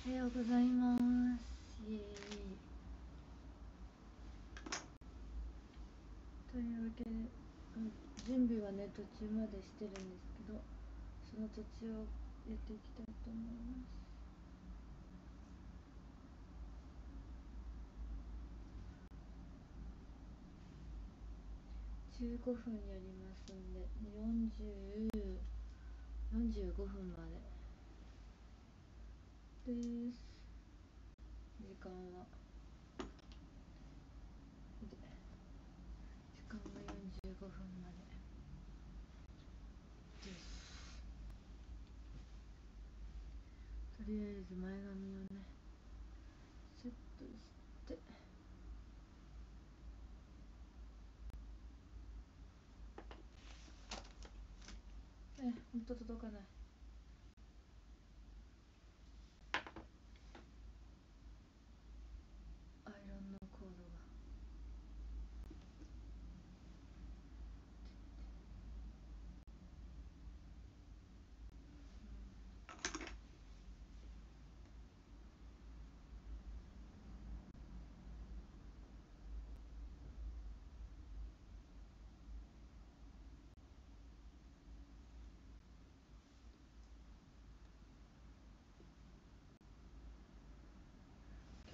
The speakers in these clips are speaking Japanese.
おはようございます。というわけでうん準備はね途中までしてるんですけどその途中をやっていきたいと思います。15分やりますんで40 45分まで。です時間は時間は45分までです。とりあえず前髪をねセットして。えほんと届かないアイロンのコードが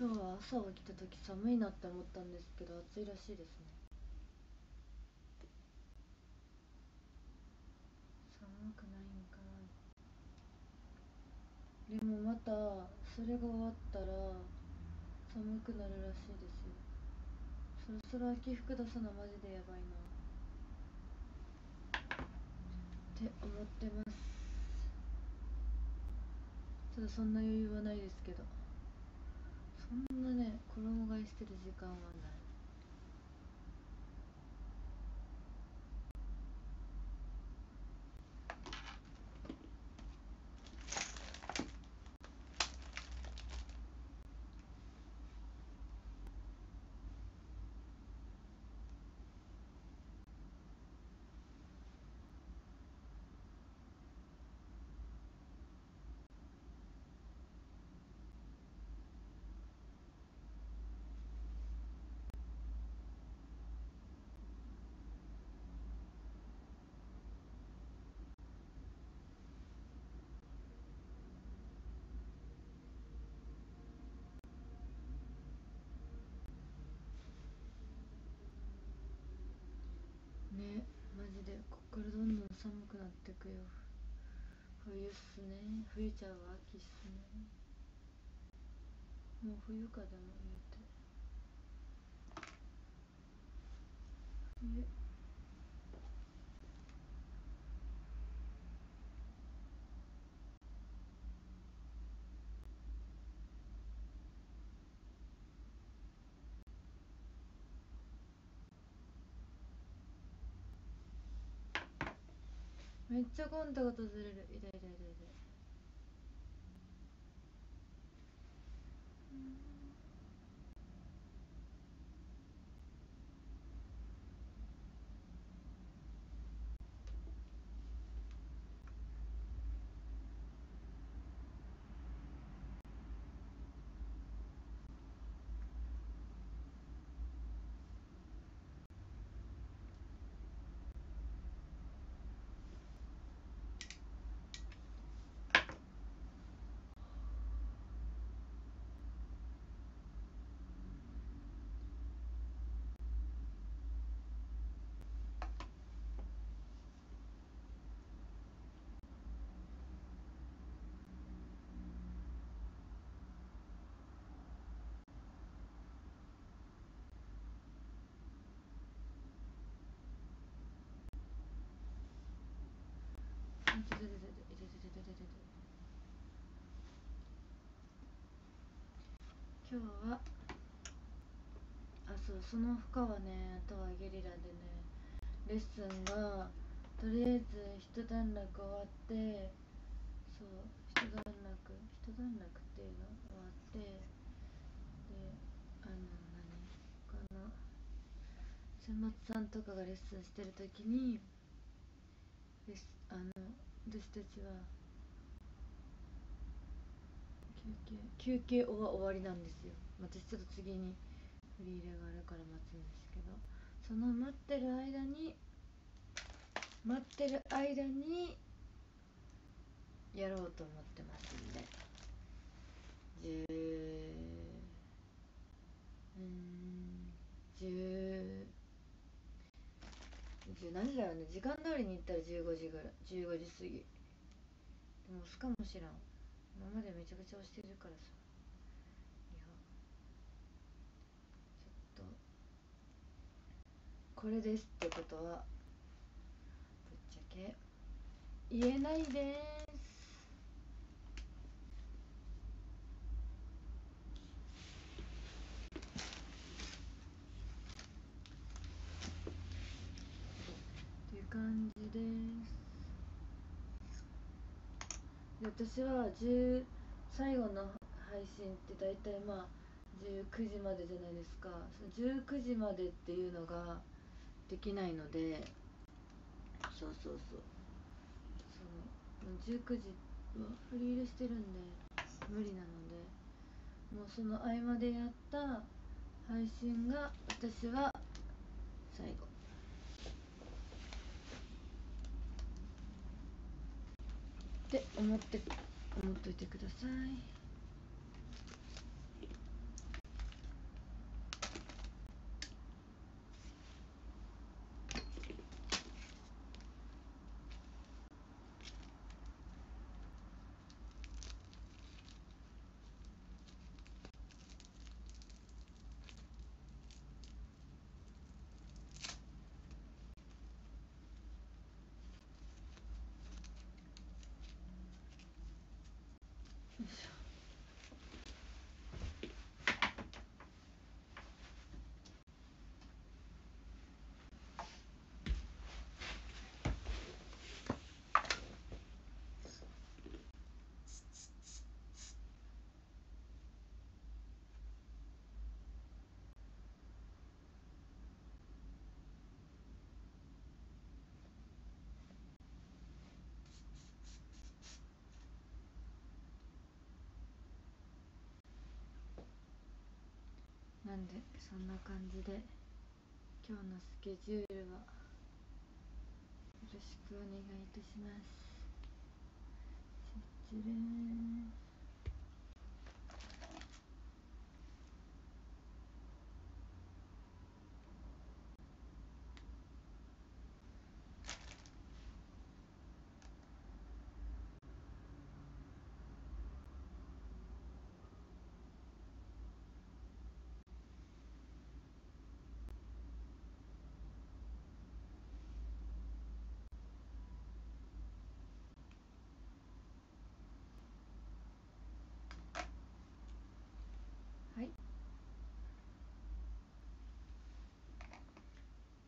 今日は朝起きた時寒いなって思ったんですけど暑いらしいですね寒くないんかなでもまたそれが終わったら寒くなるらしいです。よそろそろ秋服出すのマジでやばいな。って思ってます。ただそんな余裕はないですけど。そんなね衣替えしてる時間はないねマジでこっからどんどん寒くなってくよ。冬っすね。冬ちゃうわ秋っすね。もう冬かでも言うて。冬。めっちゃ今度訪れる。いたいたいたい。今日はあそうその他はねあとはゲリラでね。レッスンがとりあえず一段落終わってそう一段落一段落っていうの終わってであの何この千松さんとかがレッスンしてる時にレッスあの私たちは休憩休憩終わ終わりなんですよ。私ちょっと次に振り入れがあるから待つんですけど。その待ってる間に待ってる間にやろうと思ってますんで。10うん10 10何時だよね。時間通りに行ったら15時ぐらい15時過ぎ。でも押すかもしらん。今までめちゃくちゃ押してるからさ。いや。ちょっと。これですってことは。ぶっちゃけ。言えないですっていう感じです。で私は10最後の配信って大体まあ19時までじゃないですか。19時までっていうのができないのでそうそうそう。その19時はフリールしてるんで無理なのでもうその合間でやった配信が私は最後。って思って思っといてください。なんでそんな感じで今日のスケジュールはよろしくお願いいたします。失礼はい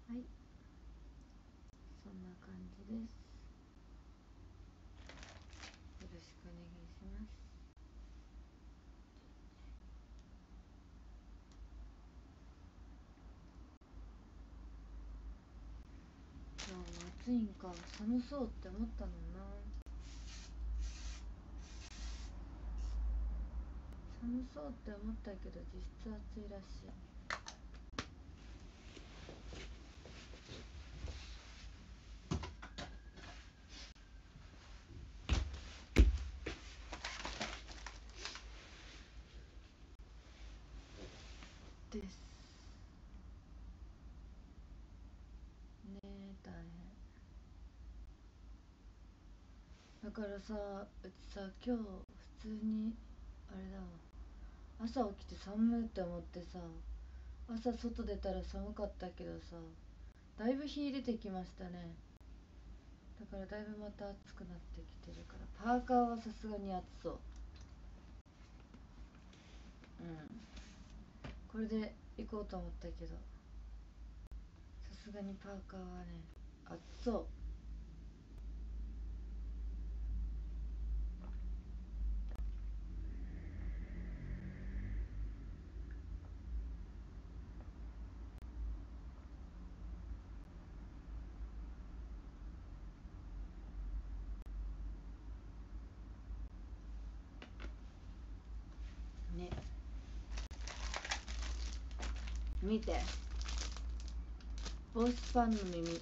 はいそんな感じです。よろしくお願いします。今日も暑いんか寒そうって思ったのにな。寒そうって思ったけど実質暑いらしいね。え大変だからさうちさ今日普通にあれだわ。朝起きて寒いって思ってさ朝外出たら寒かったけどさだいぶ日出てきましたね。だからだいぶまた暑くなってきてるから。パーカーはさすがに暑そう。うん。これで行こうと思ったけど。すがにパーカーはね。暑そう。ね。見て。ボスパンの耳。やっ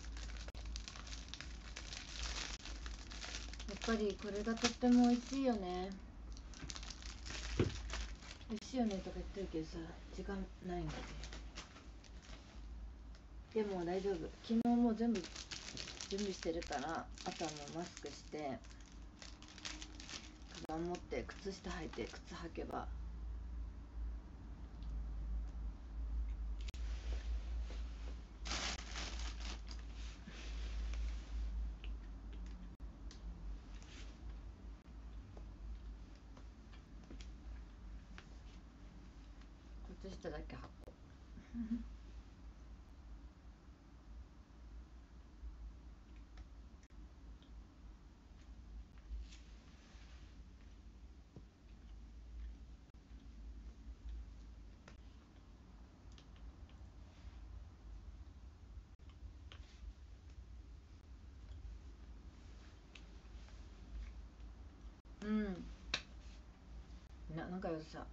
ぱりこれがとっても美味しいよね。美味しいよねとか言ってるけどさ時間ないんだけどでも大丈夫。昨日もう全部準備してるからあとはもうマスクしてカバン持って靴下履いて靴履けば靴下だけ履こううんな仲良さ。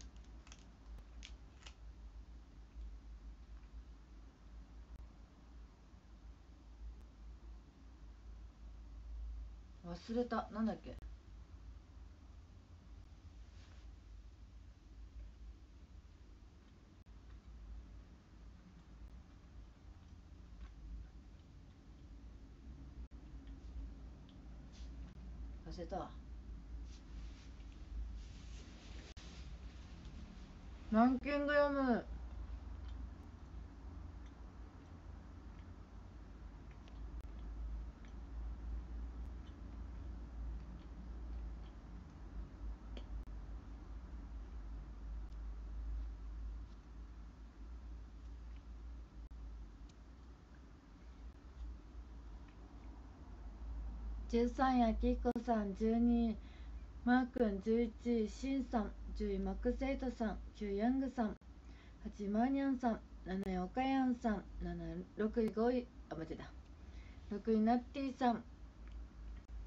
忘れた。なんだっけ？忘れたわランキング読む13位、秋彦さん、12位、マー君、11位、シンさん、10位、マックセイトさん、9位、ヤングさん、8位、マーニャンさん、7位、オカヤンさん、7位、6位、5位、あ、間違えた。6位、ナッティさん、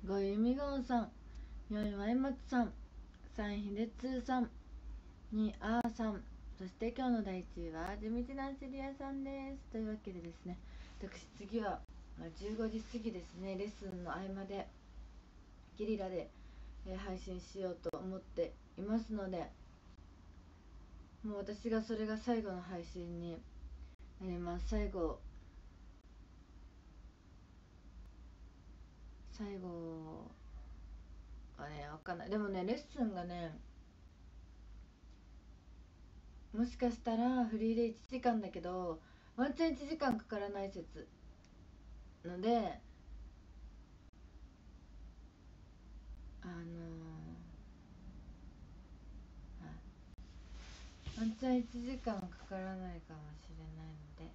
5位、ミゴンさん、4位、ワイマツさん、3位、ヒデツーさん、2位、アーさん、そして今日の第1位は、地道なシリアさんです。というわけでですね、私次は、15時過ぎですねレッスンの合間でゲリラで、配信しようと思っていますのでもう私がそれが最後の配信になります。最後最後はねわかんない。でもねレッスンがねもしかしたらフリーで1時間だけどワンチャン1時間かからない説のであのーはいワンチャン1時間かからないかもしれないので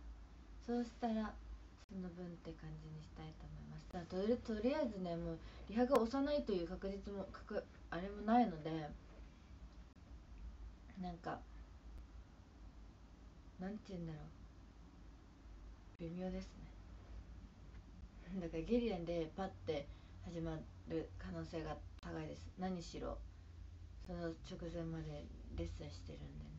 そうしたらその分って感じにしたいと思います。だとりとりあえずねもうリハが幼いという確実も確あれもないのでなんかなんて言うんだろう。微妙ですね。だからゲリラでパッて始まる可能性が高いです。何しろその直前までレッスンしてるんでね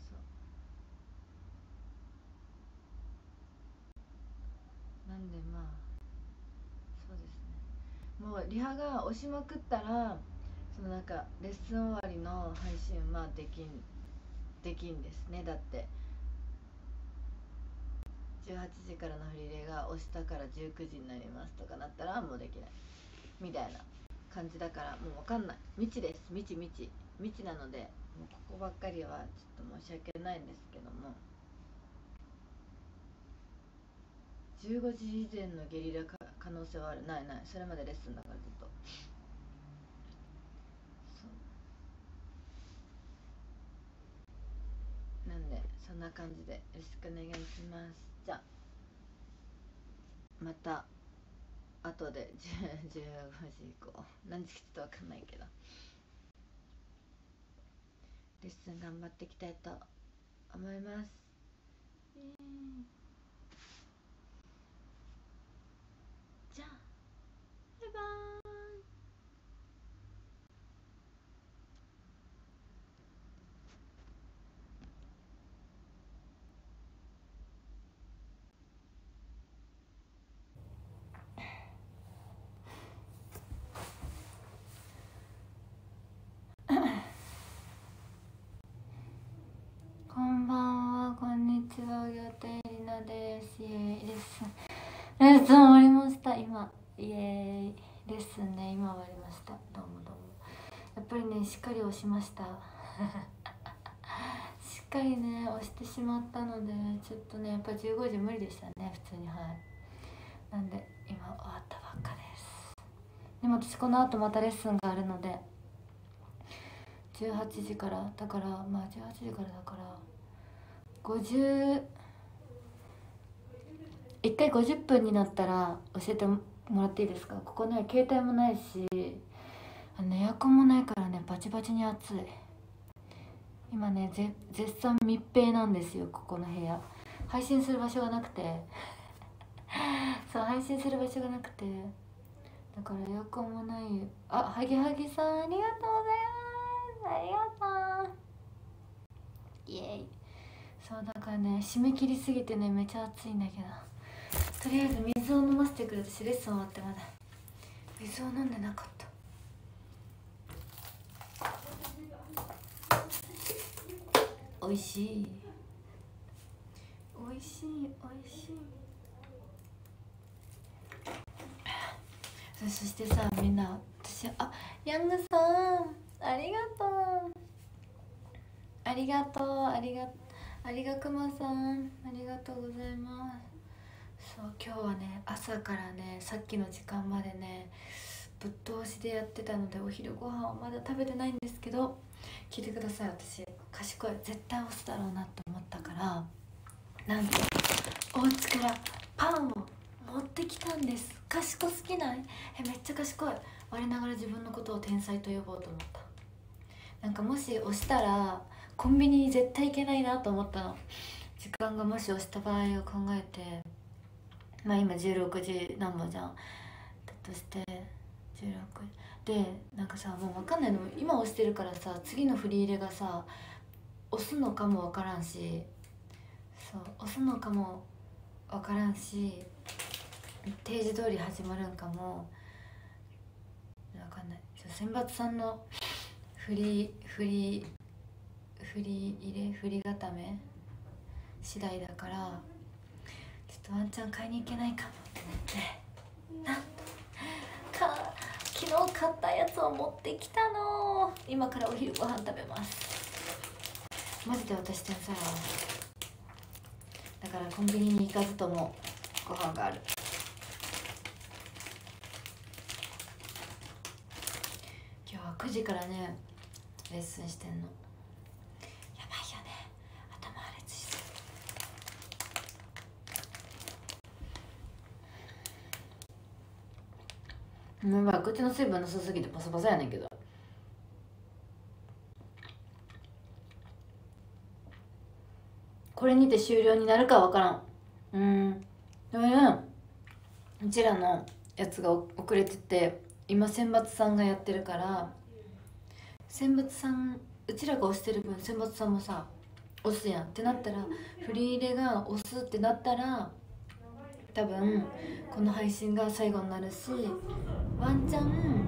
そうなんでまあそうですねもうリハが押しまくったらそのなんかレッスン終わりの配信まできんできんですねだって。18時からのフリレが押したから19時になりますとかなったらもうできない。みたいな感じだからもう分かんない。未知です。未知未知。未知なのでもうここばっかりはちょっと申し訳ないんですけども。15時以前のゲリラか可能性はある。ないない。それまでレッスンだからずっと。そう。なんでそんな感じでよろしくお願いします。じゃあまた後で 15時以降。何時かちょっと分かんないけど。レッスン頑張っていきたいと思います。イエーじゃあバイバーイこんにちは、予定りなです。レッスン終わります。今イエーイレッスンね。今終わりました。どうもどうも。やっぱりねしっかり押しました。しっかりね押してしまったのでちょっとねやっぱ15時無理でしたね。普通に。はい。なんで今終わったばっかです。でも私この後またレッスンがあるので18時からだからまあ18時からだから50一回50分になったら教えてもらっていいですか？ここね携帯もないしあのエアコンもないからねバチバチに暑い。今ね絶賛密閉なんですよここの部屋。配信する場所がなくて。そう配信する場所がなくて。だからエアコンもない。あハギハギさんありがとうございます。ありがとう。イエイ。そうだからね締め切りすぎてねめちゃ暑いんだけど。とりあえず水を飲ませてくれ私レッスン終わってまだ。水を飲んでなかった。おいしい。おいしいおいしい。そしてさみんな私あヤングさんありがとう。ありがとうありがありがくまさんありがとうございますそう今日はね朝からねさっきの時間までねぶっ通しでやってたのでお昼ご飯はまだ食べてないんですけど聞いてください私。賢い。絶対押すだろうなと思ったから。なんとお家からパンを持ってきたんです。賢すぎない？えめっちゃ賢い。我ながら自分のことを天才と呼ぼうと思った。なんかもし押したらコンビニに絶対行けないなと思ったの。時間がもし押した場合を考えてまあ今16時何本じゃん。だとして16でなんかさもう分かんないの。今押してるからさ次の振り入れがさ押すのかも分からんし。そう押すのかも分からんし定時通り始まるんかも。分かんない。選抜さんの振り振り振り入れ振り固め次第だから。とワンチャン買いに行けないかもってなって。なんとか昨日買ったやつを持ってきたの。今からお昼ご飯食べます。マジで私天才だからコンビニに行かずともご飯がある。今日は9時からねレッスンしてんの。まあ口の水分なさすぎてパサパサやねんけど。これにて終了になるかわからん。うん。でもうちらのやつが遅れてて今選抜さんがやってるから選抜さんうちらが押してる分選抜さんもさ押すやんってなったら振り入れが押すってなったら多分この配信が最後になるしワンチャン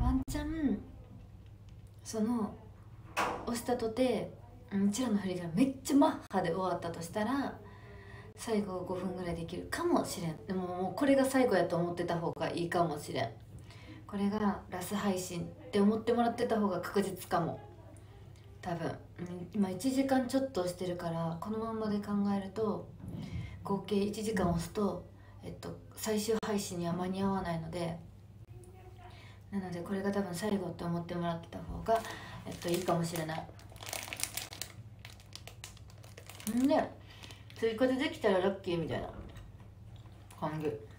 ワンチャンその押したとてうちらの振りがめっちゃマッハで終わったとしたら最後5分ぐらいできるかもしれん。でももうこれが最後やと思ってた方がいいかもしれん。これがラス配信って思ってもらってた方が確実かも。多分、今1時間ちょっとしてるからこのまんまで考えると合計1時間押すと、えっと、最終配信には間に合わないのでなのでこれが多分最後って思ってもらってた方が、えっと、いいかもしれない。んで追加でできたらラッキーみたいな感じ。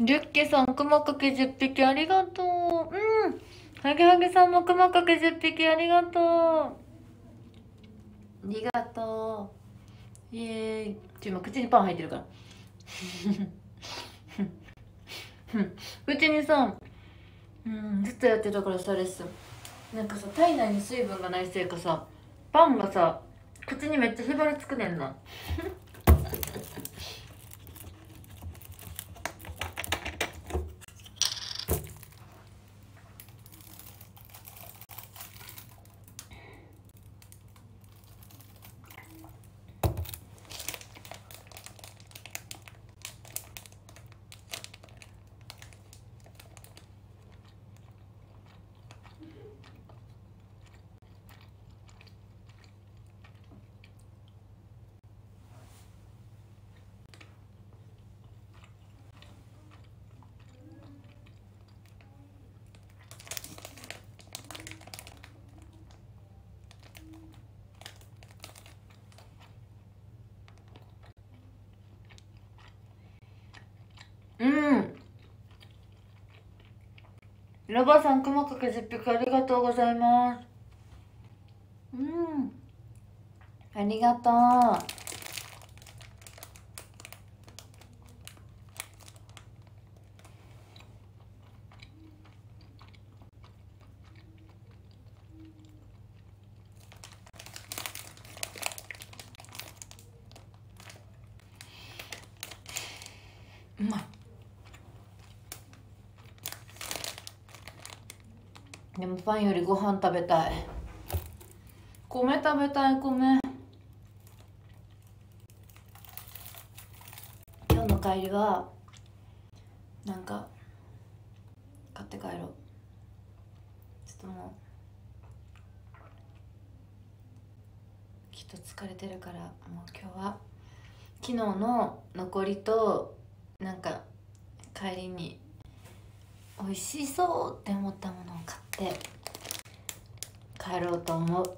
リュッケさん、熊かけ10匹ありがとう。うん。ハゲハゲさんも熊かけ10匹ありがとう。ありがとう。イエーイ。ちょ、今口にパン入ってるから。口にさ、うん、ずっとやってたからさ、レッスン。なんかさ、体内に水分がないせいかさ、パンがさ、口にめっちゃへばりつくねんな。ラバさん細かく10匹ありがとうございます。うん。ありがとう。パンよりご飯食べたい。米食べたい米。今日の帰りはなんか買って帰ろう。ちょっともうきっと疲れてるからもう今日は昨日の残りとなんか帰りに美味しそうって思ったものを買って。帰ろうと思う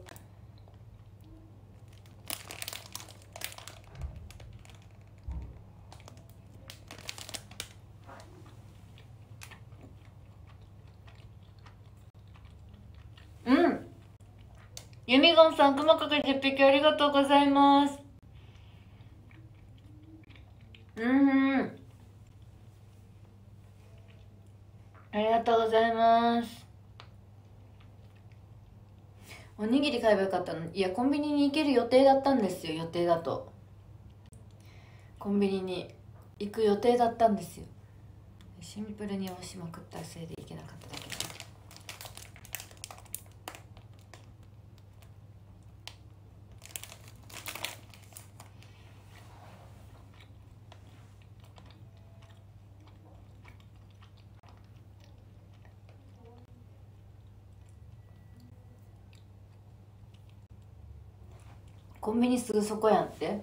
うんユニゴンさん、熊かけ10匹ありがとうございます。うん。ありがとうございますおにぎり買えばよかったのいやコンビニに行ける予定だったんですよ予定だと。コンビニに行く予定だったんですよ。シンプルに押しまくったせいで行けなかったコンビニすぐそこやんって。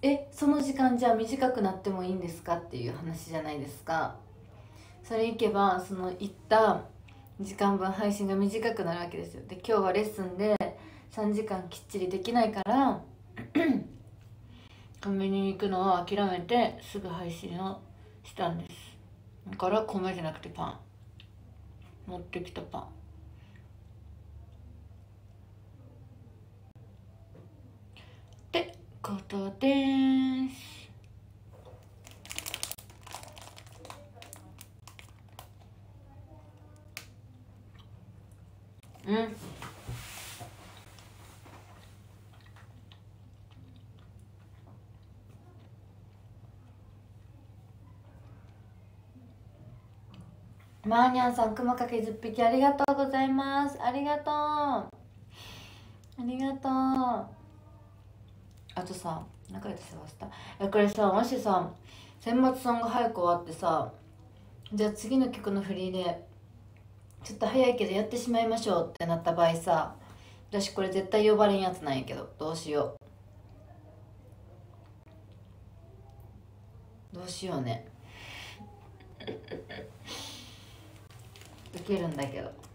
えその時間じゃあ短くなってもいいんですかっていう話じゃないですか。それいけばその行った時間分配信が短くなるわけですよ。で今日はレッスンで3時間きっちりできないから コンビニに行くのを諦めてすぐ配信をしたんです。だから米じゃなくてパン。持ってきたパン。ことですうんマーニャンさん、熊かけ10匹ありがとうございます。ありがとう。ありがとう。あとさ中で探した。いこれさもしさ選抜さんが早く終わってさじゃあ次の曲の振りでちょっと早いけどやってしまいましょうってなった場合さ私これ絶対呼ばれんやつなんやけどどうしよう。どうしようね。ウケるんだけど。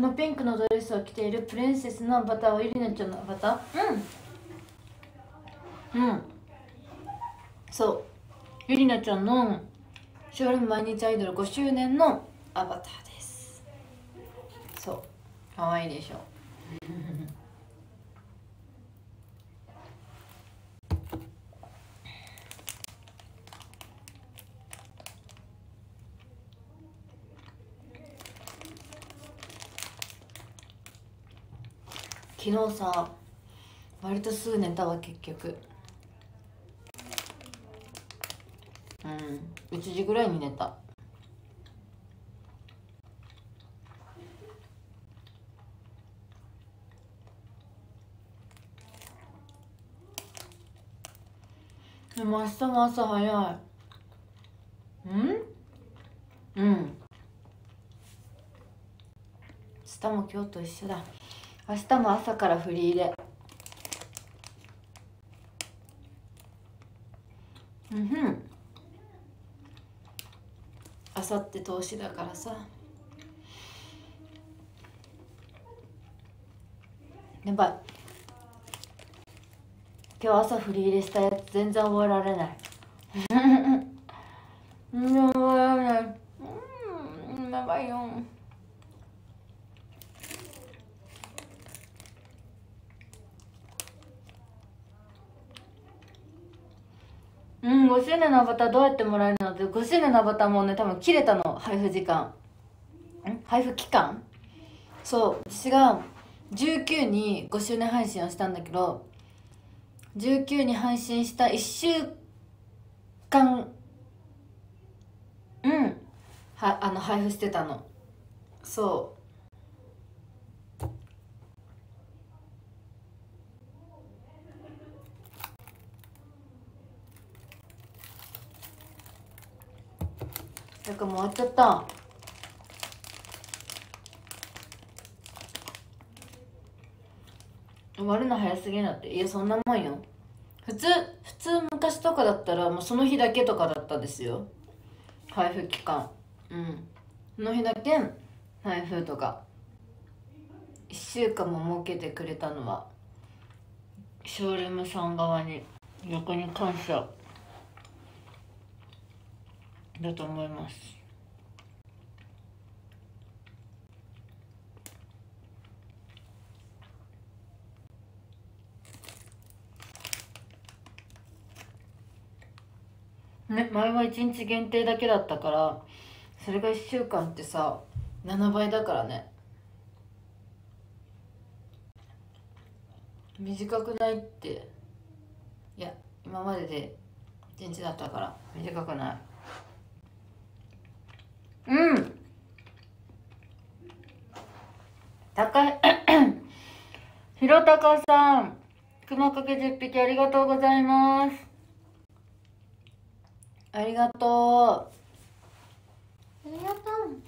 のピンクのドレスを着ているプリンセスのバターはゆりなちゃんのバター？うん。うん。そう。ゆりなちゃんのショールーム毎日アイドル5周年のアバターです。そう。かわいいでしょ？昨日さ割とすぐ寝たわ結局。うん1時ぐらいに寝た。でも明日も朝早い。うん？うん。明日も今日と一緒だ。明日も朝から振り入れうんふん。あさって投資だからさ。やばい。今日朝振り入れしたやつ全然覚えられない。うん覚えられない。うんやばいよ。5周年のアバターどうやってもらえるの？って5周年のアバターもね多分切れたの。配布時間。配布期間？そう。私が19に5周年配信をしたんだけど19に配信した1週間うん。はあの配布してたの。そう。だからもう終わっちゃった。終わるの早すぎなって。いやそんなもんよ。普通普通昔とかだったらもうその日だけとかだったですよ。配布期間。うん。その日だけ配布とか。1週間も設けてくれたのはショールームさん側に逆に感謝。だと思います。ね前は1日限定だけだったからそれが1週間ってさ7倍だからね。短くないって。いや今までで1日だったから短くない。うん。高い。ひろたかさん熊かけ10匹ありがとうございます。ありがとう。ありがとう。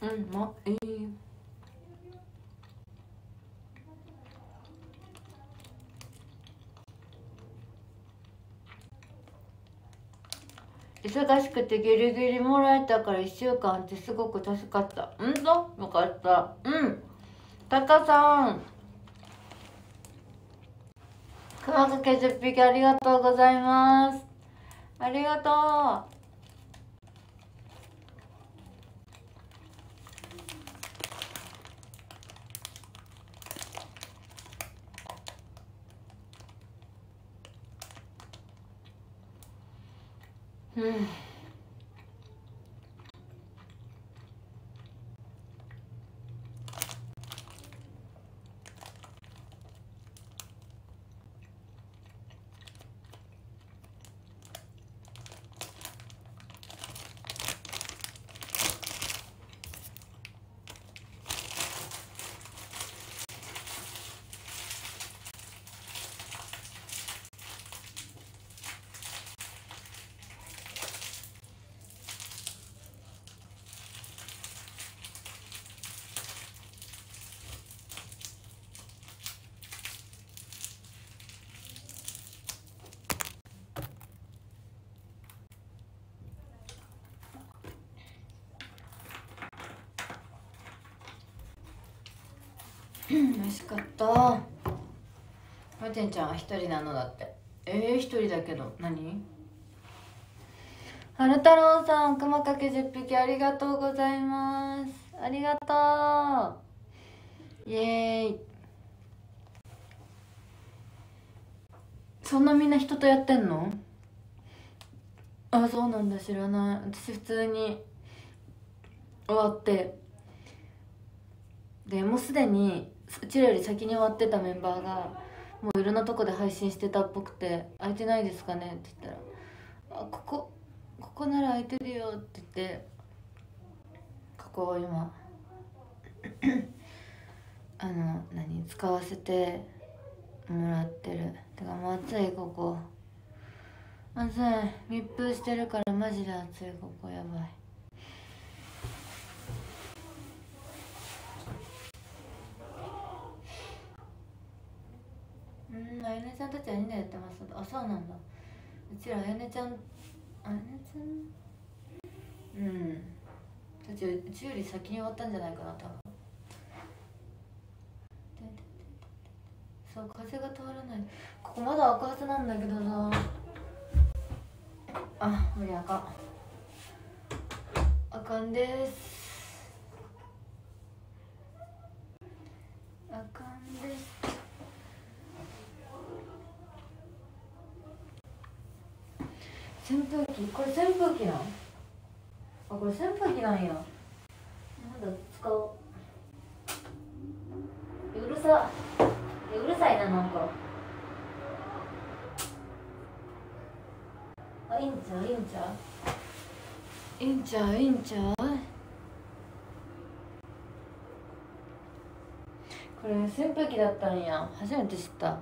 うんまいい忙しくてギリギリもらえたから1週間ってすごく助かった。うんとよかった。うん。タカさん。熊掛け10匹ありがとうございます。ありがとう。Hmm. 美味しかった。まてんちゃんは一人なのだって。えー、一人だけど。何？春太郎さん熊かけ10匹ありがとうございます。ありがとう。イエーイ。そんなみんな人とやってんの？あそうなんだ知らない。私普通に終わって。でもうすでにうちらより先に終わってたメンバーがもういろんなとこで配信してたっぽくて「空いてないですかね?」って言ったら「あここここなら空いてるよ」って言ってここを今 あの何使わせてもらってる。てかもう暑いここ。暑い。密封してるからマジで暑いここ。やばい。うんあやねちゃんたちは2年やってます。あそうなんだ。うちらあやねちゃんあやねちゃん？うん。たちうちより先に終わったんじゃないかな多分。そう風が通らない。ここまだ開くはずなんだけどなあ無理あかん。あかんです。あかんです。扇風機これ扇風機なん？あこれ扇風機なんや。まだ使おう。うるさ。うるさいななんか。あいいんちゃう？いいんちゃう？いいんちゃう？いいんちゃう？これ扇風機だったんや。初めて知った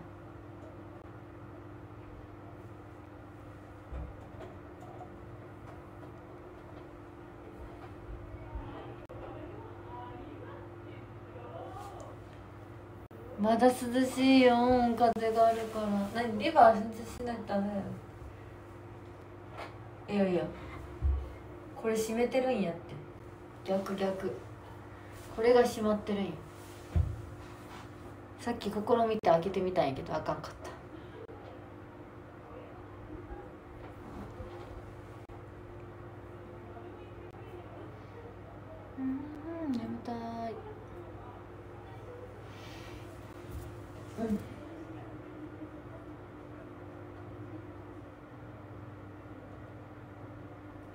まだ涼しいよ風があるから。何？リバーしないとダメだよ。いやいや。これ閉めてるんやって。逆逆。これが閉まってるんや。さっき試みて開けてみたんやけどあかんかったうん眠たいうん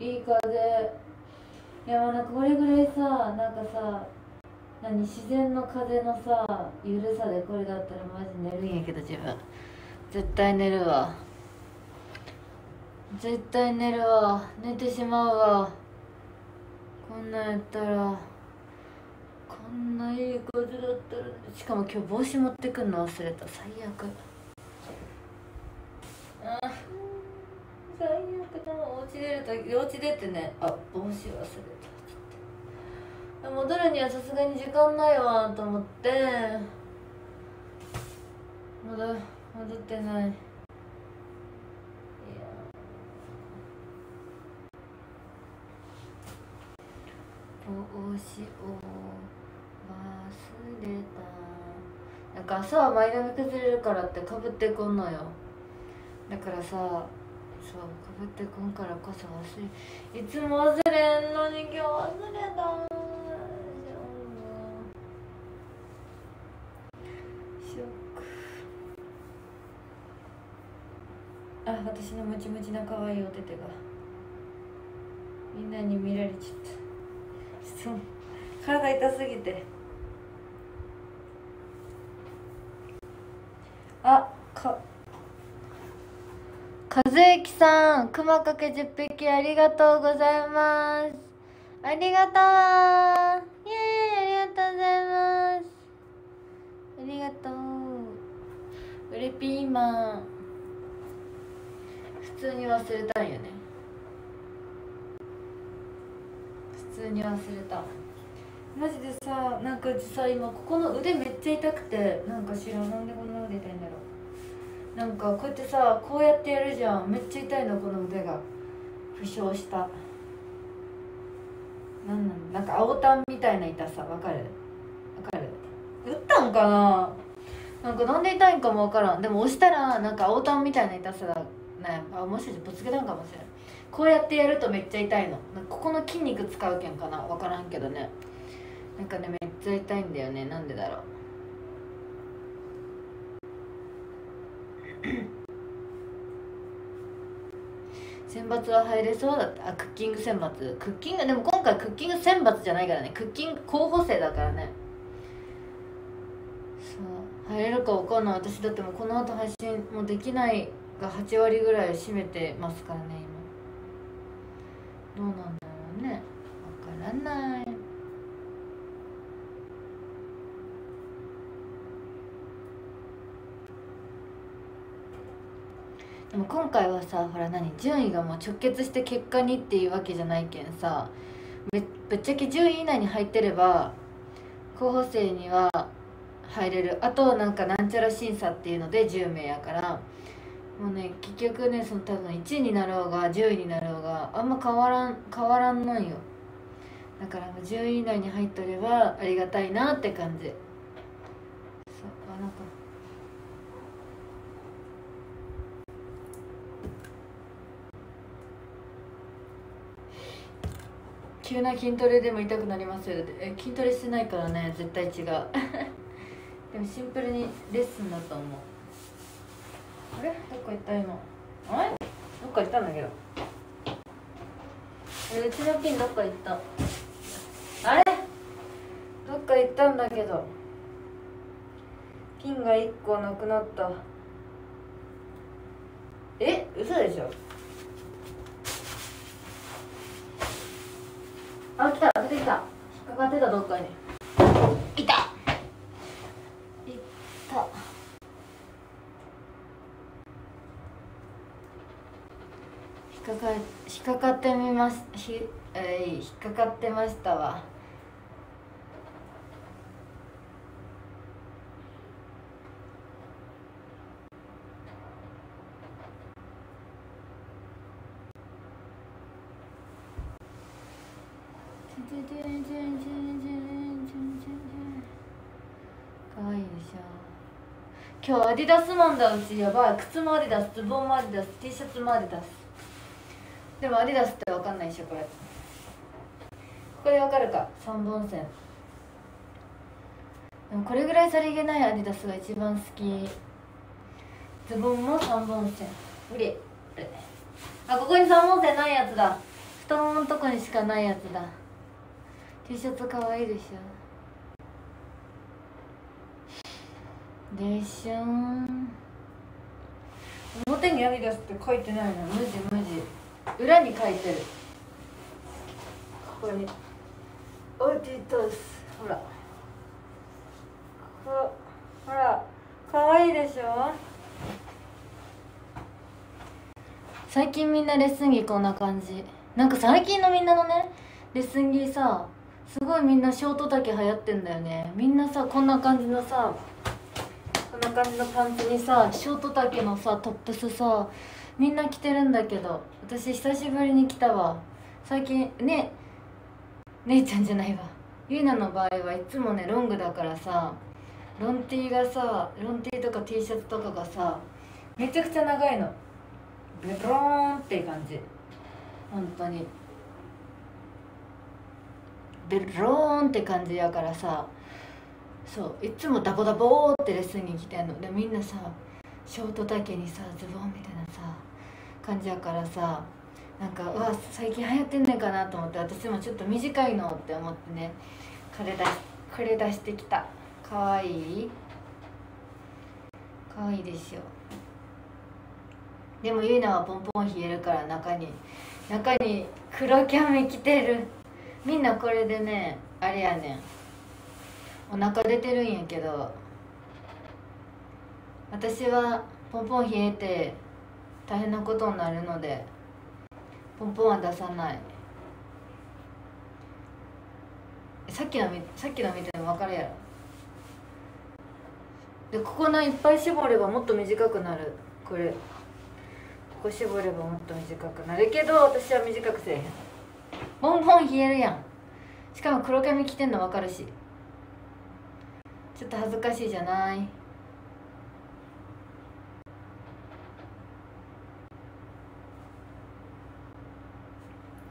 いい風いやなんかこれぐらいさなんかさ何自然の風のさゆるさでこれだったらマジ寝るんやけど自分。絶対寝るわ。絶対寝るわ。寝てしまうわ。こんなんやったらこんないい風だったらしかも今日帽子持ってくんの忘れた。最悪。あ最悪だお家出るとお家出てね。あ帽子忘れた。戻るにはさすがに時間ないわと思って。まだ戻ってない。いや。帽子を忘れた。なんか朝は前髪崩れるからってかぶってこんのよ。だからさそうかぶってこんからこそ忘れいつも忘れんのに今日忘れた。私のムチムチな可愛いお手手が。みんなに見られちゃった。そう。体痛すぎて。あか。和之さん熊かけ10匹ありがとうございます。ありがとう。イエーイありがとうございます。ありがとう。ウレピーマン普通に忘れたんよね。普通に忘れた。マジでさなんかさ今ここの腕めっちゃ痛くてなんか知らんなんでこんな腕痛いんだろう。なんかこうやってさこうやってやるじゃん。めっちゃ痛いのこの腕が。負傷した。なんなんなんか青タンみたいな痛さ。わかる？わかる？打ったんかな？なんかなんで痛いんかもわからん。でも押したらなんか青タンみたいな痛さだねあもしかしてぶつけたんかもしれん。こうやってやるとめっちゃ痛いの。ここの筋肉使うけんかな。わからんけどね。なんかねめっちゃ痛いんだよね。なんでだろう。選抜は入れそうだった。あクッキング選抜。クッキングでも今回クッキング選抜じゃないからね。クッキング候補生だからね。そう。入れるか分かんない。私だってもうこの後配信もできないが8割ぐらい占めてますからね今。どうなんだろうね。分からない。でも今回はさほら何順位がもう直結して結果にっていうわけじゃないけんさぶぶっちゃけ10位以内に入ってれば候補生には入れる。あとなんかなんちゃら審査っていうので10名やから。もうね結局ねその多分1位になろうが10位になろうがあんま変わらん変わらんのんよ。だからもう10位以内に入っとればありがたいなって感じ。そうあなんか。急な筋トレでも痛くなりますよえ筋トレしてないからね絶対違う。でもシンプルにレッスンだと思う。あれ？どっか行った今。あれ？どっか行ったんだけど。えうちのピンどっか行った。あれ？どっか行ったんだけど。ピンが1個なくなった。え？嘘でしょ？あ来た。出てきた。引っかかってたどっかに。いた。いった引っかか引っかかってみます。ひ、えー、引っかかってましたわ。かわいいでしょ。今日アディダスマンだうち。やばい。靴もアディダス。ズボンもアディダス。T シャツもアディダス。でもアディダスって分かんないでしょこれ。ここで分かるか3本線。でもこれぐらいさりげないアディダスが一番好き。ズボンも3本線。無理。あここに3本線ないやつだ。太もものとこにしかないやつだ。T シャツかわいいでしょ。でしょ表にアディダスって書いてないの。無地無地。裏に書いてる。ここに。アディダス。ほら。ほほら。かわいいでしょ？最近みんなレッスン着こんな感じ。なんか最近のみんなのねレッスン着さすごいみんなショート丈流行ってんだよね。みんなさこんな感じのさこんな感じのパンツにさショート丈のさトップスさみんな着てるんだけど私久しぶりに来たわ。最近ね姉ちゃんじゃないわ。ゆいなの場合はいつもねロングだからさロン T がさロン T とか T シャツとかがさめちゃくちゃ長いの。ベローンって感じ。本当に。ベローンって感じやからさそういつもダボダボーってレッスンに来てんの。でみんなさショート丈にさズボンみたいなさ感じやからさなんかうわ最近流行ってんねんかなと思って私もちょっと短いのって思ってねこれ出しこれ出してきた。かわいい？かわいいでしょでもゆいなはポンポン冷えるから中に中に黒キャミ着てる。みんなこれでねあれやねん。お腹出てるんやけど私はポンポン冷えて大変なことになるのでポンポンは出さない。さっきのさっきの見ても分かるやろ。でここのいっぱい絞ればもっと短くなる。これ。ここ絞ればもっと短くなる。けど私は短くせえへん。ボンボン冷えるやん。しかも黒髪着てんの分かるし。ちょっと恥ずかしいじゃない。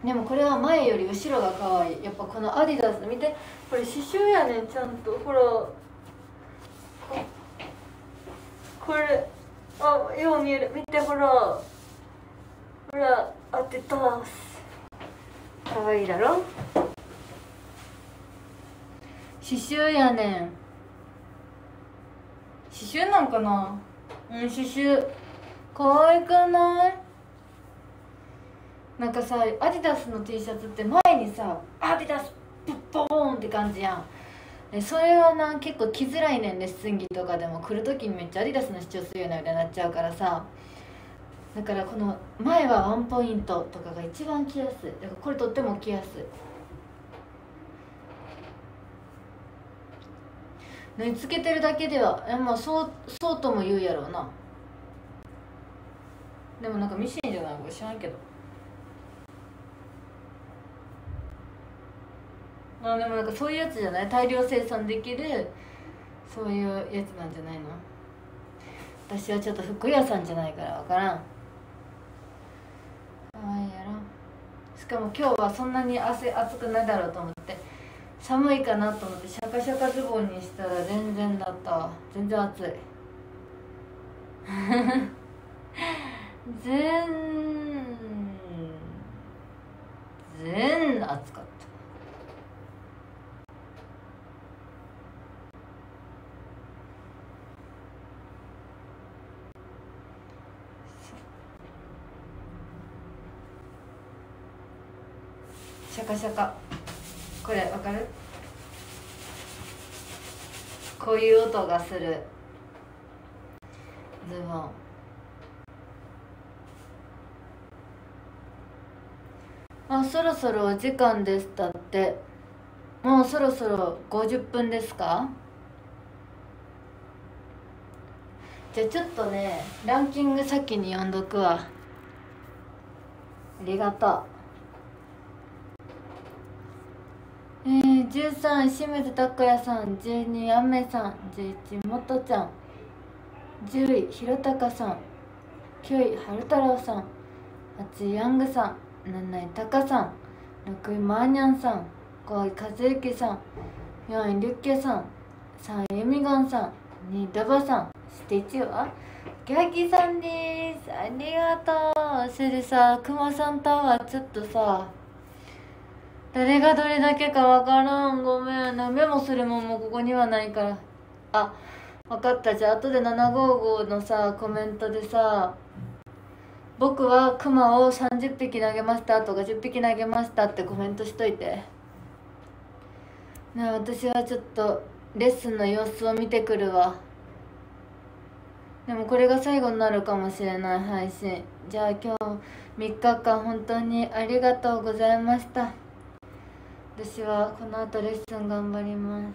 でもこれは前より後ろが可愛い。やっぱこのアディダス見て。これ刺繍やねちゃんと。ほらこれあよう見える。見てほらほら当てた可愛いだろ？刺繍やねん。刺繍なんかな？うん刺繍。可愛くない？なんかさアディダスの T シャツって前にさアディダスプッポーンって感じやん。でそれはな結構着づらいねんレッスン着とかでも来る時にめっちゃアディダスの主張するようなみたいになっちゃうからさ。だからこの前はワンポイントとかが一番着やすい。だからこれとっても着やすい。縫い付けてるだけではえまあそうそうとも言うやろうな。でもなんかミシンじゃない？か知らんけど。まあでもなんかそういうやつじゃない？大量生産できるそういうやつなんじゃないの？私はちょっと服屋さんじゃないから分からん。かわいいやろしかも今日はそんなに汗暑くないだろうと思って。寒いかなと思ってシャカシャカズボンにしたら全然だったわ。全然暑い。全全暑かった。シャカシャカ。これわかる？こういう音がする。ズボン。あそろそろお時間ですだって。もうそろそろ50分ですか？じゃあちょっとねランキング先に読んどくわ。ありがとうえー、13清水拓也さん12あめさん11もとちゃん10位ひろたかさん9位はる太郎さん8位ヤングさん7位たかさん6位マーニャンさん5位和幸さん4位リュッケさん3位ユミゴンさん2位ダバさんそして1位は？ギャギさんです。ありがとう。それでさくまさんとはちょっとさ誰がどれだけかわからん。ごめん。なメモするもんもここにはないから。あ分かった。じゃあ後で755のさコメントでさ僕はクマを30匹投げましたとか10匹投げましたってコメントしといて。ね私はちょっとレッスンの様子を見てくるわ。でもこれが最後になるかもしれない配信。じゃあ今日3日間本当にありがとうございました。私はこの後レッスン頑張ります。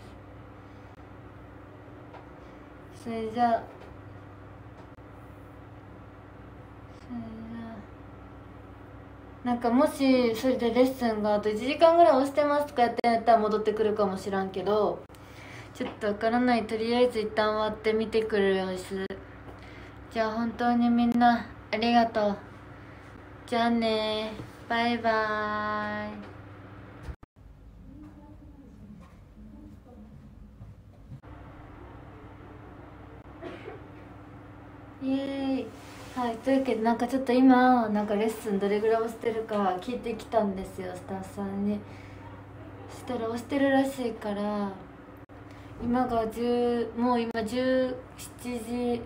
それじゃあそれじゃあなんかもしそれでレッスンがあと1時間ぐらい押してますとかやってやったら戻ってくるかもしらんけどちょっとわからないとりあえず一旦終わってみてくる様子。じゃあ本当にみんなありがとう。じゃあねバイバーイ。イエーイ。はいというわけでなんかちょっと今なんかレッスンどれぐらい押してるか聞いてきたんですよスタッフさんに。そしたら押してるらしいから今が10もう今17時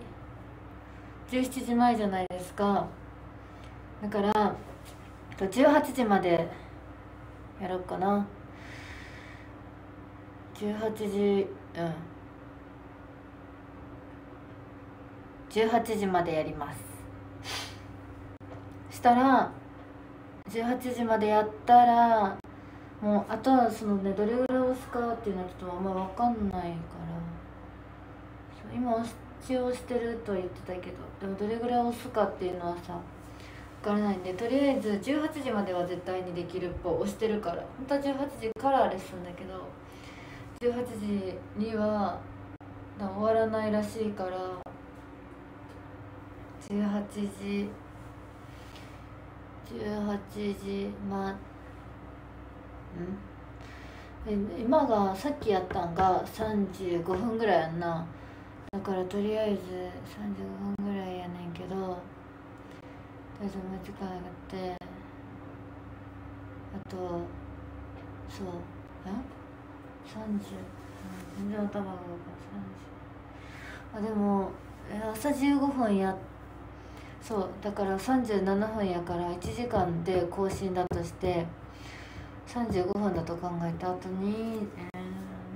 17時前じゃないですか。だから18時までやろうかな。18時うん。18時までやります。したら18時までやったらもうあとはそのねどれぐらい押すかっていうのはちょっとあんま分かんないから。今押し押してると言ってたけどでもどれぐらい押すかっていうのはさ分からないんでとりあえず18時までは絶対にできるっぽい押してるから。本当は18時からレッスンだけど18時には終わらないらしいから。18時18時まん？え今がさっきやったんが35分ぐらいやんな。だからとりあえず35分ぐらいやねんけどとりあえずもう時間がってあとそうえ？30全然頭が動か30あでも朝15分やってそうだから37分やから1時間で更新だとして35分だと考えた後に、え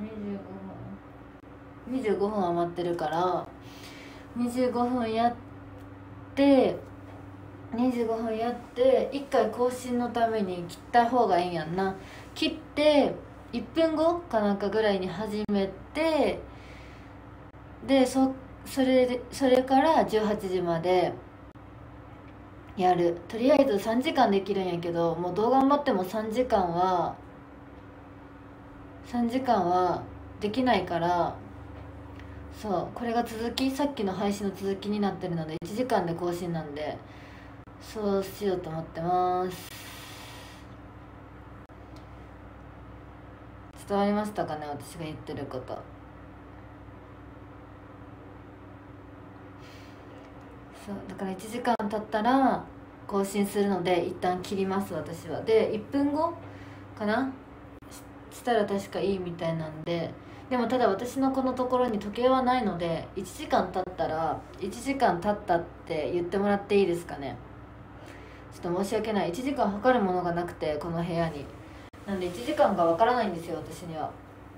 ー、25分25分余ってるから25分やって25分やって1回更新のために切った方がいいんやんな。切って1分後かなんかぐらいに始めてでそそれそれから18時までやる。とりあえず3時間できるんやけどもうどう頑張っても3時間は3時間はできないからそうこれが続きさっきの配信の続きになってるので1時間で更新なんでそうしようと思ってます。伝わりましたかね私が言ってること。そうだから1時間経ったら更新するので一旦切ります私は。で1分後かな？したら確かいいみたいなんで。でもただ私のこのところに時計はないので1時間経ったら1時間経ったって言ってもらっていいですかね。ちょっと申し訳ない。1時間測るものがなくてこの部屋に。なんで1時間がわからないんですよ私には。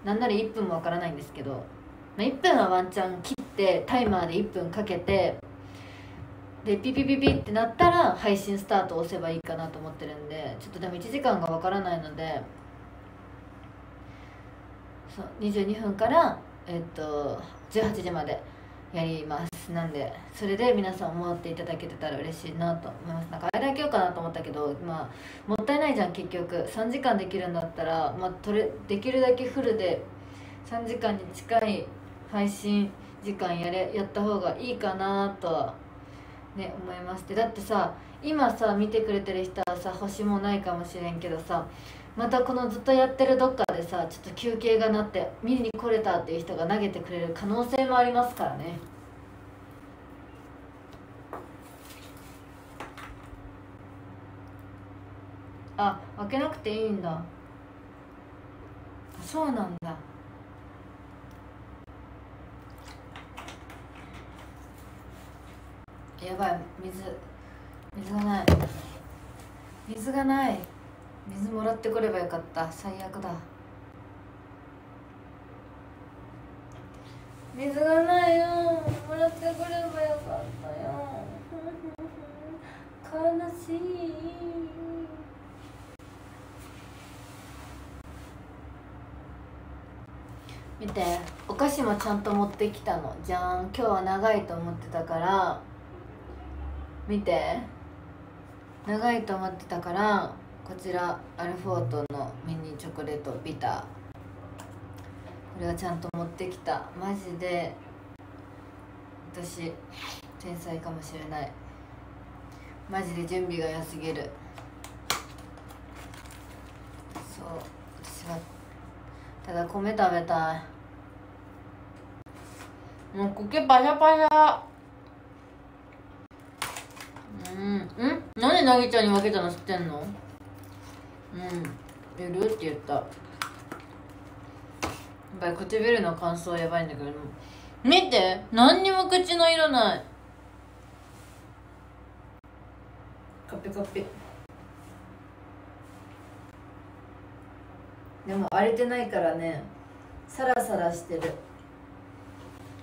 なんなら1分もわからないんですけど、まあ、1分はワンチャン切ってタイマーで1分かけてでピピピピってなったら配信スタート押せばいいかなと思ってるんでちょっとでも1時間がわからないのでそう22分からえっと18時までやります。なんでそれで皆さん思っていただけてたら嬉しいなと思います。なんかあれだけようかなと思ったけどまあもったいないじゃん結局。3時間できるんだったら、まあ、取れできるだけフルで3時間に近い配信時間やれやった方がいいかなとはね思いましてだってさ今さ見てくれてる人はさ星もないかもしれんけどさまたこのずっとやってるどっかでさちょっと休憩がなって見に来れたっていう人が投げてくれる可能性もありますからね。あ開けなくていいんだ。そうなんだ。やばい水水がない。水がない。水もらってこればよかった。最悪だ。水がないよ。もらってくればよかったよ。悲しい。見てお菓子もちゃんと持ってきたの。じゃん。今日は長いと思ってたから見て。長いと思ってたからこちらアルフォートのミニチョコレートビター。これはちゃんと持ってきた。マジで私天才かもしれない。マジで準備が良すぎる。そう私はただ米食べたい。もう苔パシャパシャ。うん。ん？なんでなぎちゃんに分けたの知ってんの？うん。やる？って言った。やっぱり唇の乾燥やばいんだけど見て！何にも口の色ない。カピカピでも荒れてないからね。サラサラしてる。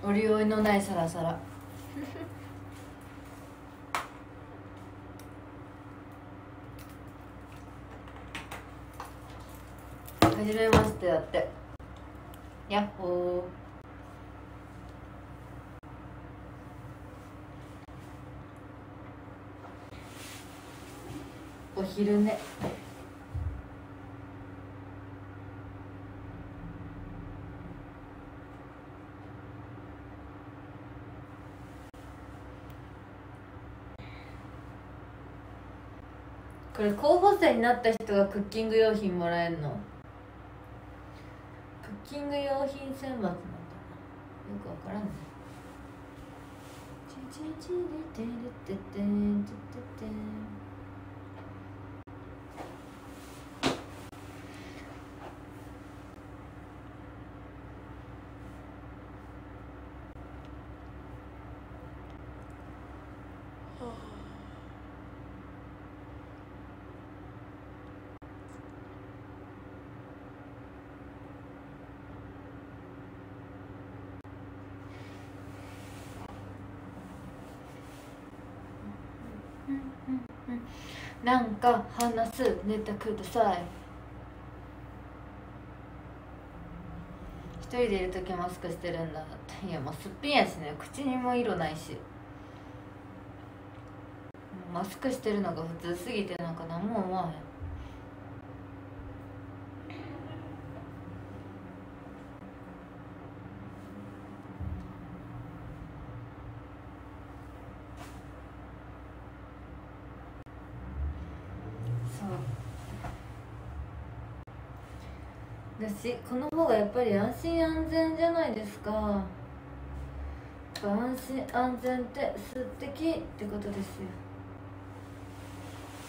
潤いのないサラサラ。じめましてだって。やっほー。お昼寝。これ候補生になった人がクッキング用品もらえるの？キング用品選抜なんだよくわからないチチチリテリテテテテテンうんなんか話すネタください。一人でいる時マスクしてるんだいやもうすっぴんやしね。口にも色ないし。マスクしてるのが普通すぎてなんか何も思わへん。だしこの方がやっぱり安心安全じゃないですか。安心安全って素敵ってことですよ。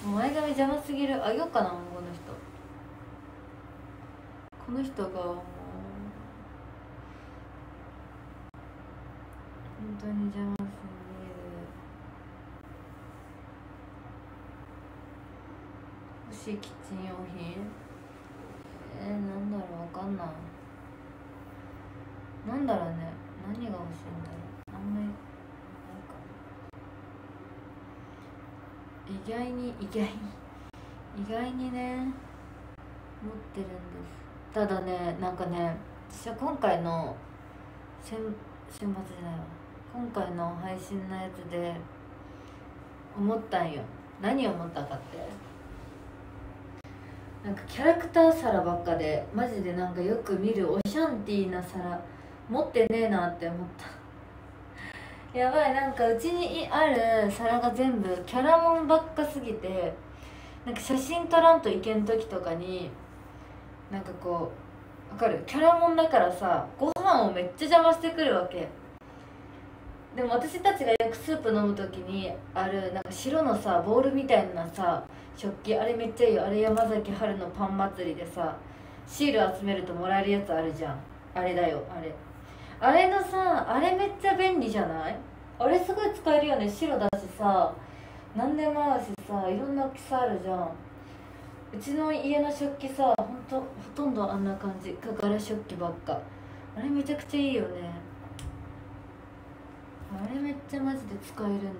前髪邪魔すぎる。あげようかなもうこの人。この人がもう本当に邪魔すぎる。欲しいキッチン用品。えー、なんだろうわかんない。なんだろうね。何が欲しいんだろう。あんまりなんか。意外に意外に。意外にね持ってるんです。ただねなんかね私は今回の先週末じゃないわ。今回の配信のやつで思ったんよ。何を思ったかって。なんかキャラクター皿ばっかでマジでなんかよく見るオシャンティーな皿持ってねえなって思った。やばいなんかうちにある皿が全部キャラモンばっかすぎてなんか写真撮らんといけん時とかになんかこうわかる？キャラモンだからさご飯をめっちゃ邪魔してくるわけ。でも私たちがよくスープ飲む時にあるなんか白のさボールみたいなさ食器あれめっちゃいいよ。あれ山崎春のパン祭りでさシール集めるともらえるやつあるじゃん。あれだよあれ。あれのさあれめっちゃ便利じゃない？あれすごい使えるよね。白だしさ何でも合うしさいろんな大きさあるじゃん。うちの家の食器さほんとほとんどあんな感じ。ガラ食器ばっか。あれめちゃくちゃいいよね。あれめっちゃマジで使えるんだよ。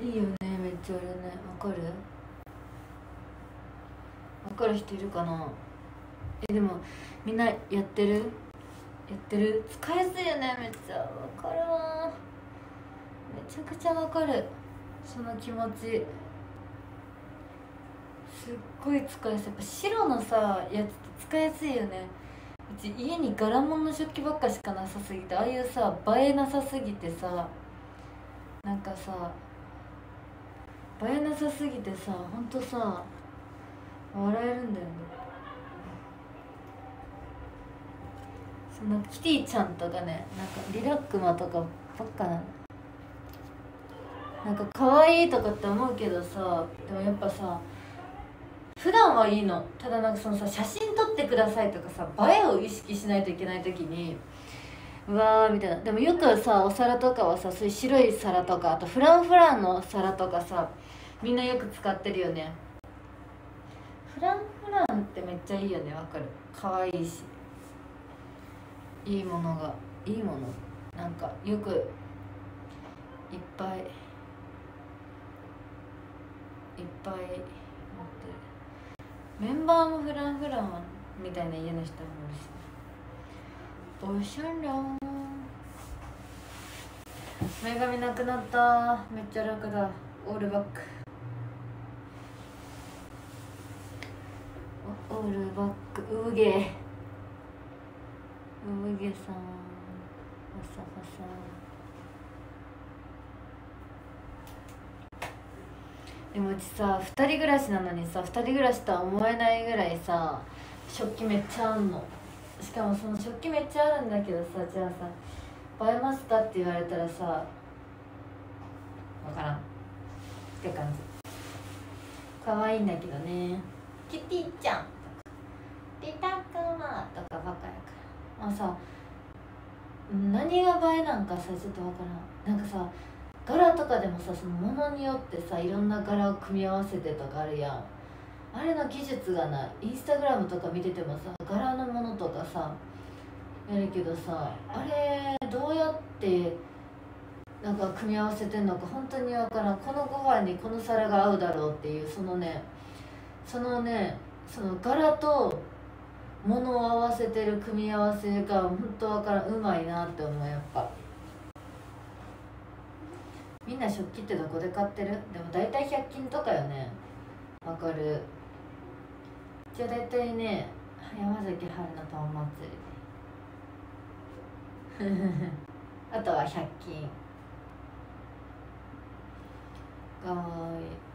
いいよねめっちゃあれねわかる？わかる人いるかな？えでもみんなやってる？やってる？使いやすいよねめっちゃ。わかるわめちゃくちゃわかる。その気持ち。すっごい使いやすい。やっぱ白のさやつって使いやすいよね。うち家に柄物の食器ばっかしかなさすぎてああいうさ映えなさすぎてさなんかさ映えなさすぎてさほんとさ笑えるんだよね。そのキティちゃんとかねなんかリラックマとかばっかなの。なんか可愛いとかって思うけどさでもやっぱさ普段はいいの。ただなんかそのさ写真撮ってくださいとかさ映えを意識しないといけない時にうわーみたいな。でもよくさお皿とかはさそういう白い皿とかあとフランフランの皿とかさみんなよく使ってるよね。フランフランってめっちゃいいよね。わかる。かわいいし。いいものが。いいもの。なんかよくいっぱいいっぱい持って。るメンバーもフランフランみたいな家の人もいるし。おしゃれ前髪なくなった。めっちゃ楽だ。オールバック。オールバックうげ。うげさんファサファサでもうちさ2人暮らしなのにさ2人暮らしとは思えないぐらいさ食器めっちゃあんの。しかもその食器めっちゃあるんだけどさじゃあさ映えますかって言われたらさ分からん。って感じ。可愛いんだけどね。キティちゃんとかリタくまとかばっかやから。まあさ何が映えなんかさちょっとわからん。なんかさ柄とかでもさそのものによってさいろんな柄を組み合わせてとかあるやん。あれの技術がないインスタグラムとか見ててもさ柄のものとかさやるけどさあれどうやってなんか組み合わせてんのか本当に分からん。このご飯にこの皿が合うだろうっていうそのねそのねその柄と物を合わせてる組み合わせが本当分からうまいなって思うやっぱ。みんな食器ってどこで買ってる？でも大体100均とかよね。わかる。じゃあ大体ね山崎春のパン祭り。あとは100均。かわいい。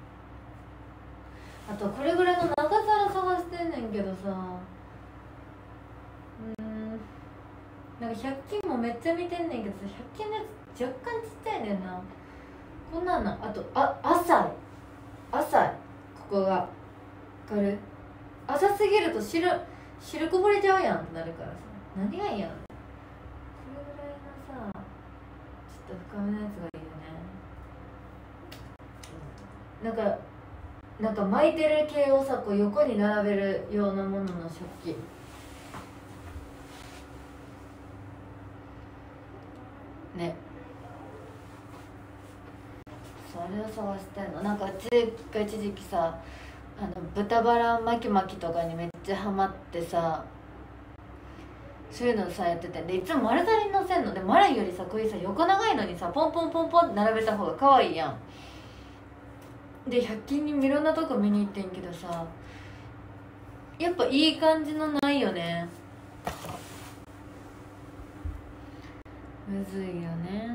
あとこれぐらいの長皿探してんねんけどさ。うん。なんか100均もめっちゃ見てんねんけどさ100均のやつ若干ちっちゃいねんな。こんなんのあとあ浅い。浅い。ここがわかる浅すぎると汁汁こぼれちゃうやんってなるからさ。何がいいやんこれぐらいのさちょっと深めのやつがいいよね。なんかなんか巻いてる系をさこう横に並べるようなものの食器。ね。それを探してんの。なんかうち一時期さあの豚バラ巻き巻きとかにめっちゃハマってさそういうのさやってて。でいつも丸太に乗せんの。で丸いよりさこういうさ横長いのにさポンポンポンポンって並べた方が可愛いやん。で100均にいろんなとこ見に行ってんけどさやっぱいい感じのないよね。むずいよね。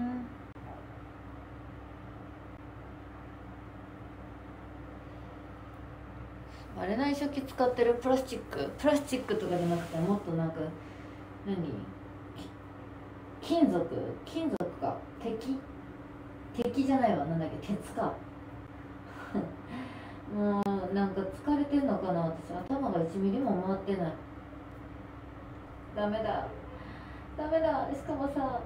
割れない食器使ってるプラスチック？プラスチックとかじゃなくてもっとなんか何？金属？金属か？鉄鉄じゃないわ。なんだっけ？鉄か。もうなんか疲れてんのかな私。頭が1ミリも回ってない。ダメだ。ダメだ。しかもさ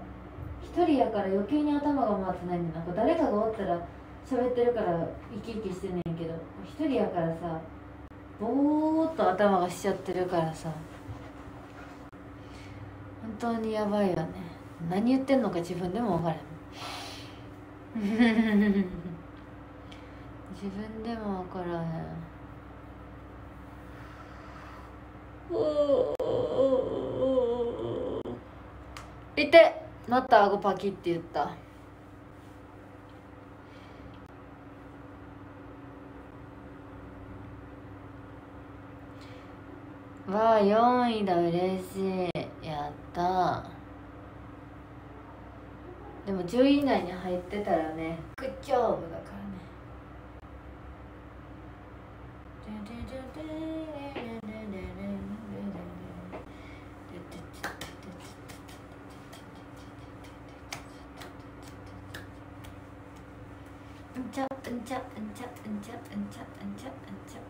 一人やから余計に頭が回ってないんでなんか誰かがおったら喋ってるから生き生きしてんねんけど一人やからさぼーっと頭がしちゃってるからさ本当にやばいよね。何言ってんのか自分でも分からん。自分でも分からへん。いてまた顎パキって言った。わあ4位だ嬉しい。やった。でも10位以内に入ってたらねグッジョブだからねうんちゃうんちゃうんちゃうんちゃうんちゃうんちゃうんちゃ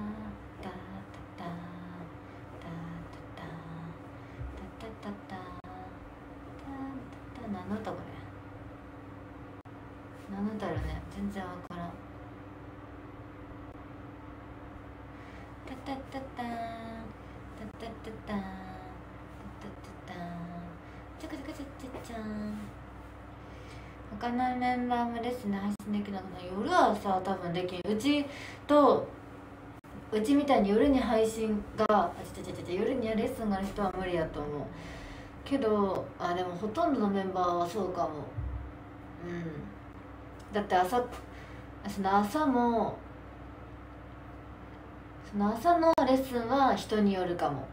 うなんこれ？なんだろうね。全然わからん。タタタタン。タタタタン。タタタタン。チャカチャカチャチャチャン。他のメンバーもレッスンで配信できなくなる夜はさ多分できん。うちとうちみたいに夜に配信があちちゃちゃちゃ夜にレッスンがある人は無理やと思う。けどあでもほとんどのメンバーはそうかも。うん。だって朝その朝もその朝のレッスンは人によるかも。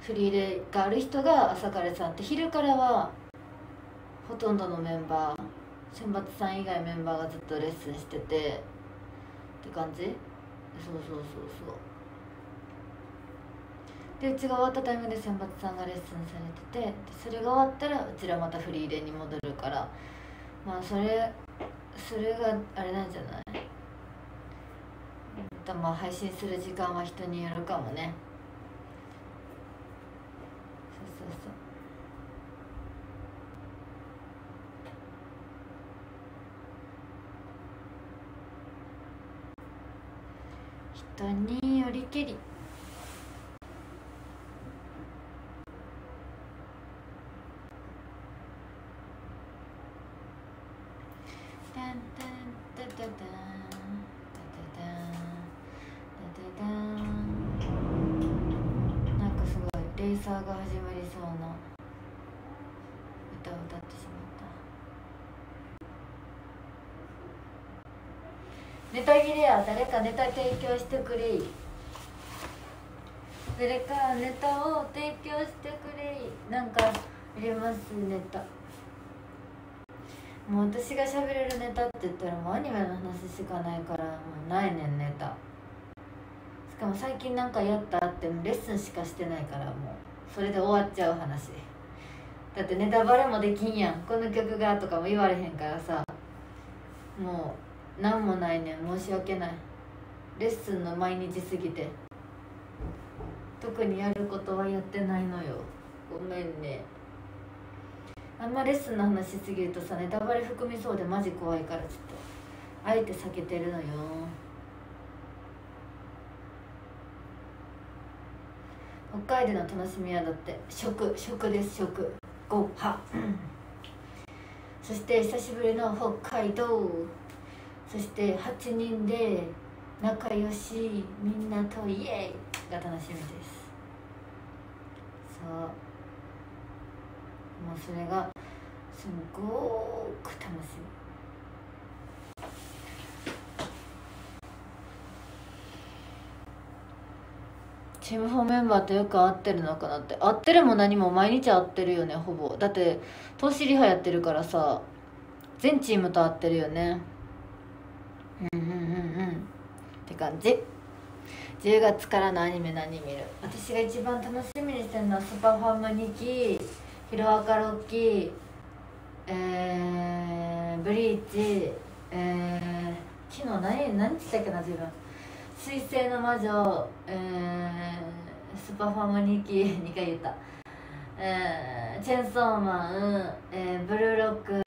フリーレがある人が朝からさんって昼からはほとんどのメンバー選抜さん以外メンバーがずっとレッスンしててって感じ？そうそうそうそう。でうちが終わったタイムで選抜さんがレッスンされててそれが終わったらうちらまたフリーレに戻るからまあそれそれがあれなんじゃない？まあ配信する時間は人によるかもね。そうそうそう。当によりけり。ネタ切れや誰かネタ提供してくれ。誰かネタを提供してくれ。なんか入れますネタ。もう私が喋れるネタって言ったらもうアニメの話しかないからもうないねんネタ。しかも最近なんかやったってレッスンしかしてないからもうそれで終わっちゃう話。だってネタバレもできんやん。この曲がとかも言われへんからさ。もう何もないねん申し訳ない。レッスンの毎日すぎて。特にやることはやってないのよ。ごめんね。あんまレッスンの話しすぎるとさネタバレ含みそうでマジ怖いからちょっと。あえて避けてるのよ。北海道の楽しみはだって食食です食。ごは。そして久しぶりの北海道。そして8人で仲良しみんなとイエイが楽しみです。そう。もうそれがすごく楽しみ。チーム4メンバーとよく会ってるのかなって。会ってるも何も毎日会ってるよねほぼ。だって投資リハやってるからさ全チームと会ってるよねうんうんうんうんって感じ。10月からのアニメ何見る？私が一番楽しみにしてるのはスパファーム2期ヒロアカ6期えー、ブリーチえー、昨日何何つったっけな自分。水星の魔女、えー、スパファーム2期2回言った、えー、チェンソーマン、えー、ブルーロック、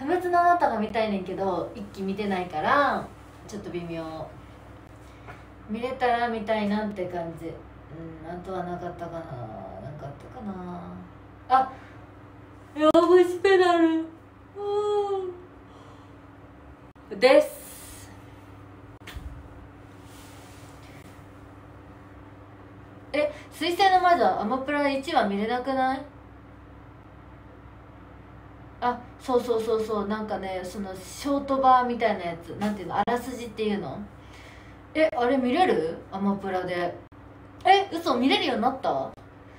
不滅のあなたが見たいねんけど一期見てないからちょっと微妙。見れたら見たいなって感じ。うんあとはなかったかな。なかったかな。あヨーブスペダル。です。え水星の魔女アマプラ1話見れなくない？あそうそうそうそうなんかねそのショートバーみたいなやつなんていうのあらすじっていうの？えあれ見れる？アマプラで。え嘘見れるようになった？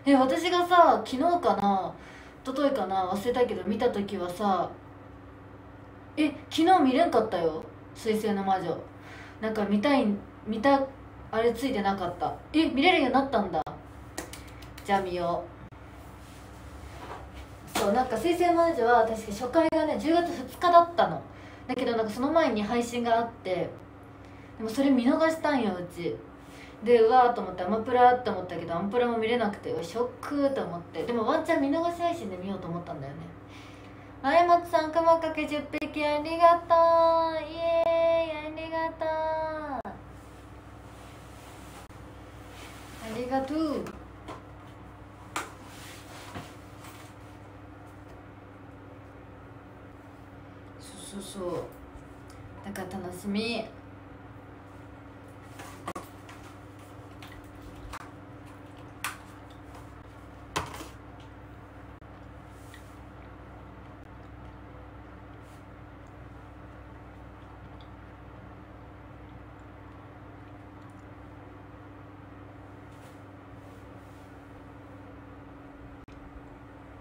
え私がさ昨日かな？一昨日かな？忘れたけど見た時はさえ昨日見れんかったよ？水星の魔女。なんか見たい見たあれついてなかった。え見れるようになったんだ。じゃあ見よう。そうなんか水星魔女は確か初回がね10月2日だったの。だけどなんかその前に配信があってでもそれ見逃したんようち。でうわーと思ってアマプラって思ったけどアマプラも見れなくてショックと思って。でもワンチャン見逃し配信で見ようと思ったんだよね。あやまつさん雲かけ10匹ありがとう。イエーイありがとう。ありがとう。そうそう。だから楽しみ。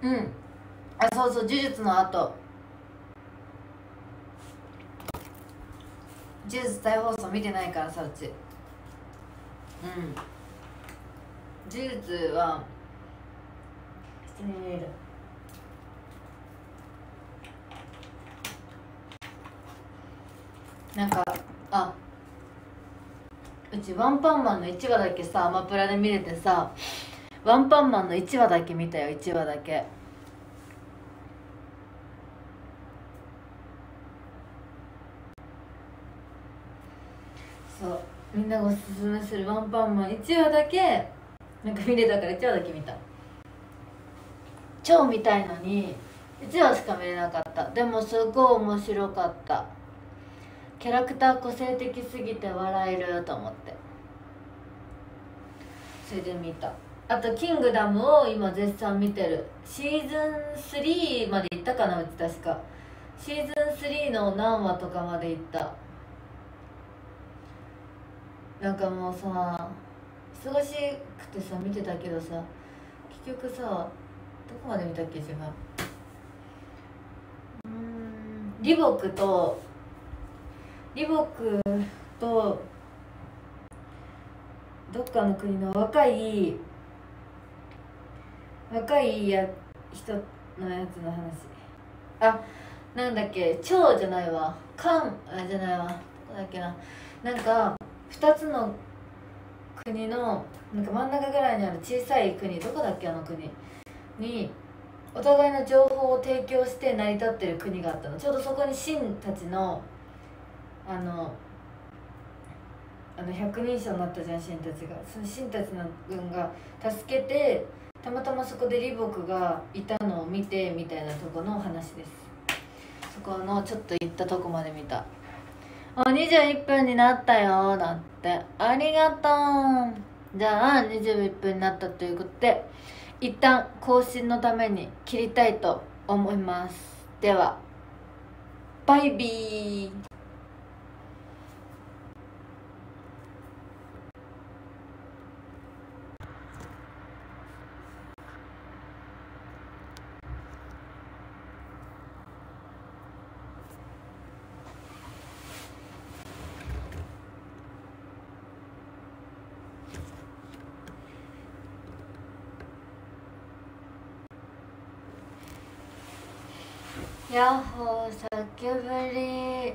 うん。あそうそう。呪術の後。呪術再放送見てないからさうち。うん。呪術は普通に見える。なんかあうちワンパンマンの1話だけさアマプラで見れてさワンパンマンの1話だけ見たよ1話だけそうみんながおすすめするワンパンマン1話だけなんか見れたから1話だけ見た。超見たいのに1話しか見れなかった。でもすごい面白かった。キャラクター個性的すぎて笑えると思って。それで見た。あと「キングダム」を今絶賛見てる。シーズン3まで行ったかなうち確か。シーズン3の何話とかまで行った。なんかもうさ忙しくてさ見てたけどさ結局さどこまで見たっけ自分。うん李牧と李牧とどっかの国の若い若いや人のやつの話。あなんだっけ蝶じゃないわ。漢あじゃないわ。どこだっけな。なんか2つの国のなんか真ん中ぐらいにある小さい国どこだっけあの国？にお互いの情報を提供して成り立ってる国があったの。ちょうどそこに秦たちのあのあの百人称になったじゃん秦たちが。その秦たちの軍が助けてたまたまそこで李牧がいたのを見てみたいなとこの話です。そこのちょっと行ったとこまで見た。あ21分になったよだって。ありがとう。じゃあ21分になったということで一旦更新のために切りたいと思います。ではバイビー。やっほーさっきぶり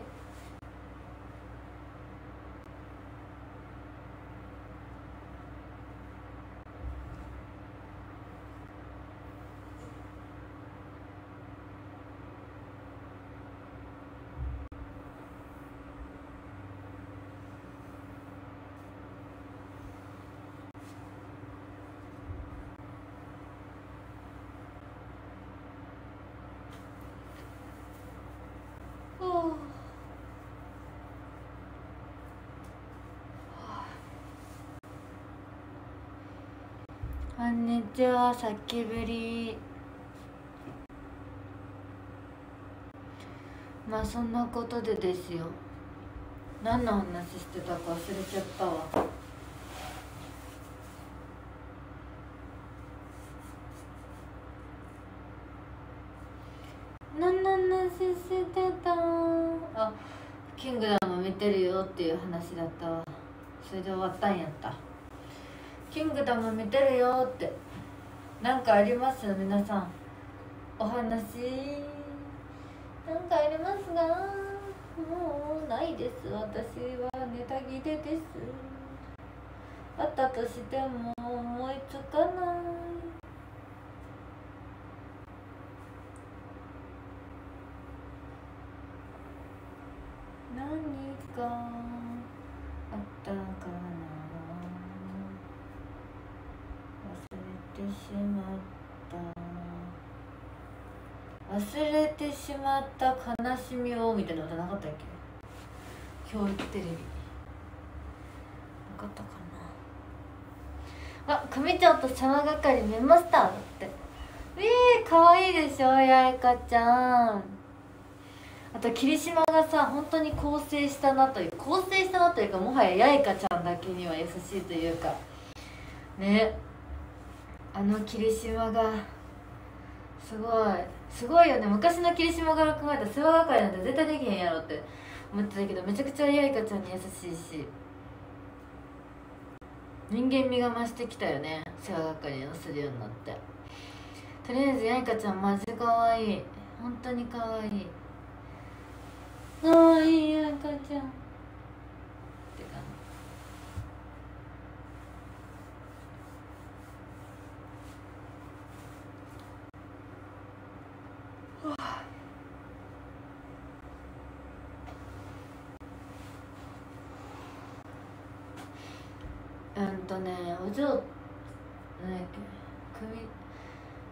ほうこんにちはさっきぶりまあそんなことでですよ。何の話してたか忘れちゃったわ。何の話してた？あキングダム見てるよっていう話だったわ。それで終わったんやった。キングダム見てるよって。なんかあります？皆さん。お話？なんかありますが？もうないです。私はネタ切れです。あったとしても思いつかな。い何かあったかな忘れてしまった忘れてしまった悲しみをみたいな歌なかったっけ？教育テレビ。なかったかな。あ組長と様係見ましただって。えー、かわいいでしょやいかちゃん。あと霧島がさ本当に構成したなという構成したなというかもはや八重香ちゃんだけには優しいというか。ね。あの霧島がすごい。すごいよね。昔の霧島から考えた世話係なんて絶対できへんやろって。思ってたけどめちゃくちゃ八重香ちゃんに優しいし。人間味が増してきたよね。世話係をするようになって。とりあえず八重香ちゃんマジかわい。い本当にかわい。いかわいい赤ちゃんって感じはあとねお嬢なんだっけ組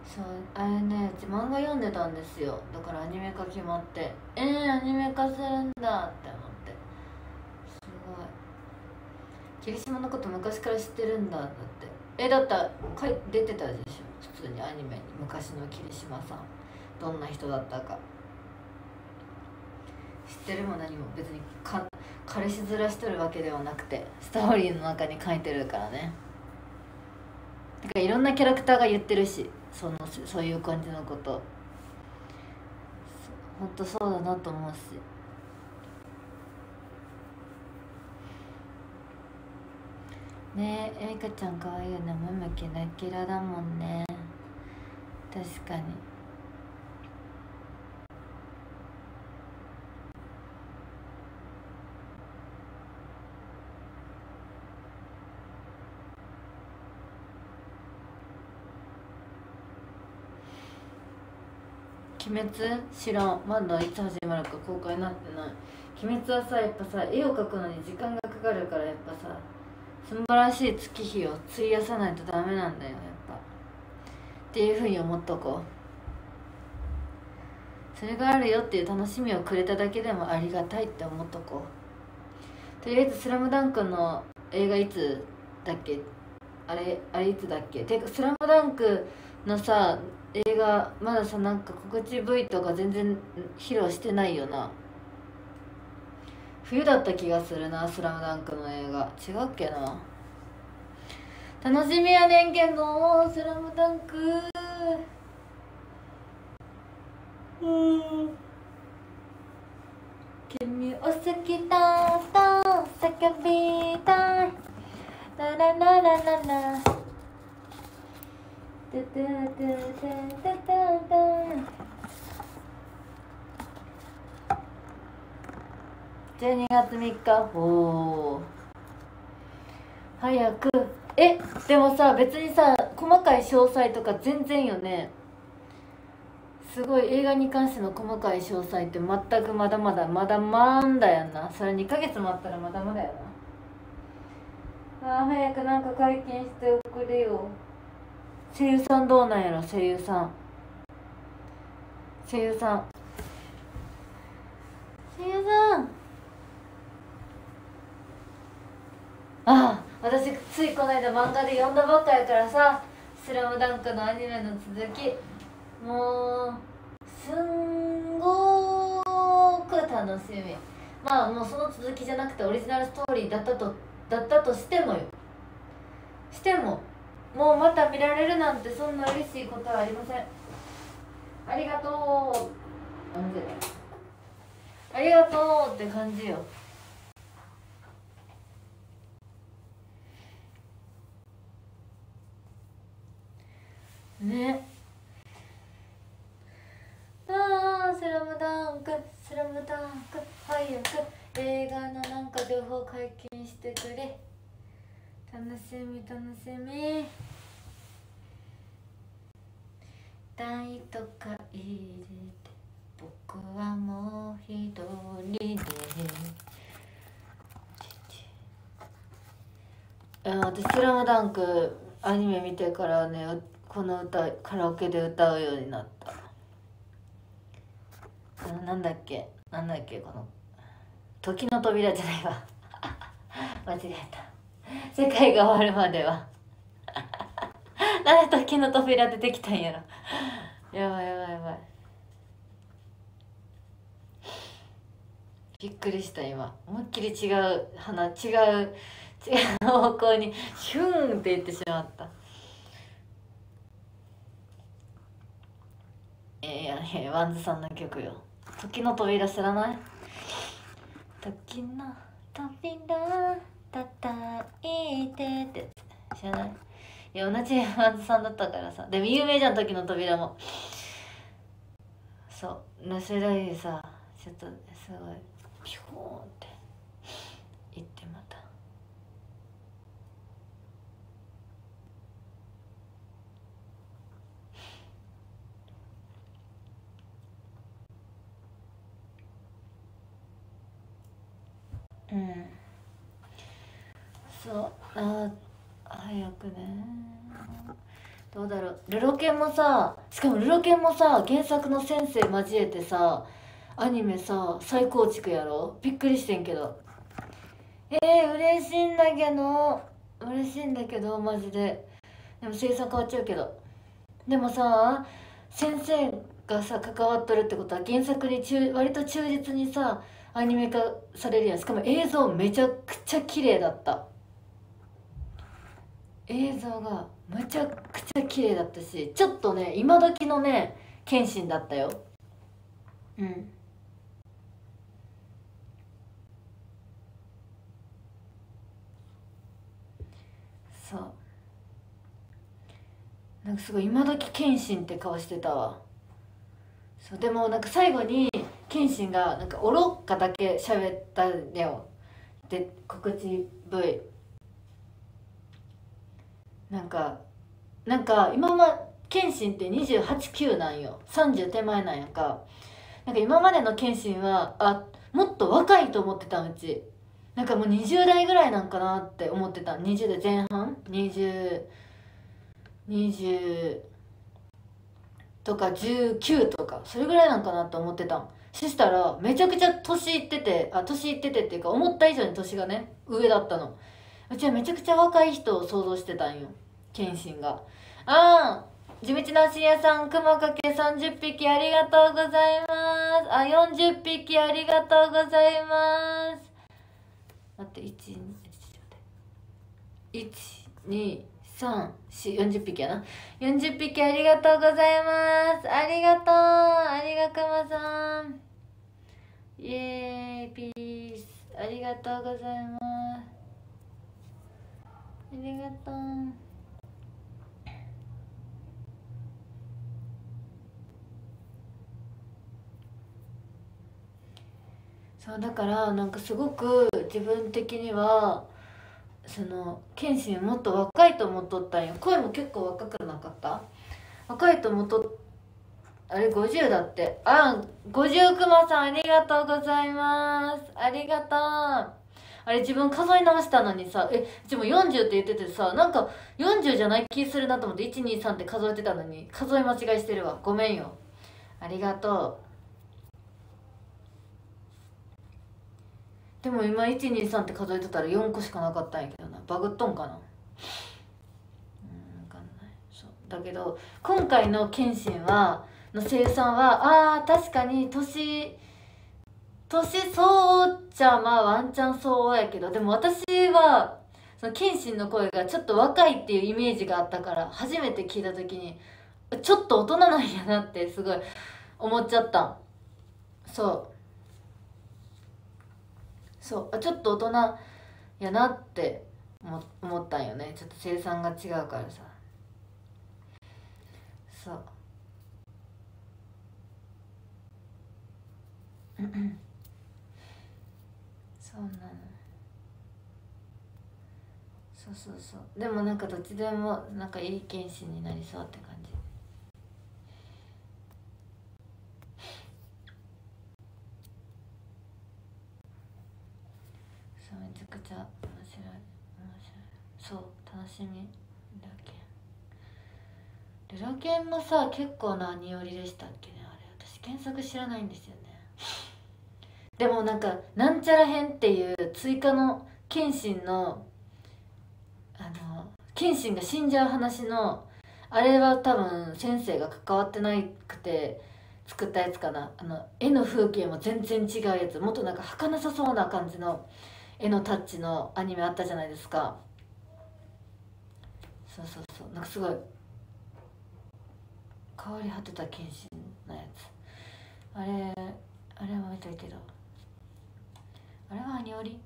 そうあれねうち漫画読んでたんですよ。だからアニメ化決まって。えー、アニメ化するんだって思って。すごい。霧島のこと昔から知ってるんだだって。えだったかい出てたでしょ？普通にアニメに。昔の霧島さん。どんな人だったか。知ってるも何も別にか彼氏面しとるわけではなくてストーリーの中に書いてるからね。てかいろんなキャラクターが言ってるし。そのそういう感じのこと。本当そうだなと思うし。ねええいかちゃん可愛いいよね。ママキラキラだもんね。確かに。鬼滅知らん。まだいつ始まるか公開になってない。鬼滅はさやっぱさ絵を描くのに時間がかかるからやっぱさ素晴らしい月日を費やさないとダメなんだよやっぱ。っていうふうに思っとこう。それがあるよっていう楽しみをくれただけでもありがたいって思っとこう。とりあえず「スラムダンクの映画いつだっけ？あれ？あれいつだっけ？てか「スラムダンクのさ映画まださなんか告知 V とか全然披露してないよな。冬だった気がするな「スラムダンクの映画。違うっけな。楽しみやねんけど「スラムダンク。うん。君を好きだと叫びたい。ララララララ。12月3日おお早く。えでもさ別にさ細かい詳細とか全然よね。すごい映画に関しての細かい詳細って全くまだまだまだまんだよな。それ2ヶ月もあったらまだまだやな。あー早くなんか解禁しておくれよ。声優さんどうなんやろ声優さん。声優さん。声優さん。ああ私ついこの間漫画で読んだばっかやからさ「スラムダンクのアニメの続き。もうすんごく楽しみ。まあもうその続きじゃなくてオリジナルストーリーだったとだったとしてもよ。してももうまた見られるなんてそんな嬉しいことはありません。ありがとう。ありがとうって感じよ。ね。あースラムダンクスラムダンク早く映画のなんか情報解禁してくれ。楽しみ楽しみ。大とか入れて僕はもう一人で。私「スラムダンクアニメ見てからねこの歌カラオケで歌うようになった。あのなんだっけ？なんだっけ？この「時の扉」じゃないわ。間違えた。世界が終わるまでは。なんで時の扉出てきたんやろ。やばいやばいやばい。びっくりした今。思いっきり違う花違う違う方向にヒューンって言ってしまった。いやいや WANDSさんの曲よ「時の扉」知らない？時の扉。叩いてって。知らない。いや同じ WANDSさんだったからさ。でも有名じゃん時の扉も。そう。それだけでさちょっとすごいピューンって。言ってまた。うん。そう。あ早くね。どうだろう。ルロケンもさしかもルロケンもさ原作の先生交えてさアニメさ再構築やろ。びっくりしてんけど。えー、嬉しいんだけど。嬉しいんだけどマジで。でも生産変わっちゃうけど。でもさ先生がさ関わっとるってことは原作に中割と忠実にさアニメ化されるやん。しかも映像めちゃくちゃ綺麗だった。映像がむちゃくちゃ綺麗だったしちょっとね今時のね謙信だったよ。うん。そう。なんかすごい今時謙信って顔してたわ。そうでもなんか最後に謙信がなんか愚かだけ喋ったんよ。で告知 V なんかなんか今ま謙信って289なんよ。30手前なんやんか。なんか今までの謙信はあもっと若いと思ってたうち。なんかもう20代ぐらいなんかなって思ってた。20代前半？2020とか19とか。それぐらいなんかなと思ってたん。そしたらめちゃくちゃ年いっててあ年いっててっていうか思った以上に年がね上だったの。うちはめちゃくちゃ若い人を想像してたんよ。謙信が。あー地道な深夜さん熊かけ30匹ありがとうございます。あ40匹ありがとうございます。待って123440匹やな。40匹ありがとうございます。ありがとう。ありがくまさん。イエーイピース。ありがとうございます。りがとう。そうだからなんかすごく自分的にはその謙信もっと若いと思っとったんよ。声も結構若くなかった？若いと思っとあれ50だって。あ五十熊さんありがとうございます。ありがとう。あれ自分数え直したのにさえうちも40って言っててさなんか40じゃない気するなと思って123って数えてたのに数え間違いしてるわ。ごめんよ。ありがとう。でも今123って数えてたら4個しかなかったんやけどな。バグっとんかな。うん分かんない。そう。だけど今回の謙信はの生産はあー確かに年年相応っちゃまあワンチャン相応やけどでも私はその謙信の声がちょっと若いっていうイメージがあったから初めて聞いた時にちょっと大人なんやなってすごい思っちゃった。そう。そう。あちょっと大人やなって思思ったんよね。ちょっと生産が違うからさ。そう。そうなの。そうそうそう。でもなんかどっちでもなんかいい検診になりそうって感じ。そうめちゃくちゃ面白い。面白い。そう楽しみルラケンルラケンもさ結構な匂りでしたっけねあれ。私検索知らないんですよね。でもなんかなんちゃら編っていう追加の謙信のあの謙信が死んじゃう話のあれは多分先生が関わってなくて作ったやつかな。あの絵の風景も全然違うやつ。もっとなんか儚さそうな感じの絵のタッチのアニメあったじゃないですか。そうそうそう。なんかすごい変わり果てた謙信なやつ。あれあれは見たいけどあれはアニオリ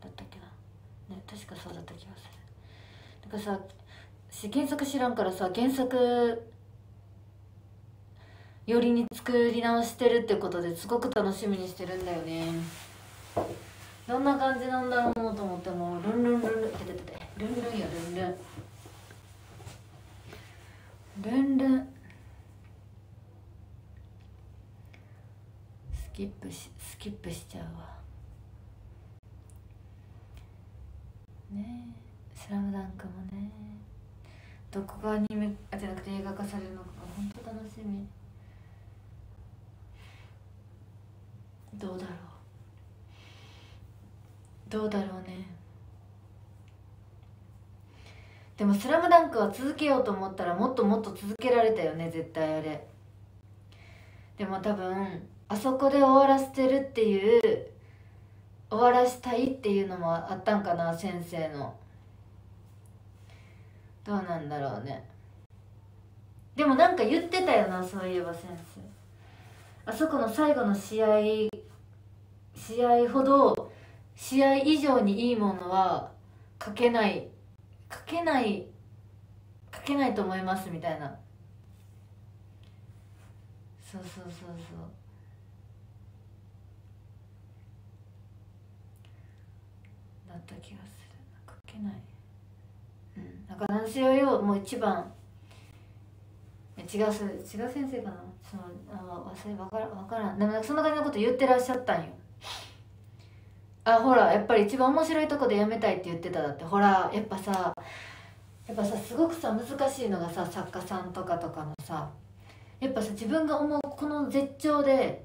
だったっけな。ね確かそうだった気がする。だからさし原作知らんからさ原作よりに作り直してるってことですごく楽しみにしてるんだよね。どんな感じなんだろうと思ってもルンルンルンルンてててて。ルンルンよルンルン。ルンルン。スキップしスキップしちゃうわ。ね。スラムダンクもね。どこがアニメあじゃなくて映画化されるのか本当楽しみ。どうだろう。どうだろうね。でも「スラムダンクは続けようと思ったらもっともっと続けられたよね絶対あれ。でも多分あそこで終わらせてるっていう終わらしたいっていうのもあったんかな先生の。どうなんだろうね。でもなんか言ってたよなそういえば先生。あそこの最後の試合試合ほど試合以上にいいものは書けない書けない書けないと思いますみたいな。そうそうそうそうだった気がする書けないうんなんか何しようよもう一番違う違う先生かなそのあ忘れ分から分からん。でもそんな感じのこと言ってらっしゃったんよあほらやっぱり一番面白いとこでやめたいって言ってただってほらやっぱさやっぱさすごくさ難しいのがさ作家さんとかとかのさやっぱさ自分が思うこの絶頂で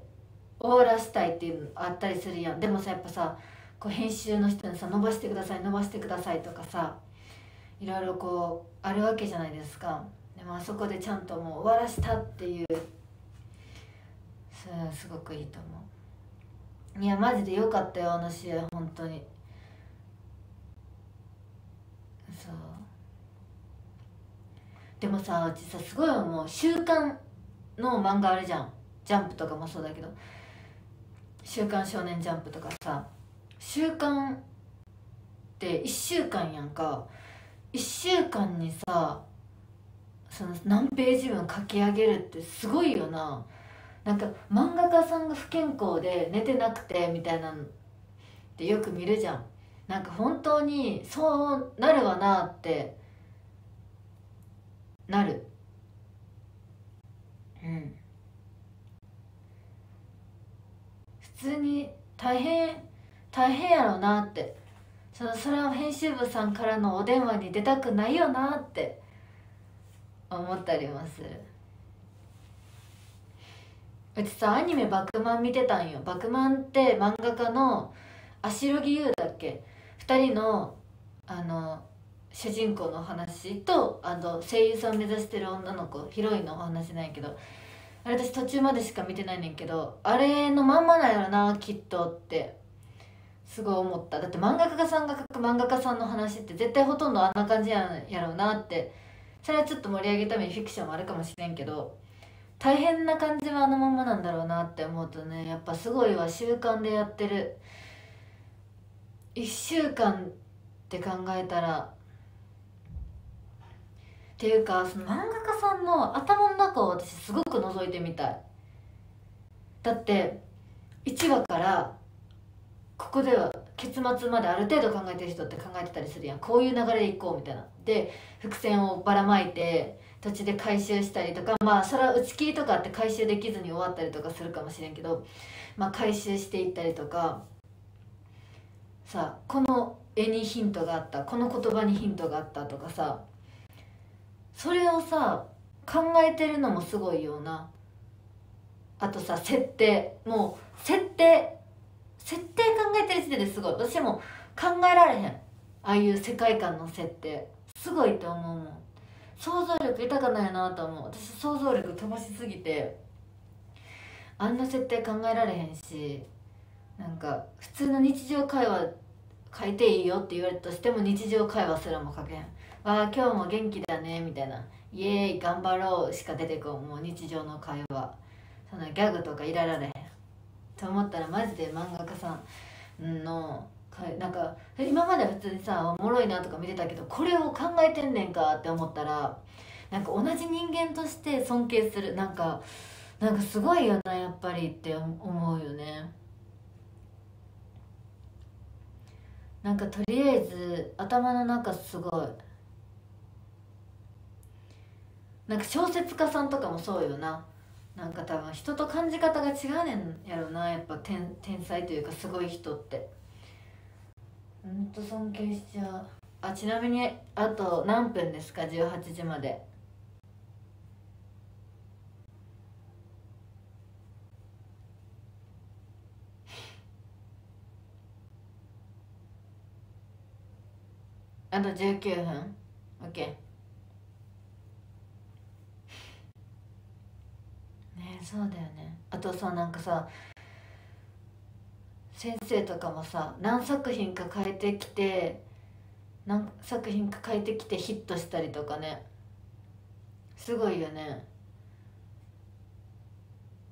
終わらしたいっていうのあったりするやん。でもさやっぱさこう編集の人にさ伸ばしてください伸ばしてくださいとかさいろいろこうあるわけじゃないですか。でもあそこでちゃんともう終わらしたっていうそれはすごくいいと思う。いやマジでよかったよあの試合本当に。そう。でもさうちさすごいもう週刊の漫画あるじゃん。ジャンプとかもそうだけど「週刊少年ジャンプ」とかさ。週刊って1週間やんか。1週間にさその何ページ分書き上げるってすごいよな。なんか漫画家さんが不健康で寝てなくてみたいなのってよく見るじゃん。なんか本当にそうなるわなってなる。うん。普通に大変大変やろうなって。そのそれは編集部さんからのお電話に出たくないよなって。思ったりもする。うちさアニメ「バクマン」見てたんよ。バクマンって漫画家の足ロギユだっけ。2人のあの主人公の話とあの声優さん目指してる女の子ヒロインのお話なんやけど。あれ私途中までしか見てないねんけどあれのまんまなんやろなきっとって。すごい思った。だって漫画家さんが描く漫画家さんの話って絶対ほとんどあんな感じややろうなって。それはちょっと盛り上げるためにフィクションもあるかもしれんけど大変な感じはあのままなんだろうなって思うとねやっぱすごいわ習慣でやってる。1週間って考えたらっていうかその漫画家さんの頭の中を私すごく覗いてみたい。だって1話からここでは結末まである程度考えてる人って考えてたりするやん。こういう流れでいこうみたいな。で伏線をばらまいて土地で回収したりとかまあそれは打ち切りとかって回収できずに終わったりとかするかもしれんけど、まあ、回収していったりとか。さこの絵にヒントがあった。この言葉にヒントがあったとかさ。それをさ考えてるのもすごいような。あとさ設定。もう設定設定考えてる時点ですごい。私も考えられへん。ああいう世界観の設定。すごいって思うもん。想像力豊かなんやなと思う。私想像力飛ばしすぎてあんな設定考えられへんしなんか普通の日常会話書いていいよって言われたとしても日常会話すらも書けへん。わあ今日も元気だねみたいな。イエーイ頑張ろうしか出てこん。もう日常の会話。そのギャグとかいられへん。と思ったらマジで漫画家さんのなんか今まで普通にさおもろいなとか見てたけどこれを考えてんねんかって思ったらなんか同じ人間として尊敬するなんかなんかすごいよなやっぱりって思うよね。なんかとりあえず頭の中すごい。なんか小説家さんとかもそうよな。なんか多分人と感じ方が違うねんやろなやっぱ天天才というかすごい人って。ほんと尊敬しちゃう。あちなみにあと何分ですか？18時まで。あと19分。OK そうだよね。あとさなんかさ先生とかもさ何作品か変えてきて何作品か変えてきてヒットしたりとかね。すごいよね。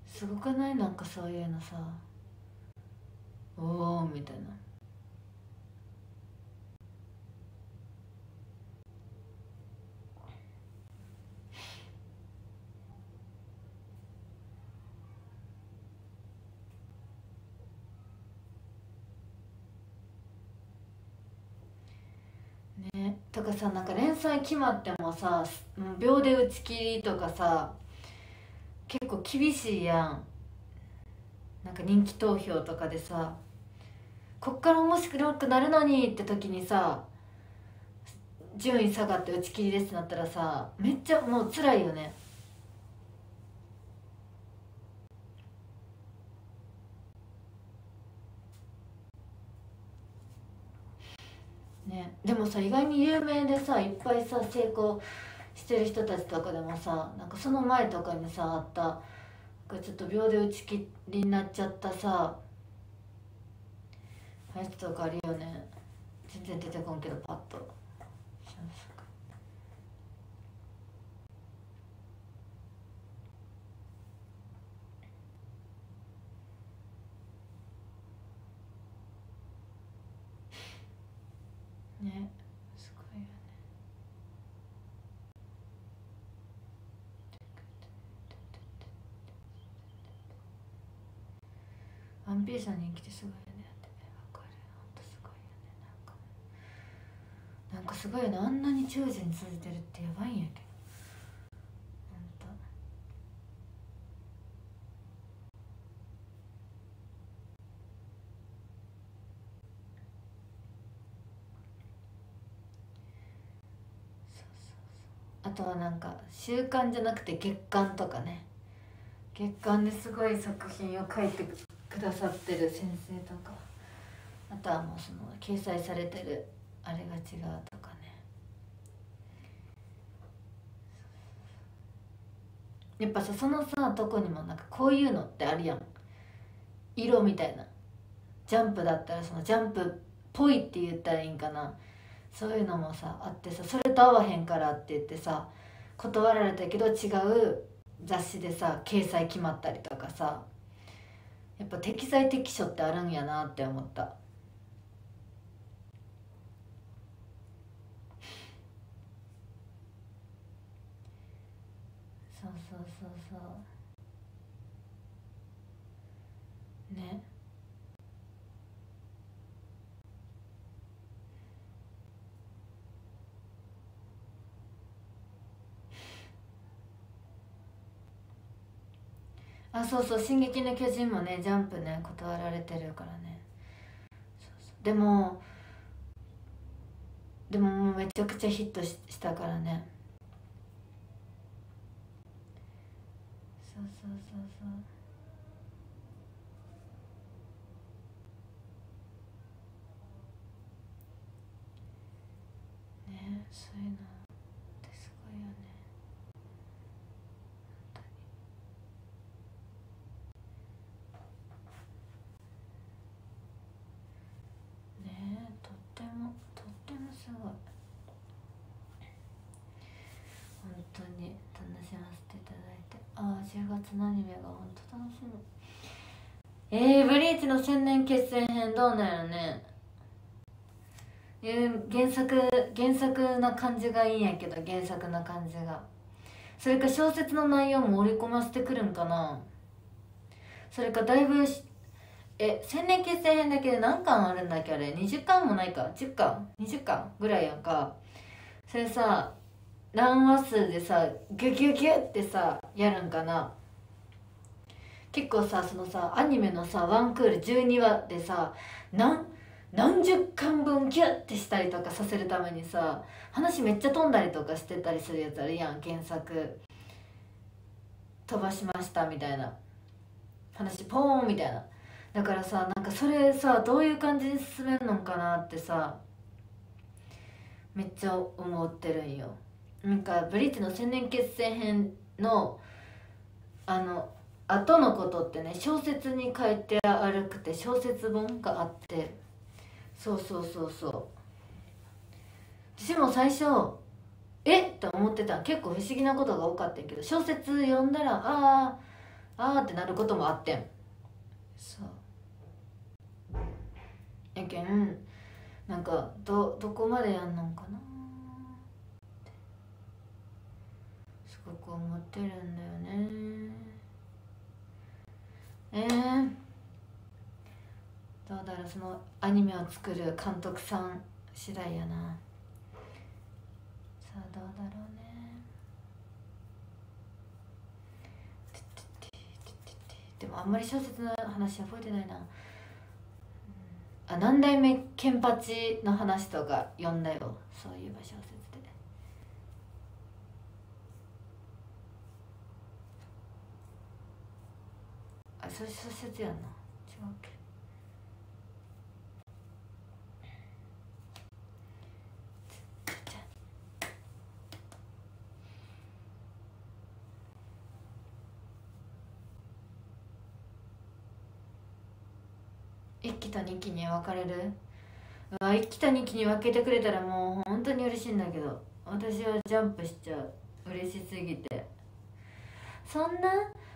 すごくない？なんかそういうのさ。おおみたいな。ね。とかさなんか連載決まってもさ秒で打ち切りとかさ結構厳しいやん。なんか人気投票とかでさこっから面白くなるのにって時にさ順位下がって打ち切りですってなったらさめっちゃもう辛いよね。ねでもさ意外に有名でさいっぱいさ成功してる人たちとかでもさなんかその前とかにさあったちょっと秒で打ち切りになっちゃったさやつとかあるよね全然出てこんけどパッと。ね。すごいよね。ワンピースの人気ってすごいよね。ってわかる。ほんとすごいよね。なんか。なんかすごいよね。あんなに長寿に続いてるってやばいんやけどあとはなんか週刊じゃなくて月刊とかね。月刊ですごい作品を書いてくださってる先生とか。あとはもうその掲載されてるあれが違うとかね。やっぱさそのさとこにもなんかこういうのってあるやん。色みたいな。ジャンプだったらそのジャンプっぽいって言ったらいいんかな。そういうのもさあってさそれと合わへんからって言ってさ断られたけど違う雑誌でさ掲載決まったりとかさやっぱ適材適所ってあるんやなって思った。そうそうそうそう。ね。そうそう「進撃の巨人」もねジャンプね断られてるからね。でもでももうめちゃくちゃヒットしたからね。そうそうそうそう。ねそういうの。のアニメが本当楽しみ。えー、ブリーチの千年決戦編どうなんやろね。えー、原作原作な感じがいいんやけど原作な感じが。それか小説の内容も織り込ませてくるんかな。それかだいぶえ千年決戦編だけで何巻あるんだっけあれ？20巻もないか。10巻？20巻ぐらいやんか。それさ何話数でさギュギュギュってさやるんかな。結構さそのさアニメのさワンクール12話でさ何何十巻分キュッてしたりとかさせるためにさ話めっちゃ飛んだりとかしてたりするやつあるやん原作。飛ばしましたみたいな。話ポーンみたいな。だからさなんかそれさどういう感じに進めるのかなってさめっちゃ思ってるんよ。なんかブリッジの千年決戦編のあの後のことってね小説に書いてあるくて小説本があって。そうそうそうそう。私も最初えって思ってた。結構不思議なことが多かったけど小説読んだらああああってなることもあってん。そう。やけんなんかどどこまでやんのかな。すごく思ってるんだよね。えー、どうだろうそのアニメを作る監督さん次第やな。さあどうだろうね。でもあんまり小説の話覚えてないな。あ何代目ケンパチの話とか読んだよ。そういえば小説あそれ小説やな。違うっけ。一期と二期に分かれる？あ一期と二期に分けてくれたらもう本当に嬉しいんだけど私はジャンプしちゃう。嬉しすぎて。そんな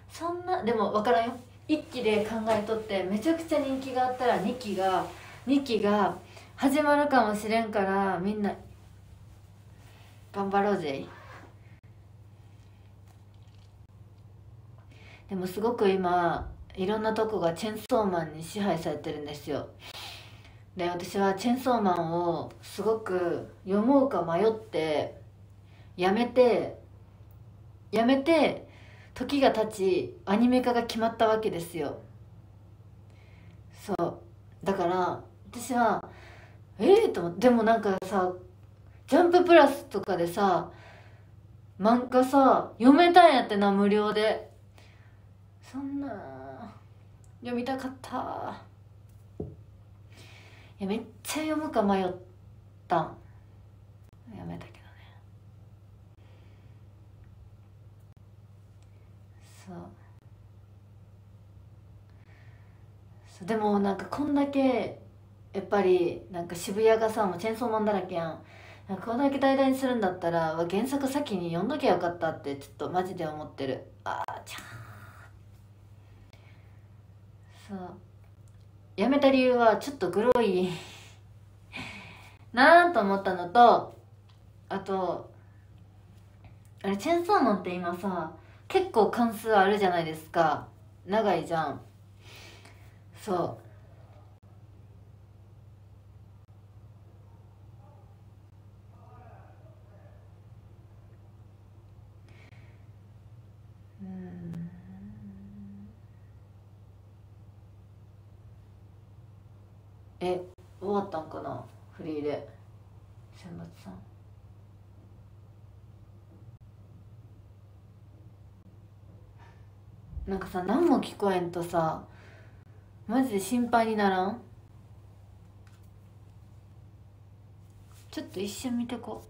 そんなでも分からんよ。1期で考えとってめちゃくちゃ人気があったら2期が2期が始まるかもしれんからみんな頑張ろうぜ。でもすごく今いろんなとこがチェンソーマンに支配されてるんですよ。で私はチェンソーマンをすごく読もうか迷ってやめてやめて時が経ちアニメ化が決まったわけですよ。そう。だから私はええー、とでもなんかさジャンププラスとかでさ漫画さ読めたんやってな無料で。そんな読みたかった。いやめっちゃ読むか迷ったんやめたけどそうでもなんかこんだけやっぱりなんか渋谷がさもうチェンソーマンだらけやん。こんだけ大々にするんだったら原作先に読んどきゃよかったってちょっとマジで思ってる。あーちゃー。そう。やめた理由はちょっとグロい。なーと思ったのとあとあれチェンソーマンって今さ結構関数あるじゃないですか。長いじゃん。そう。え終わったんかな？フリーで。選抜さん。なんかさ何も聞こえんとさマジで心配にならん？ちょっと一瞬見てこ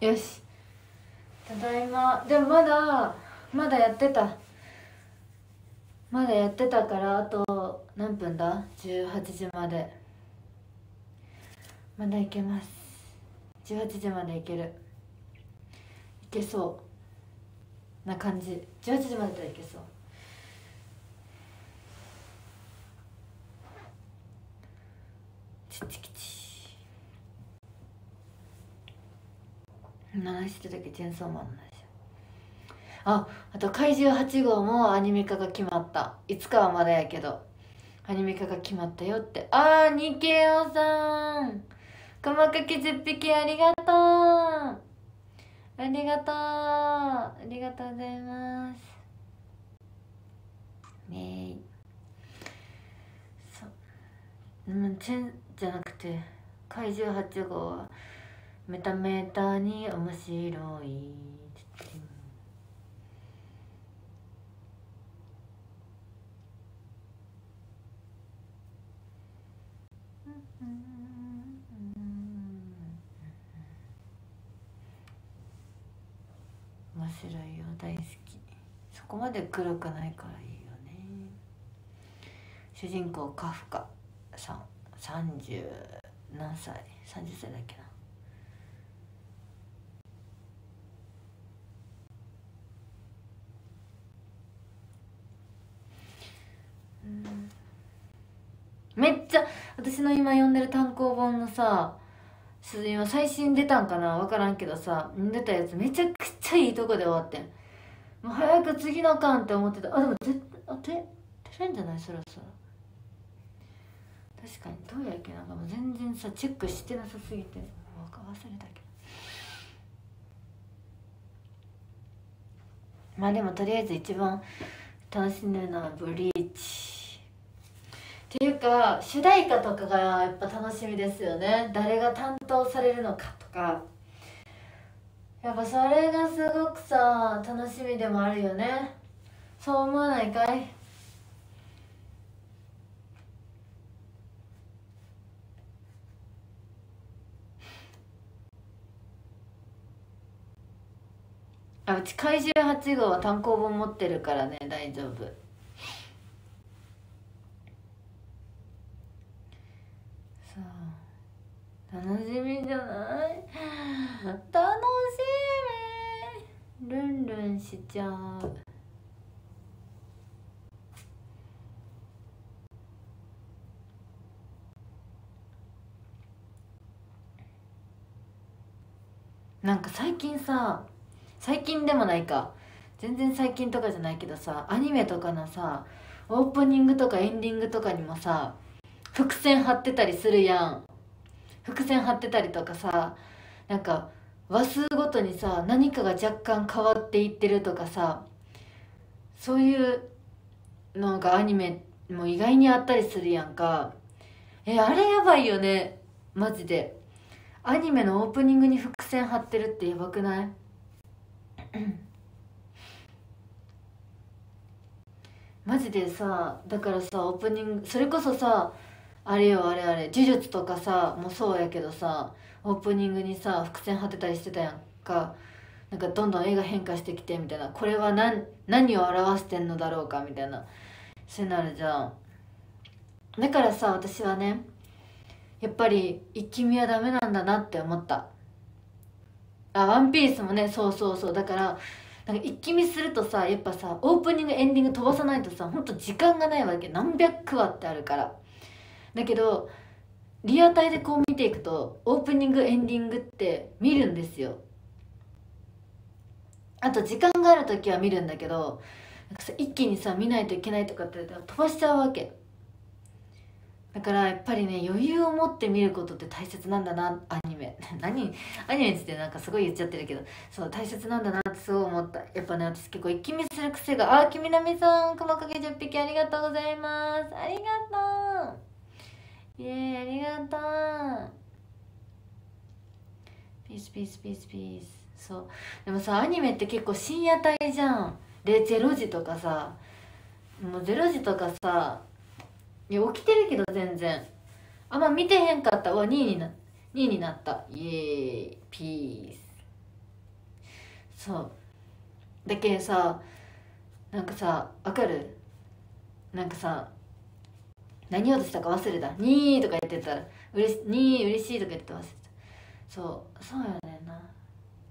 よし。ただいま。でもまだまだやってた。まだやってたからあと何分だ？18時まで。まだいけます。18時までいける。いけそうな感じ。18時までだいけそう。チッチキチ。何してたっけチェンソーマンの話ああと怪獣8号もアニメ化が決まった。いつかはまだやけど。アニメ化が決まったよって。あーニケオさん。細かき10匹ありがとう。ありがとう。ありがとうございます。ねえそう。うんチェンじゃなくて怪獣8号はメタメタに面白い。面白いよ大好きそこまで黒くないからいいよね主人公カフカさん30何歳30歳だっけなめっちゃ私の今読んでる単行本のさ今最新出たんかな分からんけどさ出たやつめちゃくちゃいいとこで終わってん。もう早く次の巻って思ってた。あでも絶対あて出るんじゃない？そろそろ。確かに。どうやっけなんかもう全然さチェックしてなさすぎて。忘れたけど。まあでもとりあえず一番楽しんでるのはブリーチ。っていうか主題歌とかがやっぱ楽しみですよね。誰が担当されるのかとか。やっぱそれがすごくさ楽しみでもあるよね。そう思わないかい？あうち怪獣8号は単行本持ってるからね大丈夫そう楽しみじゃない？楽しみ。ルンルンしちゃう。なんか最近さ最近でもないか。全然最近とかじゃないけどさアニメとかのさオープニングとかエンディングとかにもさ伏線張ってたりするやん。伏線張ってたりとかさなんか話数ごとにさ何かが若干変わっていってるとかさそういうのがアニメも意外にあったりするやんか。えあれやばいよね。マジで。アニメのオープニングに伏線張ってるってやばくない？マジでさだからさオープニングそれこそさあれよあれあれ。呪術とかさもうそうやけどさオープニングにさ伏線張ってたりしてたやんか。なんかどんどん絵が変化してきてみたいな。これは何何を表してんのだろうかみたいな。そうなるじゃん。だからさ私はねやっぱり一気見はダメなんだなって思った。あワンピースもねそうそうそう。だからなんか一気見するとさやっぱさオープニングエンディング飛ばさないとさほんと時間がないわけ。何百話ってあるから。だけどリアタイでこう見ていくとオープニングエンディングって見るんですよ。あと時間がある時は見るんだけどなんかさ一気にさ見ないといけないとかって飛ばしちゃうわけ。だからやっぱりね余裕を持って見ることって大切なんだなアニメ。何アニメってなんかすごい言っちゃってるけどそう大切なんだなってすごい思った。やっぱね私結構一気見する癖があきみなみさん細かけ10匹ありがとうございます。ありがとう。イエーイありがとう。ピースピースピースピースそう。でもさアニメって結構深夜帯じゃん。で0時とかさ。もう0時とかさいや起きてるけど全然。あんま見てへんかった。わ2位にな2位になった。イエーイ。ピースそう。だけさなんかさわかる？なんかさ何言おうとしたか忘れた「2」とか言ってたら「うれし2嬉しい」とか言って忘れた。そうそうやねんな。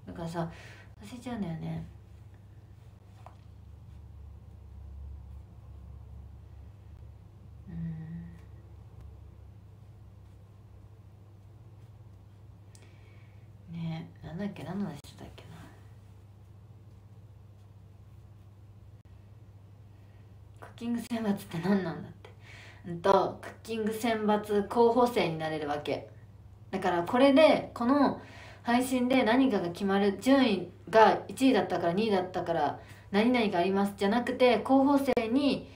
だからさ忘れちゃうんだよね。うん。ねえなんだっけ？何の話してたっけな？クッキング選抜って何なんだんとクッキング選抜候補生になれるわけ。だからこれでこの配信で何かが決まる順位が1位だったから2位だったから何々がありますじゃなくて候補生に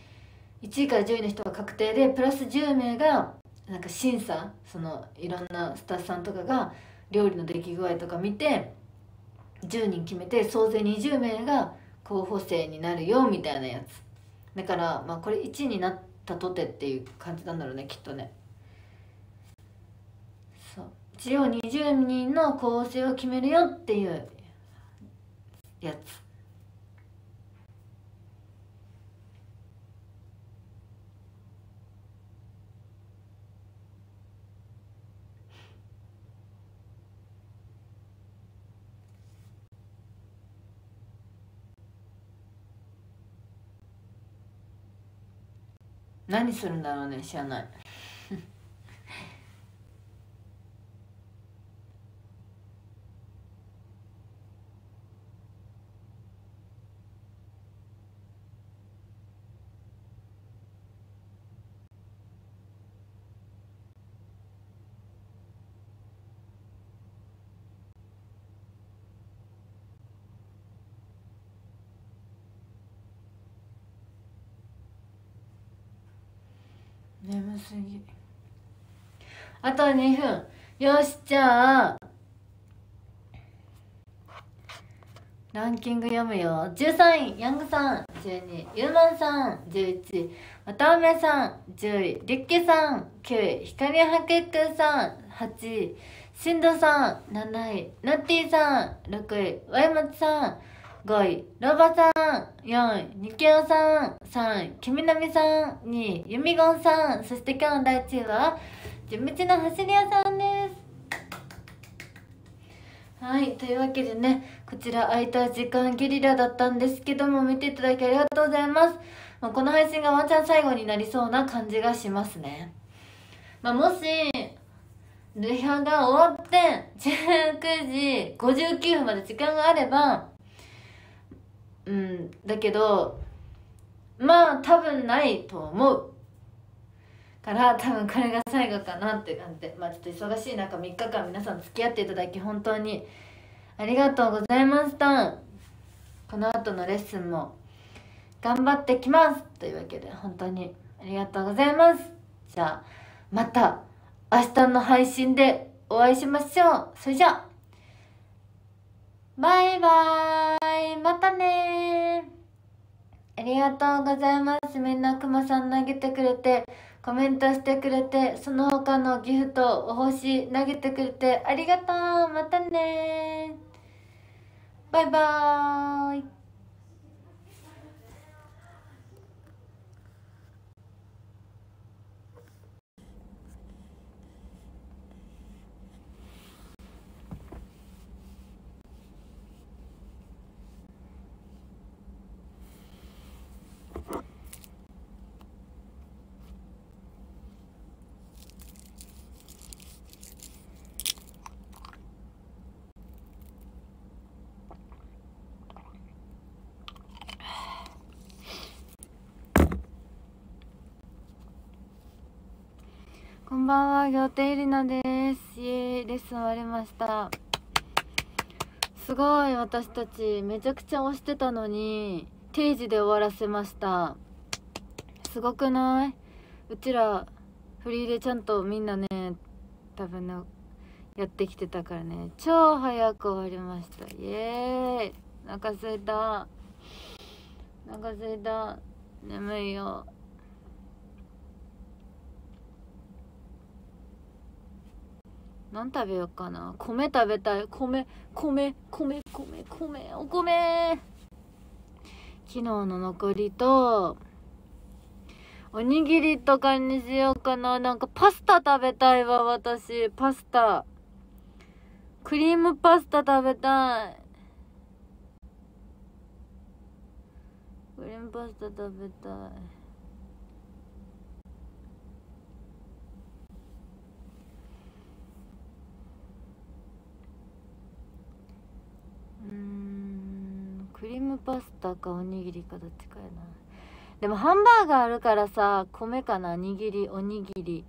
1位から10位の人が確定でプラス10名がなんか審査そのいろんなスタッフさんとかが料理の出来具合とか見て10人決めて総勢20名が候補生になるよみたいなやつ。だからまあこれ1位になったとてっていう感じなんだろうねきっとね。そう。一応20人の構成を決めるよっていうやつ。何するんだろうね知らない。眠すぎあと2分。よしじゃあ。ランキング読むよ。13位。ヤングさん。12位。ユーマンさん。11位。渡辺さん。10位。リッケさん。9位。光はけくさん。8位。しんどさん。7位。ナッティさん。6位。ワイマツさん。5位。ロバさん4位。ニケオさん3位。キミナミさん2位。ユミゴンさん。そして今日の第1位は地道な走り屋さんです。はい。というわけでねこちら空いた時間ゲリラだったんですけども見ていただきありがとうございます。まあこの配信がワンチャン最後になりそうな感じがしますね。まあもしルハが終わって19時59分まで時間があればうん。だけどまあ多分ないと思うから多分これが最後かなって感じで。まあちょっと忙しい中3日間皆さん付き合っていただき本当にありがとうございました。この後のレッスンも頑張ってきますというわけで本当にありがとうございます。じゃあまた明日の配信でお会いしましょう。それじゃあ。バイバーイ。またね。ありがとうございます。みんなくまさん投げてくれて。コメントしてくれて。その他のギフトお星投げてくれて。ありがとう。またね。バイバーイ。ばんは、行手ゆりなです。イエーイ、レッスン終わりました。すごい、私たち、めちゃくちゃ押してたのに、定時で終わらせました。すごくない？うちら、フリーでちゃんとみんなね、多分ね、やってきてたからね、超早く終わりました。イエーイ。お腹すいた。お腹すいた。眠いよ。何食べようかな？米食べたい。米米米米米お米。昨日の残りとおにぎりとかにしようかな。なんかパスタ食べたいわ私。パスタ。クリームパスタ食べたい。クリームパスタ食べたい。うん。クリームパスタかおにぎりかどっちかやな。でもハンバーガーあるからさ米かな？握りおにぎり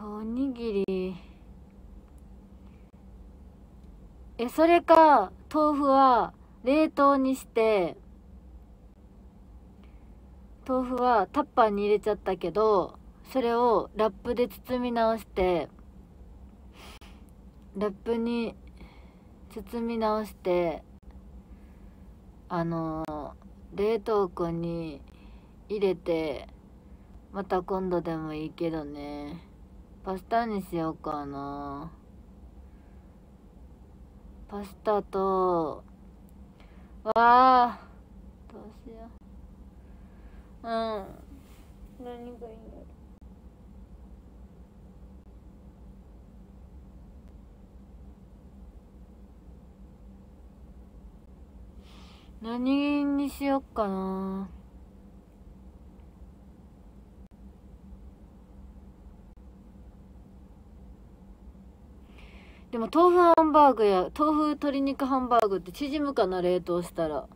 おにぎり。えそれか豆腐は冷凍にして豆腐はタッパーに入れちゃったけどそれをラップで包み直してラップに包み直してあの冷凍庫に入れてまた今度でもいいけどね。パスタにしようかな。パスタとわあどうしよう。うん。何がいいんやろ何にしよっかな。でも豆腐ハンバーグや豆腐鶏肉ハンバーグって縮むかな冷凍したら。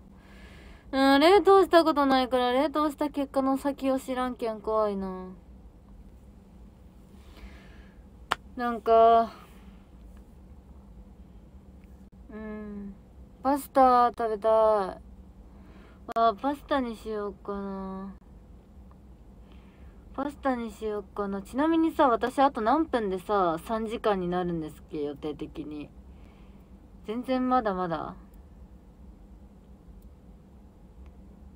うん冷凍したことないから冷凍した結果の先を知らんけん怖いな。なんかうん。パスタ食べたい。あパスタにしようかな。パスタにしようかな。ちなみにさ私あと何分でさ3時間になるんですっけ予定的に。全然まだまだ。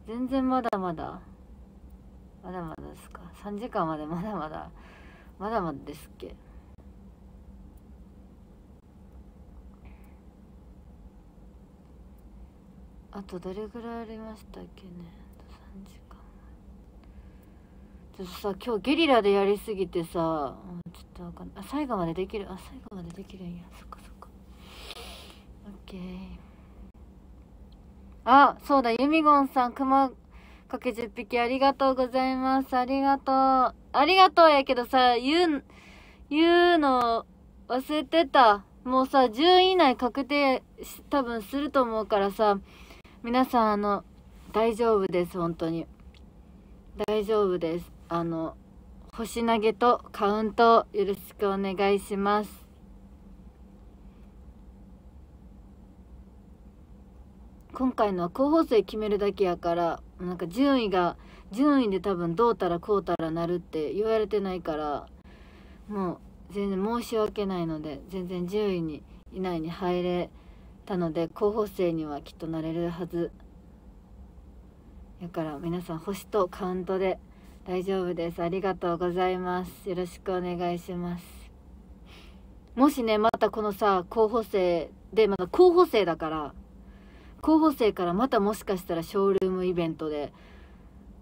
全然まだまだ。まだまだですか。3時間までまだまだ。まだまだですっけ。あとどれぐらいありましたっけね。3時間。ちょっとさ今日ゲリラでやりすぎてさちょっとわかんない。あ最後までできる。あ最後までできるんや。そっかそっか。オッケー。あそうだ。ユミゴンさん熊かけ10匹ありがとうございます。ありがとう。ありがとうやけどさ言う言うの忘れてた。もうさ10位以内確定多分すると思うからさ皆さんあの大丈夫です本当に。大丈夫です。あの星投げとカウントよろしくお願いします。今回のは候補生決めるだけやからなんか順位が順位で多分どうたらこうたらなるって言われてないからもう全然申し訳ないので全然10位に以内に入れたので候補生にはきっとなれるはず。だから皆さん星とカウントで大丈夫です。ありがとうございます。よろしくお願いします。もしねまたこのさ候補生でまだ候補生だから候補生からまたもしかしたらショールームイベントで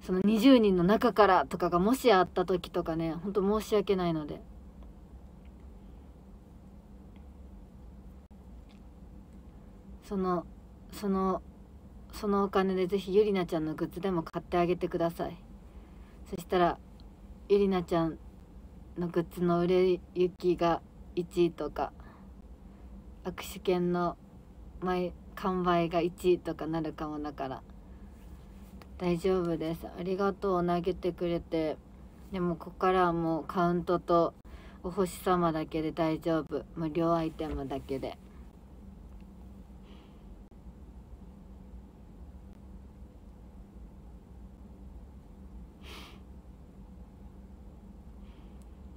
その20人の中からとかがもしあった時とかねほんと申し訳ないので。そのそのそのお金でぜひゆりなちゃんのグッズでも買ってあげてください。そしたらゆりなちゃんのグッズの売れ行きが1位とか握手券の前完売が1位とかなるかもだから大丈夫です。ありがとう投げてくれてでもここからはもうカウントとお星様だけで大丈夫。無料アイテムだけで。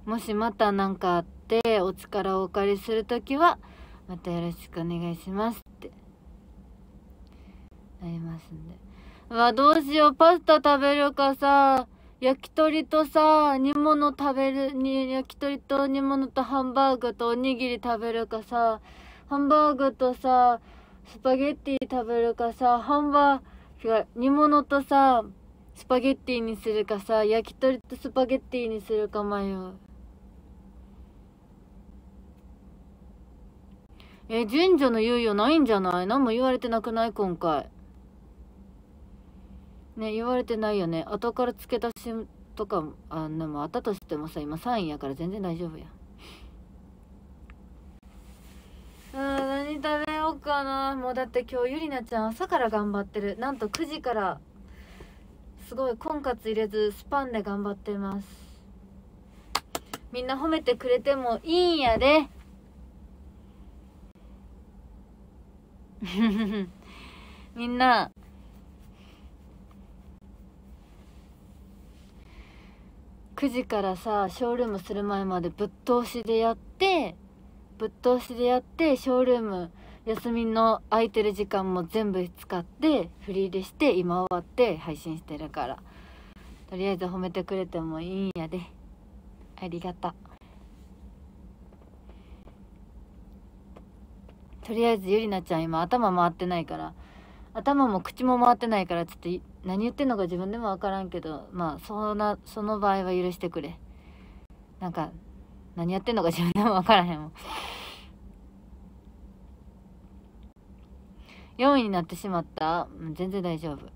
もしまた何かあってお力をお借りする時はまたよろしくお願いしますって。なりますんで。うわどうしようパスタ食べるかさ。焼き鳥とさ煮物食べるに焼き鳥と煮物とハンバーグとおにぎり食べるかさ。ハンバーグとさスパゲッティ食べるかさ。ハンバーグ煮物とさスパゲッティにするかさ。焼き鳥とスパゲッティにするか迷う。え神社の猶予ないんじゃない？何も言われてなくない？今回。ね言われてないよね。後から付け足しとかあでもあったとしてもさ今3位やから全然大丈夫や。うん何食べようかな。もうだって今日ゆりなちゃん朝から頑張ってる。なんと9時からすごい婚活入れずスパンで頑張ってます。みんな褒めてくれてもいいんやで。みんな。9時からさショールームする前までぶっ通しでやってぶっ通しでやってショールーム休みの空いてる時間も全部使ってフリーでして今終わって配信してるから。とりあえず褒めてくれてもいいんやで。ありがとうとりあえずゆりなちゃん今頭回ってないから。頭も口も回ってないからちょっと何言ってんのか自分でも分からんけどまあそんなその場合は許してくれ。なんか何やってんのか自分でも分からへんもん。4位になってしまった？全然大丈夫。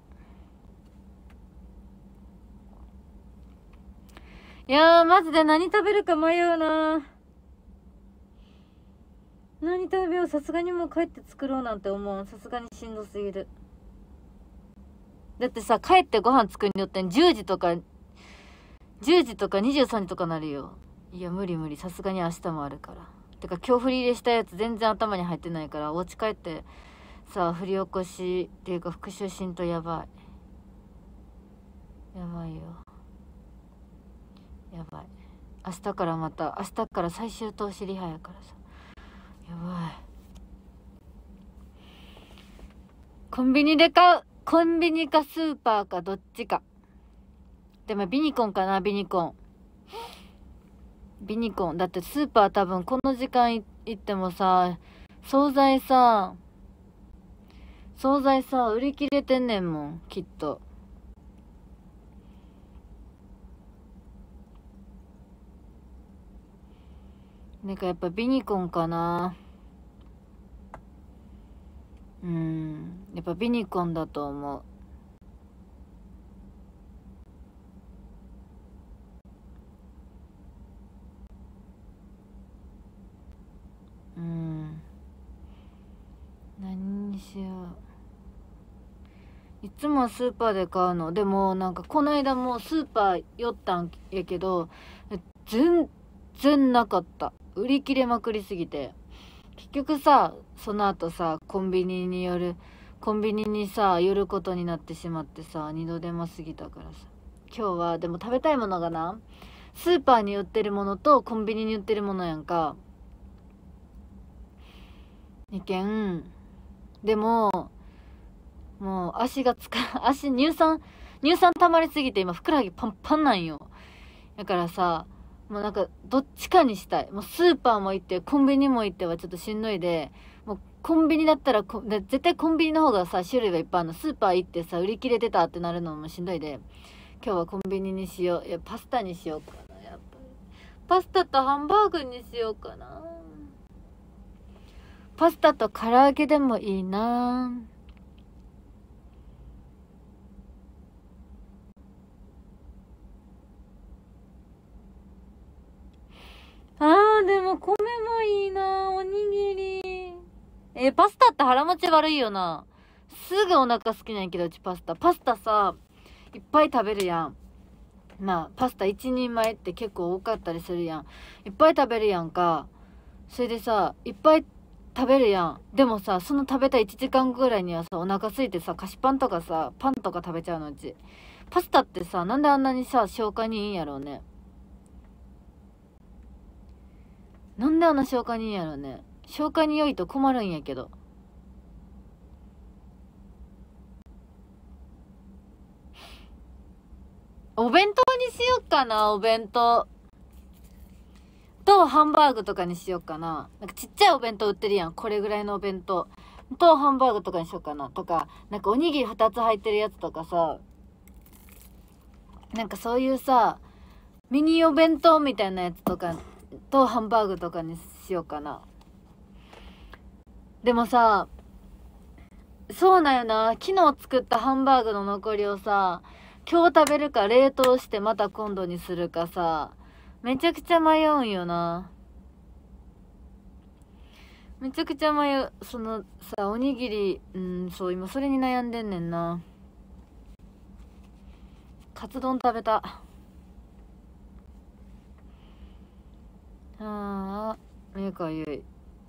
いやーマジで何食べるか迷うな何食べようさすがにもう帰って作ろうなんて思う。さすがにしんどすぎる。だってさ帰ってご飯作りによって10時とか10時とか23時とかなるよ。いや無理無理。さすがに明日もあるから。てか今日振り入れしたやつ全然頭に入ってないからお家帰ってさあ振り起こしっていうか復習しんとやばい。やばいよ。やばい。明日からまた明日から最終投資リハやからさ。ばい。コンビニで買うコンビニかスーパーかどっちか。でもビニコンかなビニコン。ビニコン。だってスーパー多分この時間行ってもさ惣菜さ惣菜さ売り切れてんねんもんきっと。なんかやっぱビニコンかな。うん。やっぱビニコンだと思う。うん。何にしよう。いつもスーパーで買うの。でもなんかこの間もスーパー寄ったんやけど全然なかった。売り切れまくりすぎて。結局さその後さコンビニによるコンビニにさ寄ることになってしまってさ二度手間すぎたからさ。今日はでも食べたいものがなスーパーに売ってるものとコンビニに売ってるものやんか。意見。でももう足がつか足乳酸乳酸溜まりすぎて今ふくらはぎパンパンなんよ。だからさもうなんかどっちかにしたい。もうスーパーも行ってコンビニも行ってはちょっとしんどいで。もうコンビニだったらで絶対コンビニの方がさ種類がいっぱいあるの。スーパー行ってさ売り切れてたってなるのもしんどいで。今日はコンビニにしよう。いやパスタにしようかなやっぱ。りパスタとハンバーグにしようかな。パスタと唐揚げでもいいな。あーでも米もいいなおにぎり。えパスタって腹持ち悪いよな。すぐお腹好きなんやけどうちパスタ。パスタさいっぱい食べるやん。まあパスタ一人前って結構多かったりするやん。いっぱい食べるやんか。それでさいっぱい食べるやん。でもさその食べた1時間ぐらいにはさお腹空いてさ菓子パンとかさパンとか食べちゃうのうち。パスタってさなんであんなにさ消化にいいんやろうね。なんであんな消化にいいんやろね。消化に良いと困るんやけど。お弁当にしよっかなお弁当。とハンバーグとかにしよっかな。なんかちっちゃいお弁当売ってるやん。これぐらいのお弁当。とハンバーグとかにしよっかな。とかなんかおにぎり2つ入ってるやつとかさ。なんかそういうさミニお弁当みたいなやつとかとハンバーグとかにしようかな。でもさそうなよな。昨日作ったハンバーグの残りをさ今日食べるか冷凍してまた今度にするかさめちゃくちゃ迷うんよな。めちゃくちゃ迷う。そのさおにぎりうんそう今それに悩んでんねんな。カツ丼食べた。ああ目かゆい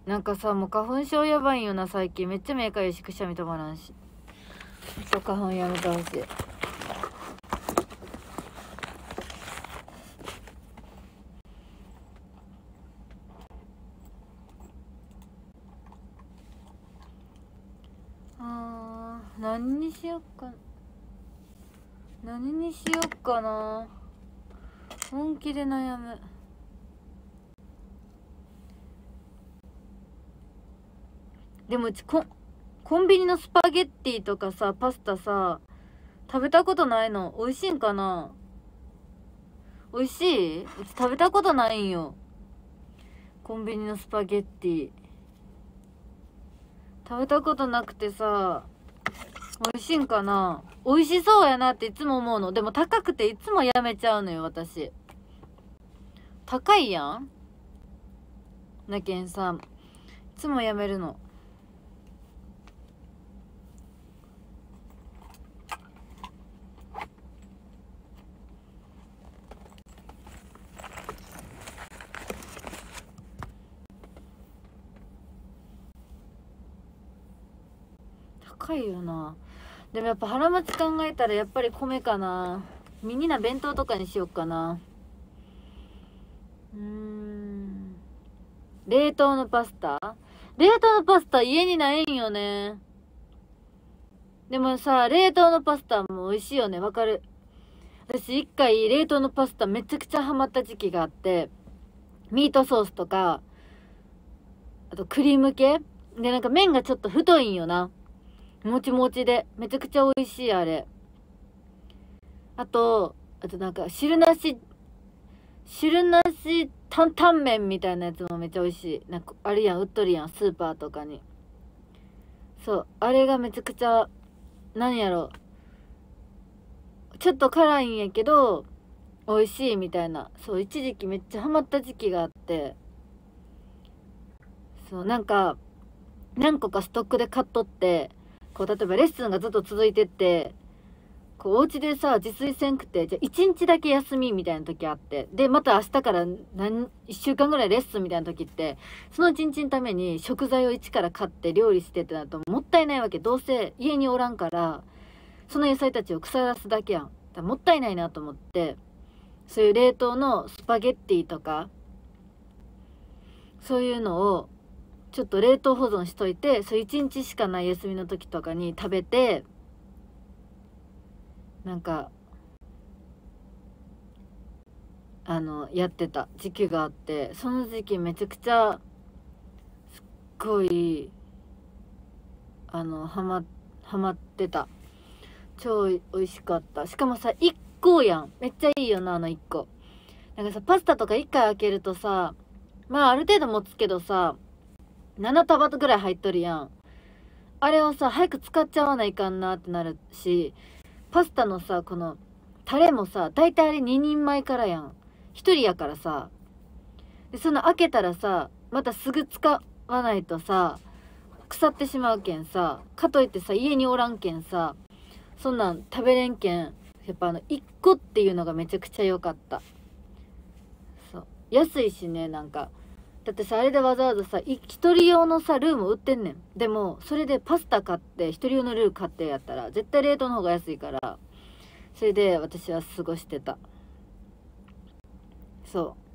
なんかさもう花粉症やばいよな最近。めっちゃ目かゆいしくしゃみ止まらんし。そう花粉やめてほしい。あ何にしよっか何にしよっかな。本気で悩む。でもうちコンコンビニのスパゲッティとかさパスタさ食べたことないの？美味しいんかな？美味しい？うち食べたことないんよ。コンビニのスパゲッティ。食べたことなくてさ美味しいんかな？美味しそうやなっていつも思うの。でも高くていつもやめちゃうのよ私。高いやん？なけんさいつもやめるの。高いよな。でもやっぱ腹持ち考えたらやっぱり米かな。ミニな弁当とかにしよっかな。うん。冷凍のパスタ？冷凍のパスタ家にないんよね。でもさ冷凍のパスタも美味しいよね。わかる？私一回冷凍のパスタめちゃくちゃハマった時期があって。ミートソースとか。あとクリーム系？でなんか麺がちょっと太いんよな。もちもちでめちゃくちゃ美味しいあれ。あとあとなんか汁なし汁なし担々麺みたいなやつもめっちゃ美味しい。なんかあるやん売っとるやんスーパーとかに。そうあれがめちゃくちゃ何やろ。ちょっと辛いんやけど美味しいみたいな。そう一時期めっちゃハマった時期があって。そうなんか何個かストックで買っとって。こう例えばレッスンがずっと続いてってこうお家でさ自炊せんくてじゃあ1日だけ休みみたいな時あってでまた明日から何1週間ぐらいレッスンみたいな時ってその1日のために食材を一から買って料理してってなるともったいないわけ。どうせ家におらんからその野菜たちを腐らすだけやん。だもったいないなと思ってそういう冷凍のスパゲッティとかそういうのをちょっと冷凍保存しといてそう1日しかない休みの時とかに食べてなんかあのやってた。時期があってその時期めちゃくちゃすっごいあのハマハマってた。超美味しかった。しかもさ1個やん。めっちゃいいよなあの1個。なんかさパスタとか1回開けるとさまあある程度持つけどさ7束ぐらい入っとるやん。あれをさ早く使っちゃわないかんなってなるしパスタのさこのタレもさ大体あれ2人前からやん。1人やからさ。でその開けたらさまたすぐ使わないとさ腐ってしまうけんさかといってさ家におらんけんさそんなん食べれんけん。やっぱあの1個っていうのがめちゃくちゃ良かった。そう。安いしねなんか。だってさあれでわざわざさ1人用のさルーム売ってんねん。でもそれでパスタ買って1人用のルー買ってやったら絶対冷凍の方が安いからそれで私は過ごしてた。そう。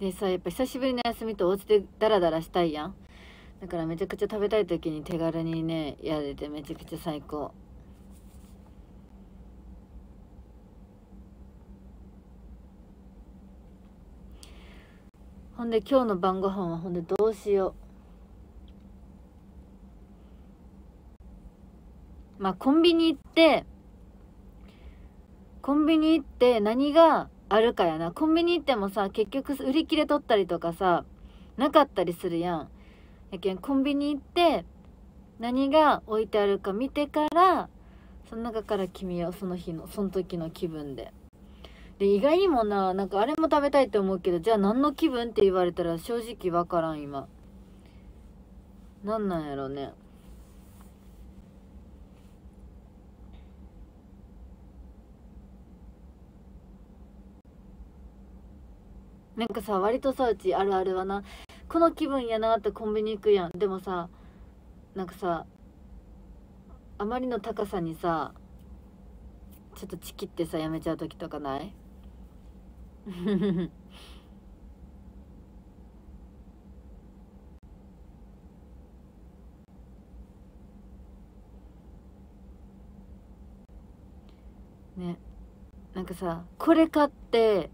でさやっぱ久しぶりの休みとお家でダラダラしたいやん。だからめちゃくちゃ食べたい時に手軽にねやれてめちゃくちゃ最高。ほんで今日の晩ご飯はほんでどうしよう。まあコンビニ行ってコンビニ行って何があるかやな。コンビニ行ってもさ結局売り切れとったりとかさなかったりするやん。やけんコンビニ行って何が置いてあるか見てからその中から決めようその日のその時の気分で。で意外にもななんかあれも食べたいって思うけどじゃあ何の気分って言われたら正直わからん今。なんなんやろね。なんかさ割とさうちあるあるはなこの気分やなってコンビニ行くやん。でもさなんかさあまりの高さにさちょっとチキってさやめちゃう時とかない？ね。なんかさこれ買って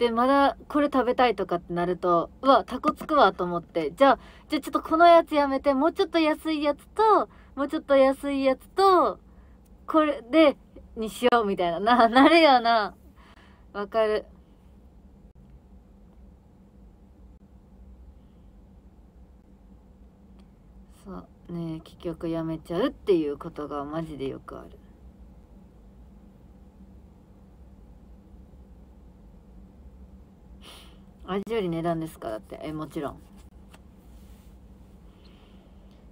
でまだこれ食べたいとかってなるとうわタコつくわと思って。じゃあじゃあちょっとこのやつやめてもうちょっと安いやつともうちょっと安いやつとこれでにしようみたいな。ななるよな。わかる。そう。ね結局やめちゃうっていうことがマジでよくある。味より値段ですからって。えもちろん。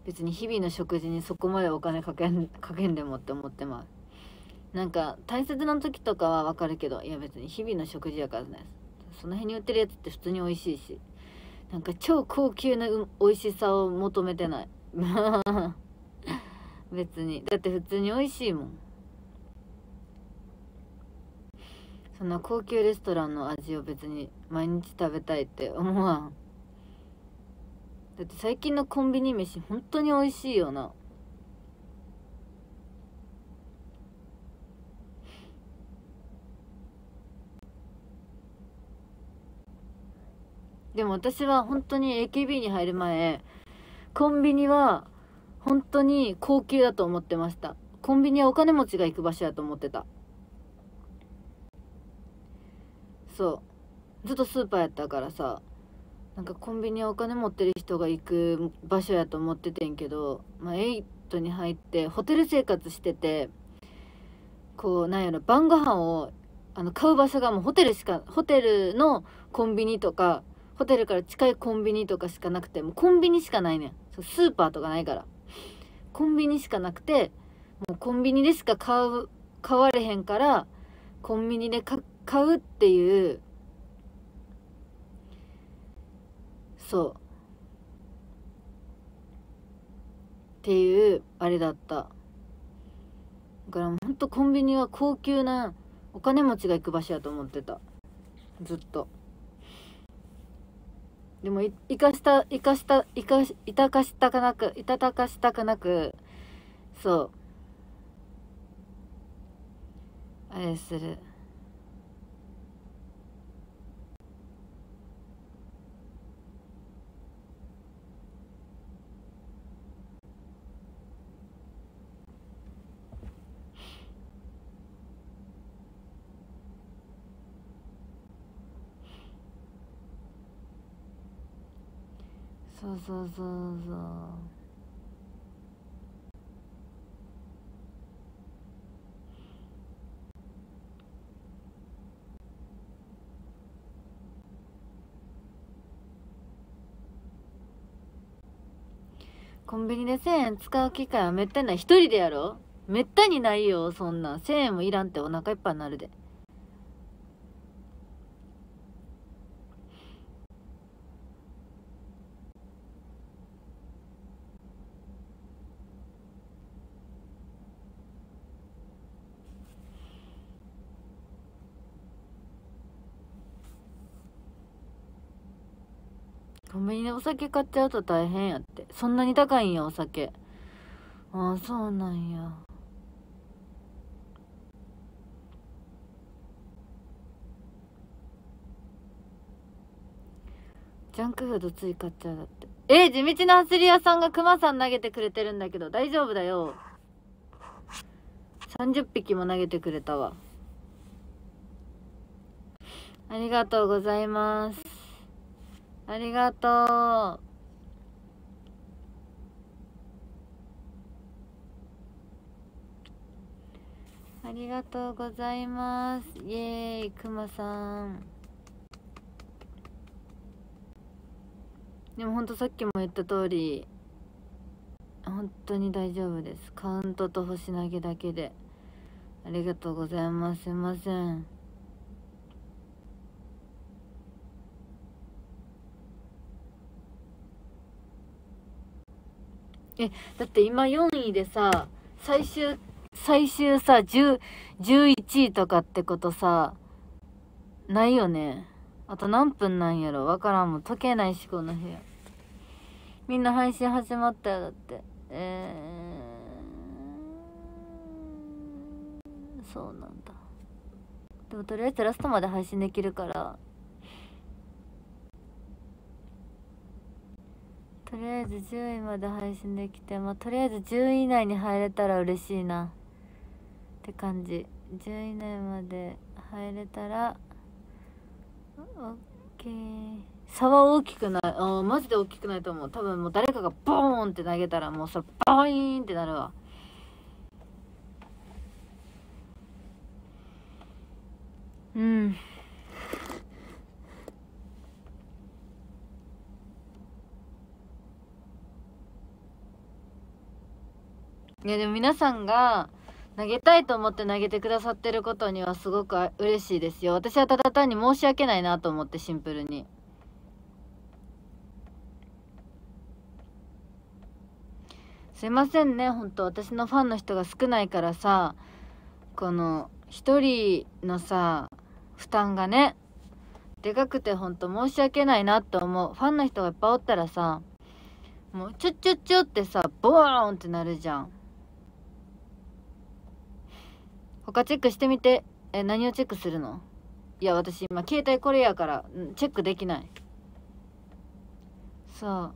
別に日々の食事にそこまでお金かけん かけんでもって思ってますなんか大切な時とかはわかるけどいや別に日々の食事やからね。その辺に売ってるやつって普通に美味しいし。なんか超高級な美味しさを求めてない。別に。だって普通に美味しいもん。そんな高級レストランの味を別に毎日食べたいって思わん。だって最近のコンビニ飯本当に美味しいよな。でも私は本当に AKB に入る前コンビニは本当に高級だと思ってました。コンビニはお金持ちが行く場所やと思ってた。そう。ずっとスーパーやったからさなんかコンビニはお金持ってる人が行く場所やと思っててんけど、まあ、エイトに入ってホテル生活しててこうなんやろ晩ご飯をあの買う場所がもうホテルしかホテルのコンビニとかホテルから近いコンビニとかしかなくてもうコンビニしかないねん。スーパーとかないから。コンビニしかなくてもうコンビニでしか買う買われへんからコンビニで買って買うっていうそう。っていうあれだった。だからほんとコンビニは高級なお金持ちが行く場所やと思ってた。ずっと。でも生かした生かした生かしいたかしたくなくいたたかしたくなくそう。あれする。そうそうそうそう。コンビニで1000円使う機会はめったにない一人でやろめったにないよそんな。1000円もいらんってお腹いっぱいになるでコンビニでお酒買っちゃうと大変やって。そんなに高いんやお酒。ああそうなんや。ジャンクフードつい買っちゃうだって。え地道な走り屋さんがクマさん投げてくれてるんだけど大丈夫だよ。30匹も投げてくれたわ。ありがとうございます。ありがとう。ありがとうございます。イエーイくまさん。でもほんとさっきも言った通り本当に大丈夫です。カウントと星投げだけで。ありがとうございます。すいません。えだって今4位でさ最終最終さ10 11位とかってことさないよね。あと何分なんやろ。わからんもん。時計ないしこの部屋。みんな配信始まったよだって。えー、そうなんだ。でもとりあえずラストまで配信できるからとりあえず10位まで配信できてまあとりあえず10位以内に入れたら嬉しいな。って感じ。10位以内まで入れたらオッケー。差は大きくない。あマジで大きくないと思う。多分もう誰かがボーンって投げたらもうそれバイーンってなるわうんやでも皆さんが投げたいと思って投げてくださってることにはすごく嬉しいですよ。私はただ単に申し訳ないなと思ってシンプルに。すいませんね本当。私のファンの人が少ないからさこの一人のさ負担がねでかくてほんと申し訳ないなって思う。ファンの人がいっぱいおったらさもうチュッチュッチュってさボーンってなるじゃん。他チェックしてみて。え何をチェックするの？いや私今携帯これやからチェックできない。そう。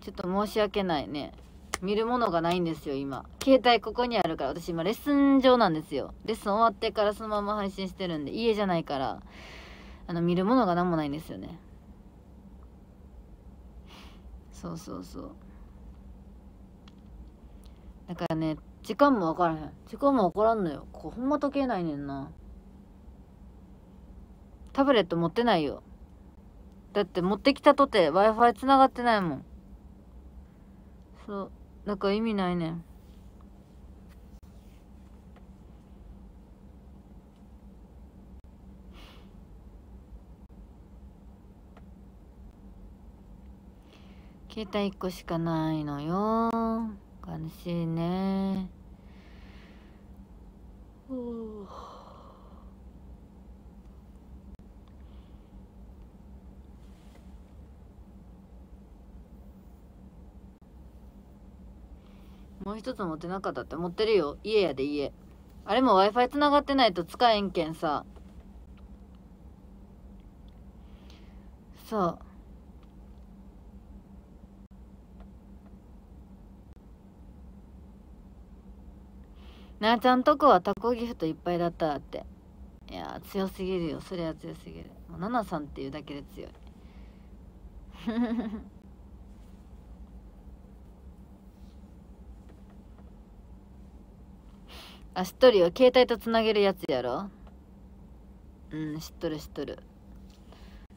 ちょっと申し訳ないね。見るものがないんですよ今。携帯ここにあるから私今レッスン上なんですよ。レッスン終わってからそのまま配信してるんで家じゃないからあの見るものが何もないんですよね。そうそうそう。だからね時間も分からへん。時間も分からんのよ。ここほんま時計ないねんな。タブレット持ってないよ。だって持ってきたとて w i f i つながってないもん。そう。だか意味ないねん。携帯1個しかないのよ。悲しいね。もう一つ持ってなかったって持ってるよ。家やで家。あれも w i f i つながってないと使えんけんさ。そう。なあちゃんとこはタコギフトいっぱいだったって。いや強すぎるよ。それは強すぎる。もうナナさんっていうだけで強い。あ知っとるよ。携帯とつなげるやつやろ？うん知っとる知っとる。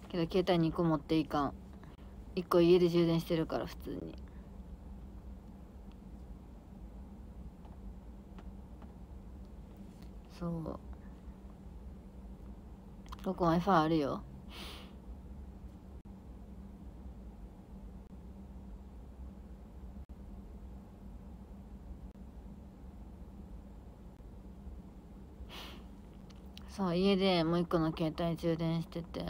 けど携帯2個持っていかん。1個家で充電してるから普通に。そう。どこ Wi-Fi あるよ。そう家でもう一個の携帯充電してて。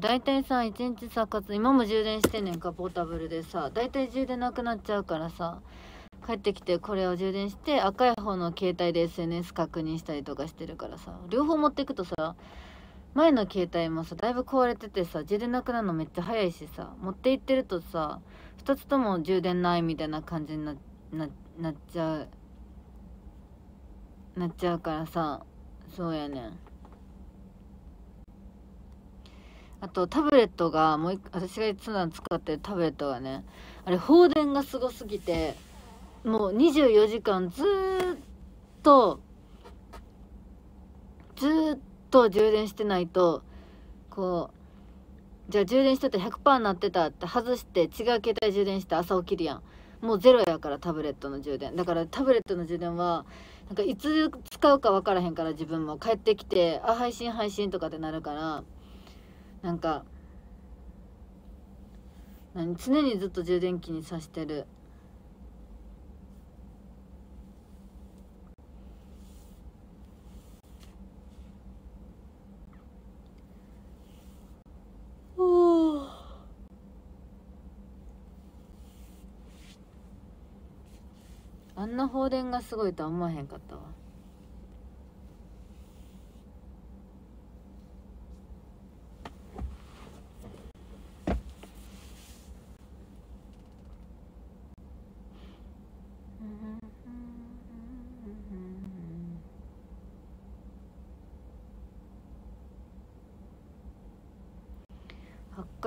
大体さ一日さかつ今も充電してんねんかポータブルでさ。大体充電なくなっちゃうからさ。帰ってきてこれを充電して赤い方の携帯で SNS 確認したりとかしてるからさ両方持っていくとさ前の携帯もさだいぶ壊れててさ充電なくなるのめっちゃ早いしさ持って行ってるとさ2つとも充電ないみたいな感じになななっちゃうなっちゃうからさそうやねん。あとタブレットがもう一私がいつも使ってるタブレットがねあれ放電がすごすぎてもう24時間ずっとずっと充電してないとこうじゃあ充電してて100%なってたって外して違う携帯充電して朝起きるやん。もうゼロやからタブレットの充電。だからタブレットの充電はなんかいつ使うか分からへんから自分も。帰ってきてあ配信配信とかってなるからなんか何常にずっと充電器に挿してる。あんな放電がすごいとは思わへんかったわ。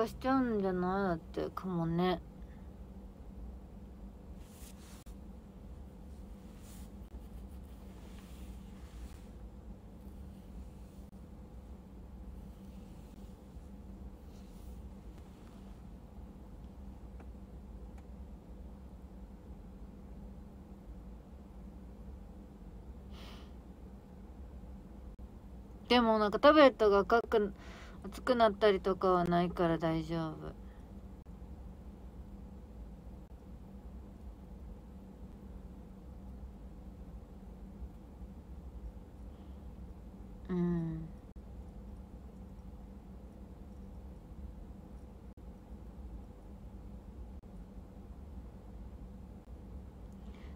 発火しちゃうんじゃない？だってかもね。でもなんかタブレットが赤く熱くなったりとかはないから大丈夫。うん。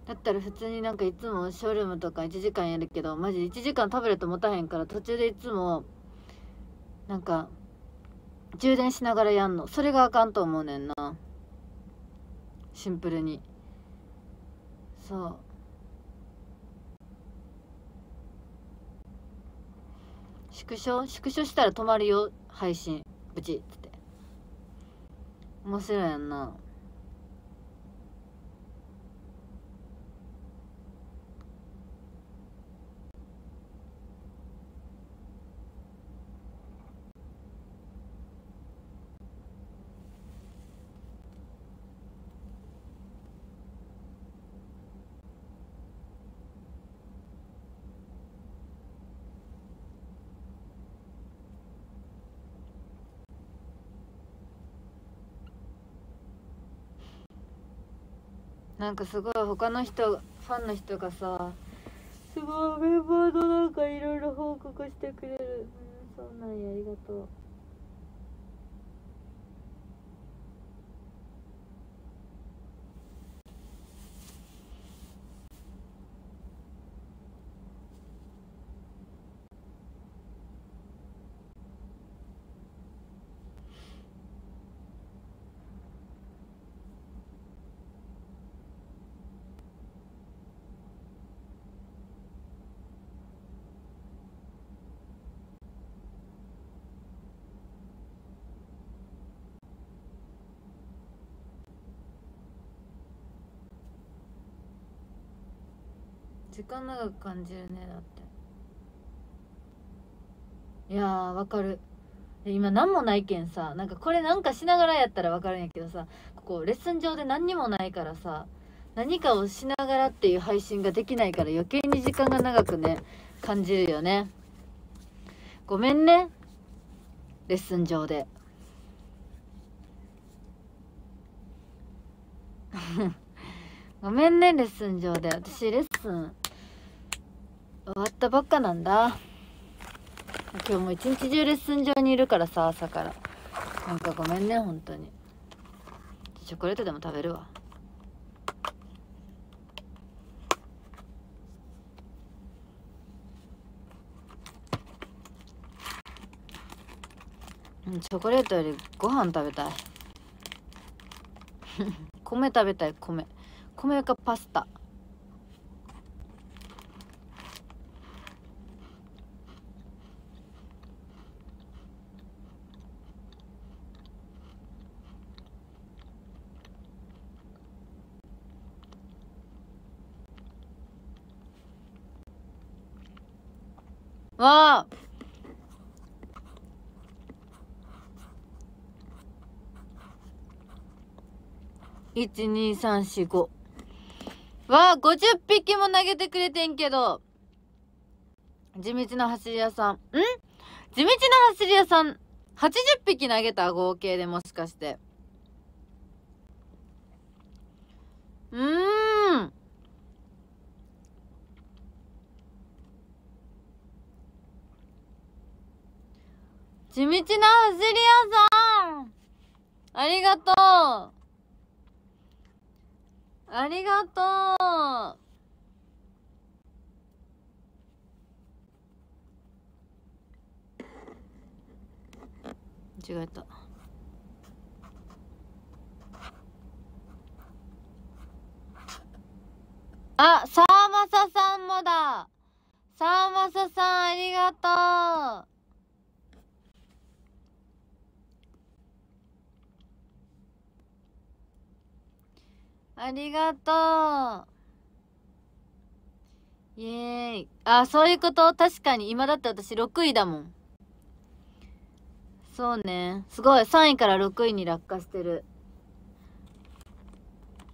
だったら普通になんかいつもショールームとか1時間やるけどマジ1時間タブレット持たへんから途中でいつもなんか充電しながらやんの。それがあかんと思うねんな。シンプルに。そう。縮小？縮小したら止まるよ。配信。ブチッって。面白いやんな。なんかすごい他の人ファンの人がさすごいメンバーのなんかいろいろ報告してくれる。うんそうなんやありがとう。時間長く感じるねだって。いやーわかる。今何もないけんさなんかこれなんかしながらやったらわかるんやけどさここレッスン上で何にもないからさ何かをしながらっていう配信ができないから余計に時間が長くね感じるよね。ごめんね。レッスン上で。ごめんねレッスン上で。私レッスン終わったばっかなんだ。今日も一日中レッスン上にいるからさ朝から。なんかごめんね本当に。チョコレートでも食べるわ。チョコレートよりご飯食べたい。米食べたい米。米かパスタ。わあ。12345わあ50匹も投げてくれてんけど。地道な走り屋さん。ん？地道な走り屋さん。80匹投げた合計でもしかして。うーん。地道な走り屋さんありがとう。ありがとう。間違えたあ、さあまささんもだ。さあまささんありがとう。ありがとう。イエーイ。あ、そういうこと？確かに。今だって私6位だもん。そうね。すごい。3位から6位に落下してる。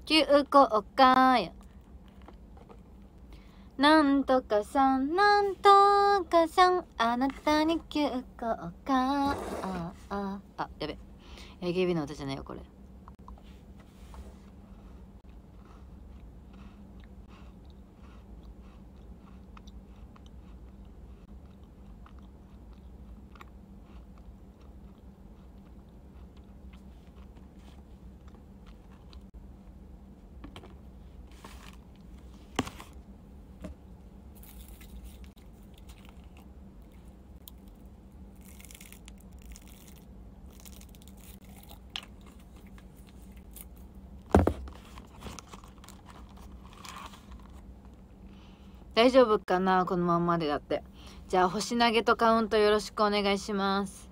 急降下。なんとかさん、なんとかさん、あなたに急降下。あ、あ、あ、やべ。AKB の歌じゃないよ、これ。大丈夫かなこのまんまでだって。じゃあ星投げとカウントよろしくお願いします。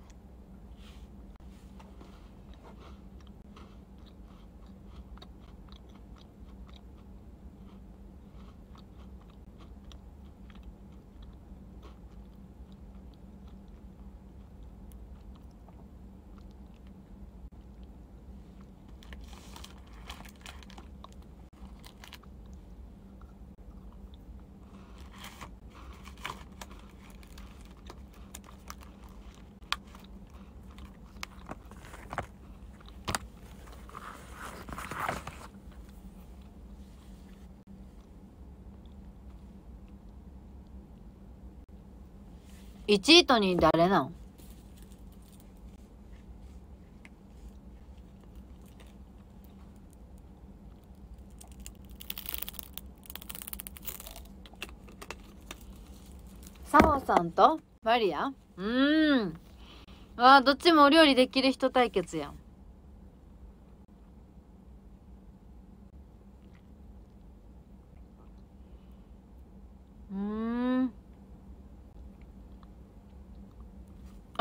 1位と2位誰なんサワさんとマリア？うーん。わあ、どっちもお料理できる人対決やん。うーん。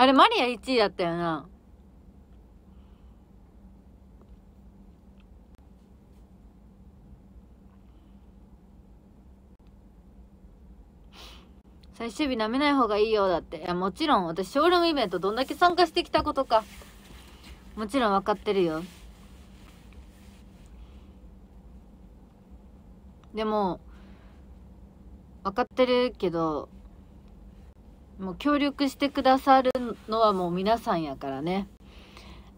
あれ、マリア1位だったよな。最終日舐めない方がいいよだって。いやもちろん私ショールームイベントどんだけ参加してきたことか。もちろん分かってるよ。でも分かってるけどもう協力してくださるのはもう皆さんやからね。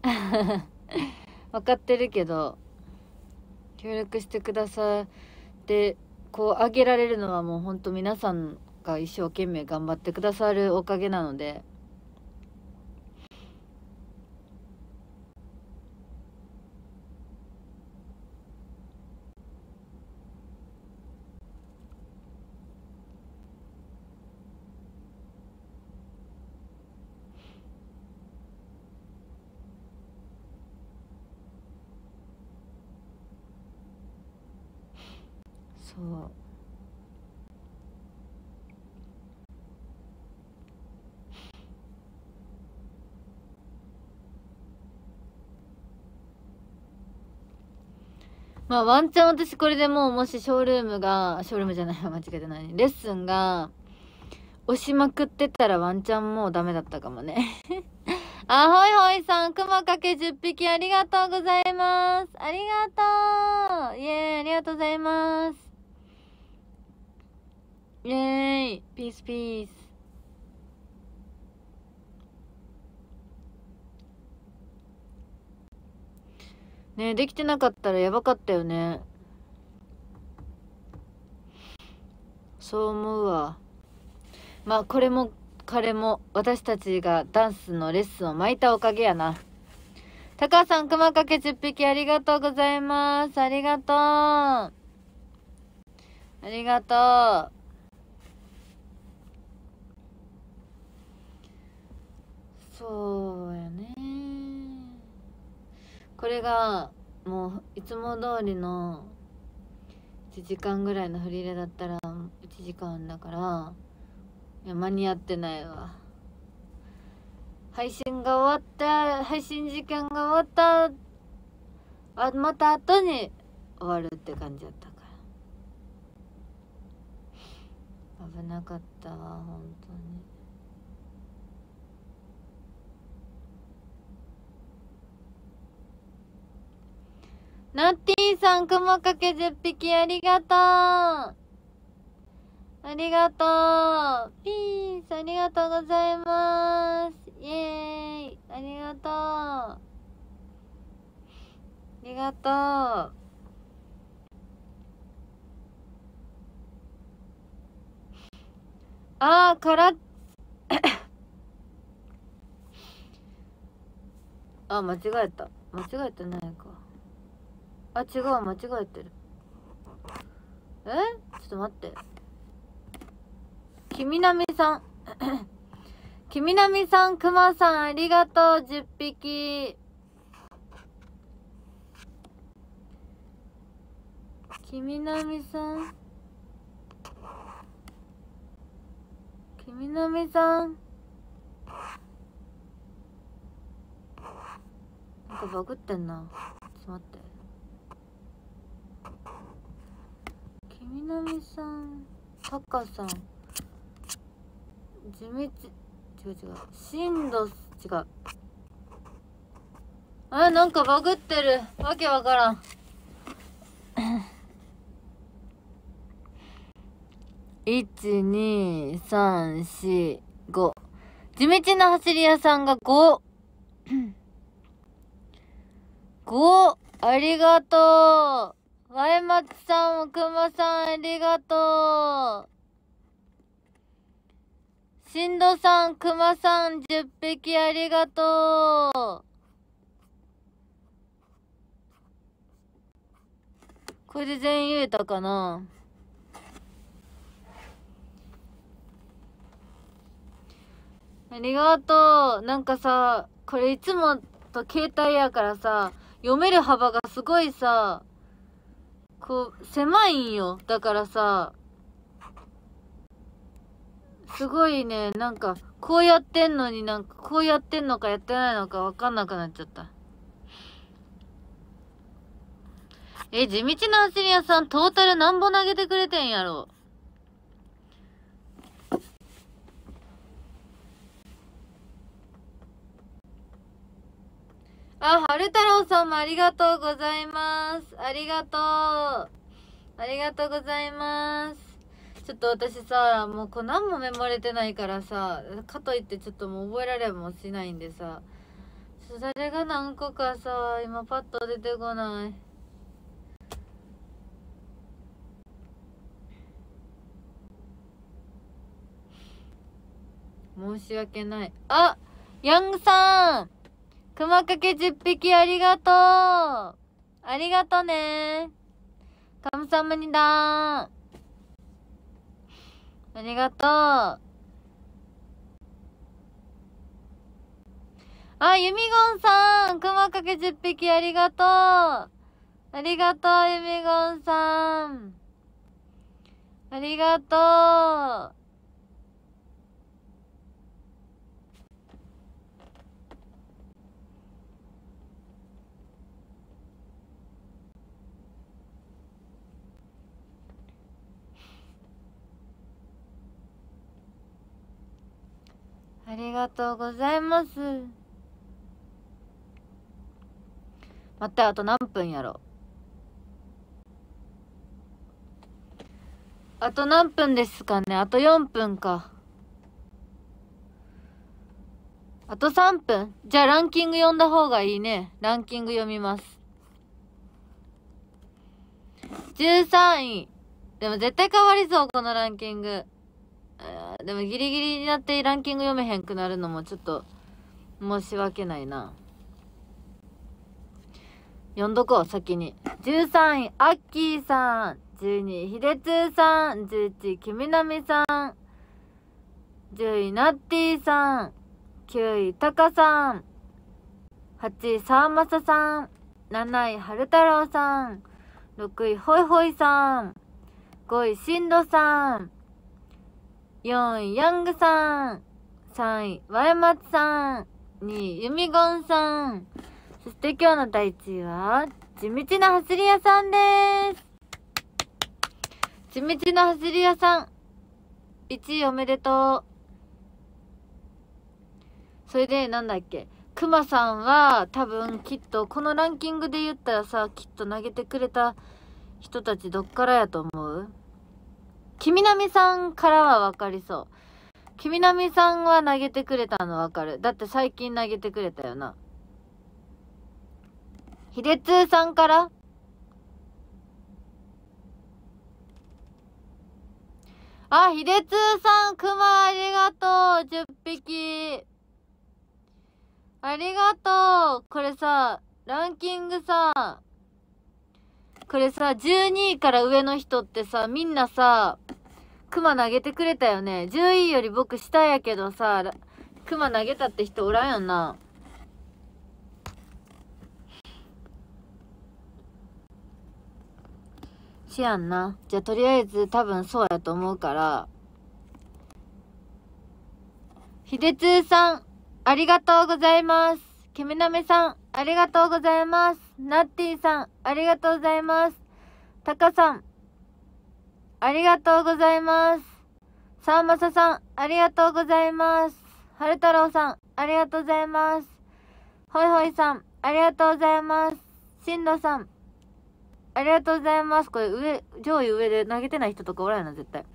分かってるけど協力してくださってこうあげられるのはもうほんと皆さんが一生懸命頑張ってくださるおかげなのでそうまあワンチャン私これでもうもしショールームがショールームじゃない間違えてないレッスンが押しまくってたらワンチャンもうダメだったかもね あほいほいさん、熊かけ10匹ありがとうございます。ありがとうイェーイ、ありがとうございます。イェーイ、ピースピース。ねできてなかったらやばかったよね。そう思うわ。まあ、これも彼も私たちがダンスのレッスンを巻いたおかげやな。高橋さん、熊かけ10匹ありがとうございます。ありがとう。ありがとう。そうやね。これが、もう、いつも通りの1時間ぐらいのフリーレだったら、1時間だから、いや間に合ってないわ。配信が終わった配信時間が終わったあまた後に終わるって感じだったから。危なかったわ本当に。ナッティさん、雲かけ10匹ありがとうありがとう。ピース、ありがとうございます。イェーイ。ありがとう。ありがとう。あー、から あ、間違えた。間違えてないか。あ、違う、間違えてる。え？ちょっと待って。きみなみさん。きみなみさん、くまさん、ありがとう、10匹。きみなみさん。きみなみさん。なんかバグってんな。ちょっと待って。きみなみさん、たかさん。地道違う違う震度違う。あなんかバグってる。わけわからん。12345地道な走り屋さんが5 5 ありがとう。前松さん、くまさん、ありがとう。しんどさん、くまさん、10匹ありがとう。これで全員言えたかな？ありがとう。なんかさ、これいつもと携帯やからさ、読める幅がすごいさ、こう、狭いんよ。だからさ、すごいね、なんか、こうやってんのになんか、こうやってんのかやってないのかわかんなくなっちゃった。え、地道な走り屋さん、トータルなんぼ投げてくれてんやろ。あ、春太郎さんもありがとうございます。ありがとう。ありがとうございます。ちょっと私さもうこう何もメモれてないからさかといってちょっともう覚えられもしないんでさそれが何個かさ今パッと出てこない申し訳ないあヤングさん熊かけ10匹ありがとう。ありがとうね。カムサムニダーありがとう。あ、ユミゴンさん。熊かけ10匹ありがとう。ありがとう、ユミゴンさん。ありがとう。ありがとうございます。待ってあと何分やろ。あと何分ですかね。あと4分か。あと3分。じゃあランキング読んだ方がいいね。ランキング読みます。13位。でも絶対変わりそうこのランキング。でもギリギリになってランキング読めへんくなるのもちょっと申し訳ないな。読んどこう先に。13位アッキーさん。12位ヒデツさん。11位キミナミさん。10位ナッティさん。9位タカさん。8位サーマサさん。7位春太郎さん。6位ホイホイさん。5位シンドさん。4位ヤングさん3位ワイマツさん2位ユミゴンさん。そして今日の第1位は地道な走り屋さんです。地道な走り屋さん1位おめでとう。それでなんだっけくまさんは多分きっとこのランキングで言ったらさきっと投げてくれた人たちどっからやと思う？きみなみさんからはわかりそう。きみなみさんは投げてくれたのわかる。だって最近投げてくれたよな。ひでつーさんから？あ、ひでつーさん、くまありがとう。10匹。ありがとう。これさ、ランキングさ、これさ、12位から上の人ってさ、みんなさ、クマ投げてくれたよね。10位より僕下やけどさ、クマ投げたって人おらんよな。しやんな。じゃとりあえず多分そうやと思うから。ひでつーさん、ありがとうございます。けめなめさん、ありがとうございます。ナッティさん、ありがとうございます。タカさん、ありがとうございます。さあまささん、ありがとうございます。はる太郎さん、ありがとうございます。ほいほいさん、ありがとうございます。しんどさん、ありがとうございます。これ上、上位上で投げてない人とかおらんな、絶対。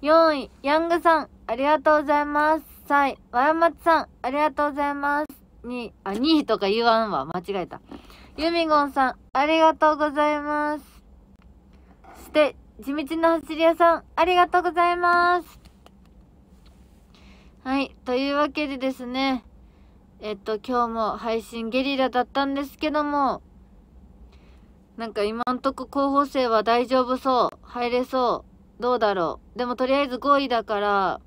4位、ヤングさん、ありがとうございます。3位、わやまつさん、ありがとうございます。2位、あ、2位とか言わんわ。間違えた。ユミゴンさん、ありがとうございます。そして、地道な走り屋さん、ありがとうございます。はい。というわけでですね、えっと、今日も配信ゲリラだったんですけども、なんか今んとこ候補生は大丈夫そう。入れそう。どうだろう。でもとりあえず5位だから、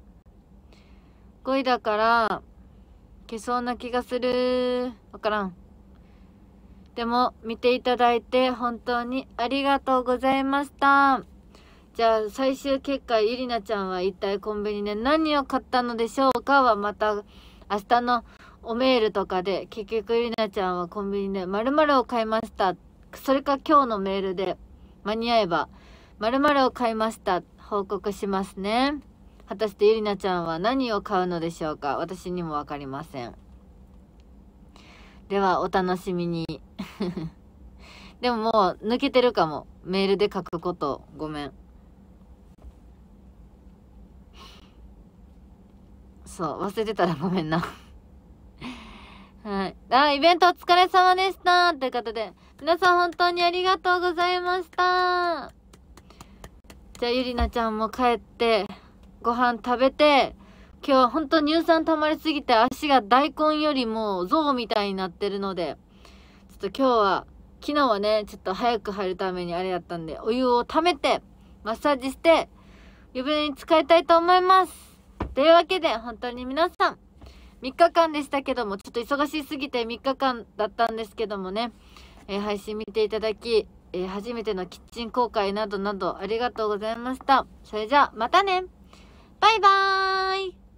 5位だから、消そうな気がする。わからん。でも見ていただいて本当にありがとうございました。じゃあ最終結果ゆりなちゃんは一体コンビニで何を買ったのでしょうかはまた明日のおメールとかで結局ゆりなちゃんはコンビニで〇〇を買いました。それか今日のメールで間に合えば〇〇を買いました報告しますね。果たしてゆりなちゃんは何を買うのでしょうか私にもわかりません。ではお楽しみに。でももう抜けてるかも。メールで書くこと。ごめん。そう、忘れてたらごめんな。はい。あ、イベントお疲れ様でしたということで、皆さん本当にありがとうございましたじゃあ、ゆりなちゃんも帰って、ご飯食べて、今日は本当乳酸溜まりすぎて足が大根よりも象みたいになってるので、ちょっと今日は、昨日はね、ちょっと早く入るためにあれやったんで、お湯を溜めて、マッサージして、湯船に使いたいと思います。というわけで、本当に皆さん、3日間でしたけども、ちょっと忙しすぎて3日間だったんですけどもね、えー、配信見ていただき、えー、初めてのキッチン公開などなどありがとうございました。それじゃあ、またねバイバーイ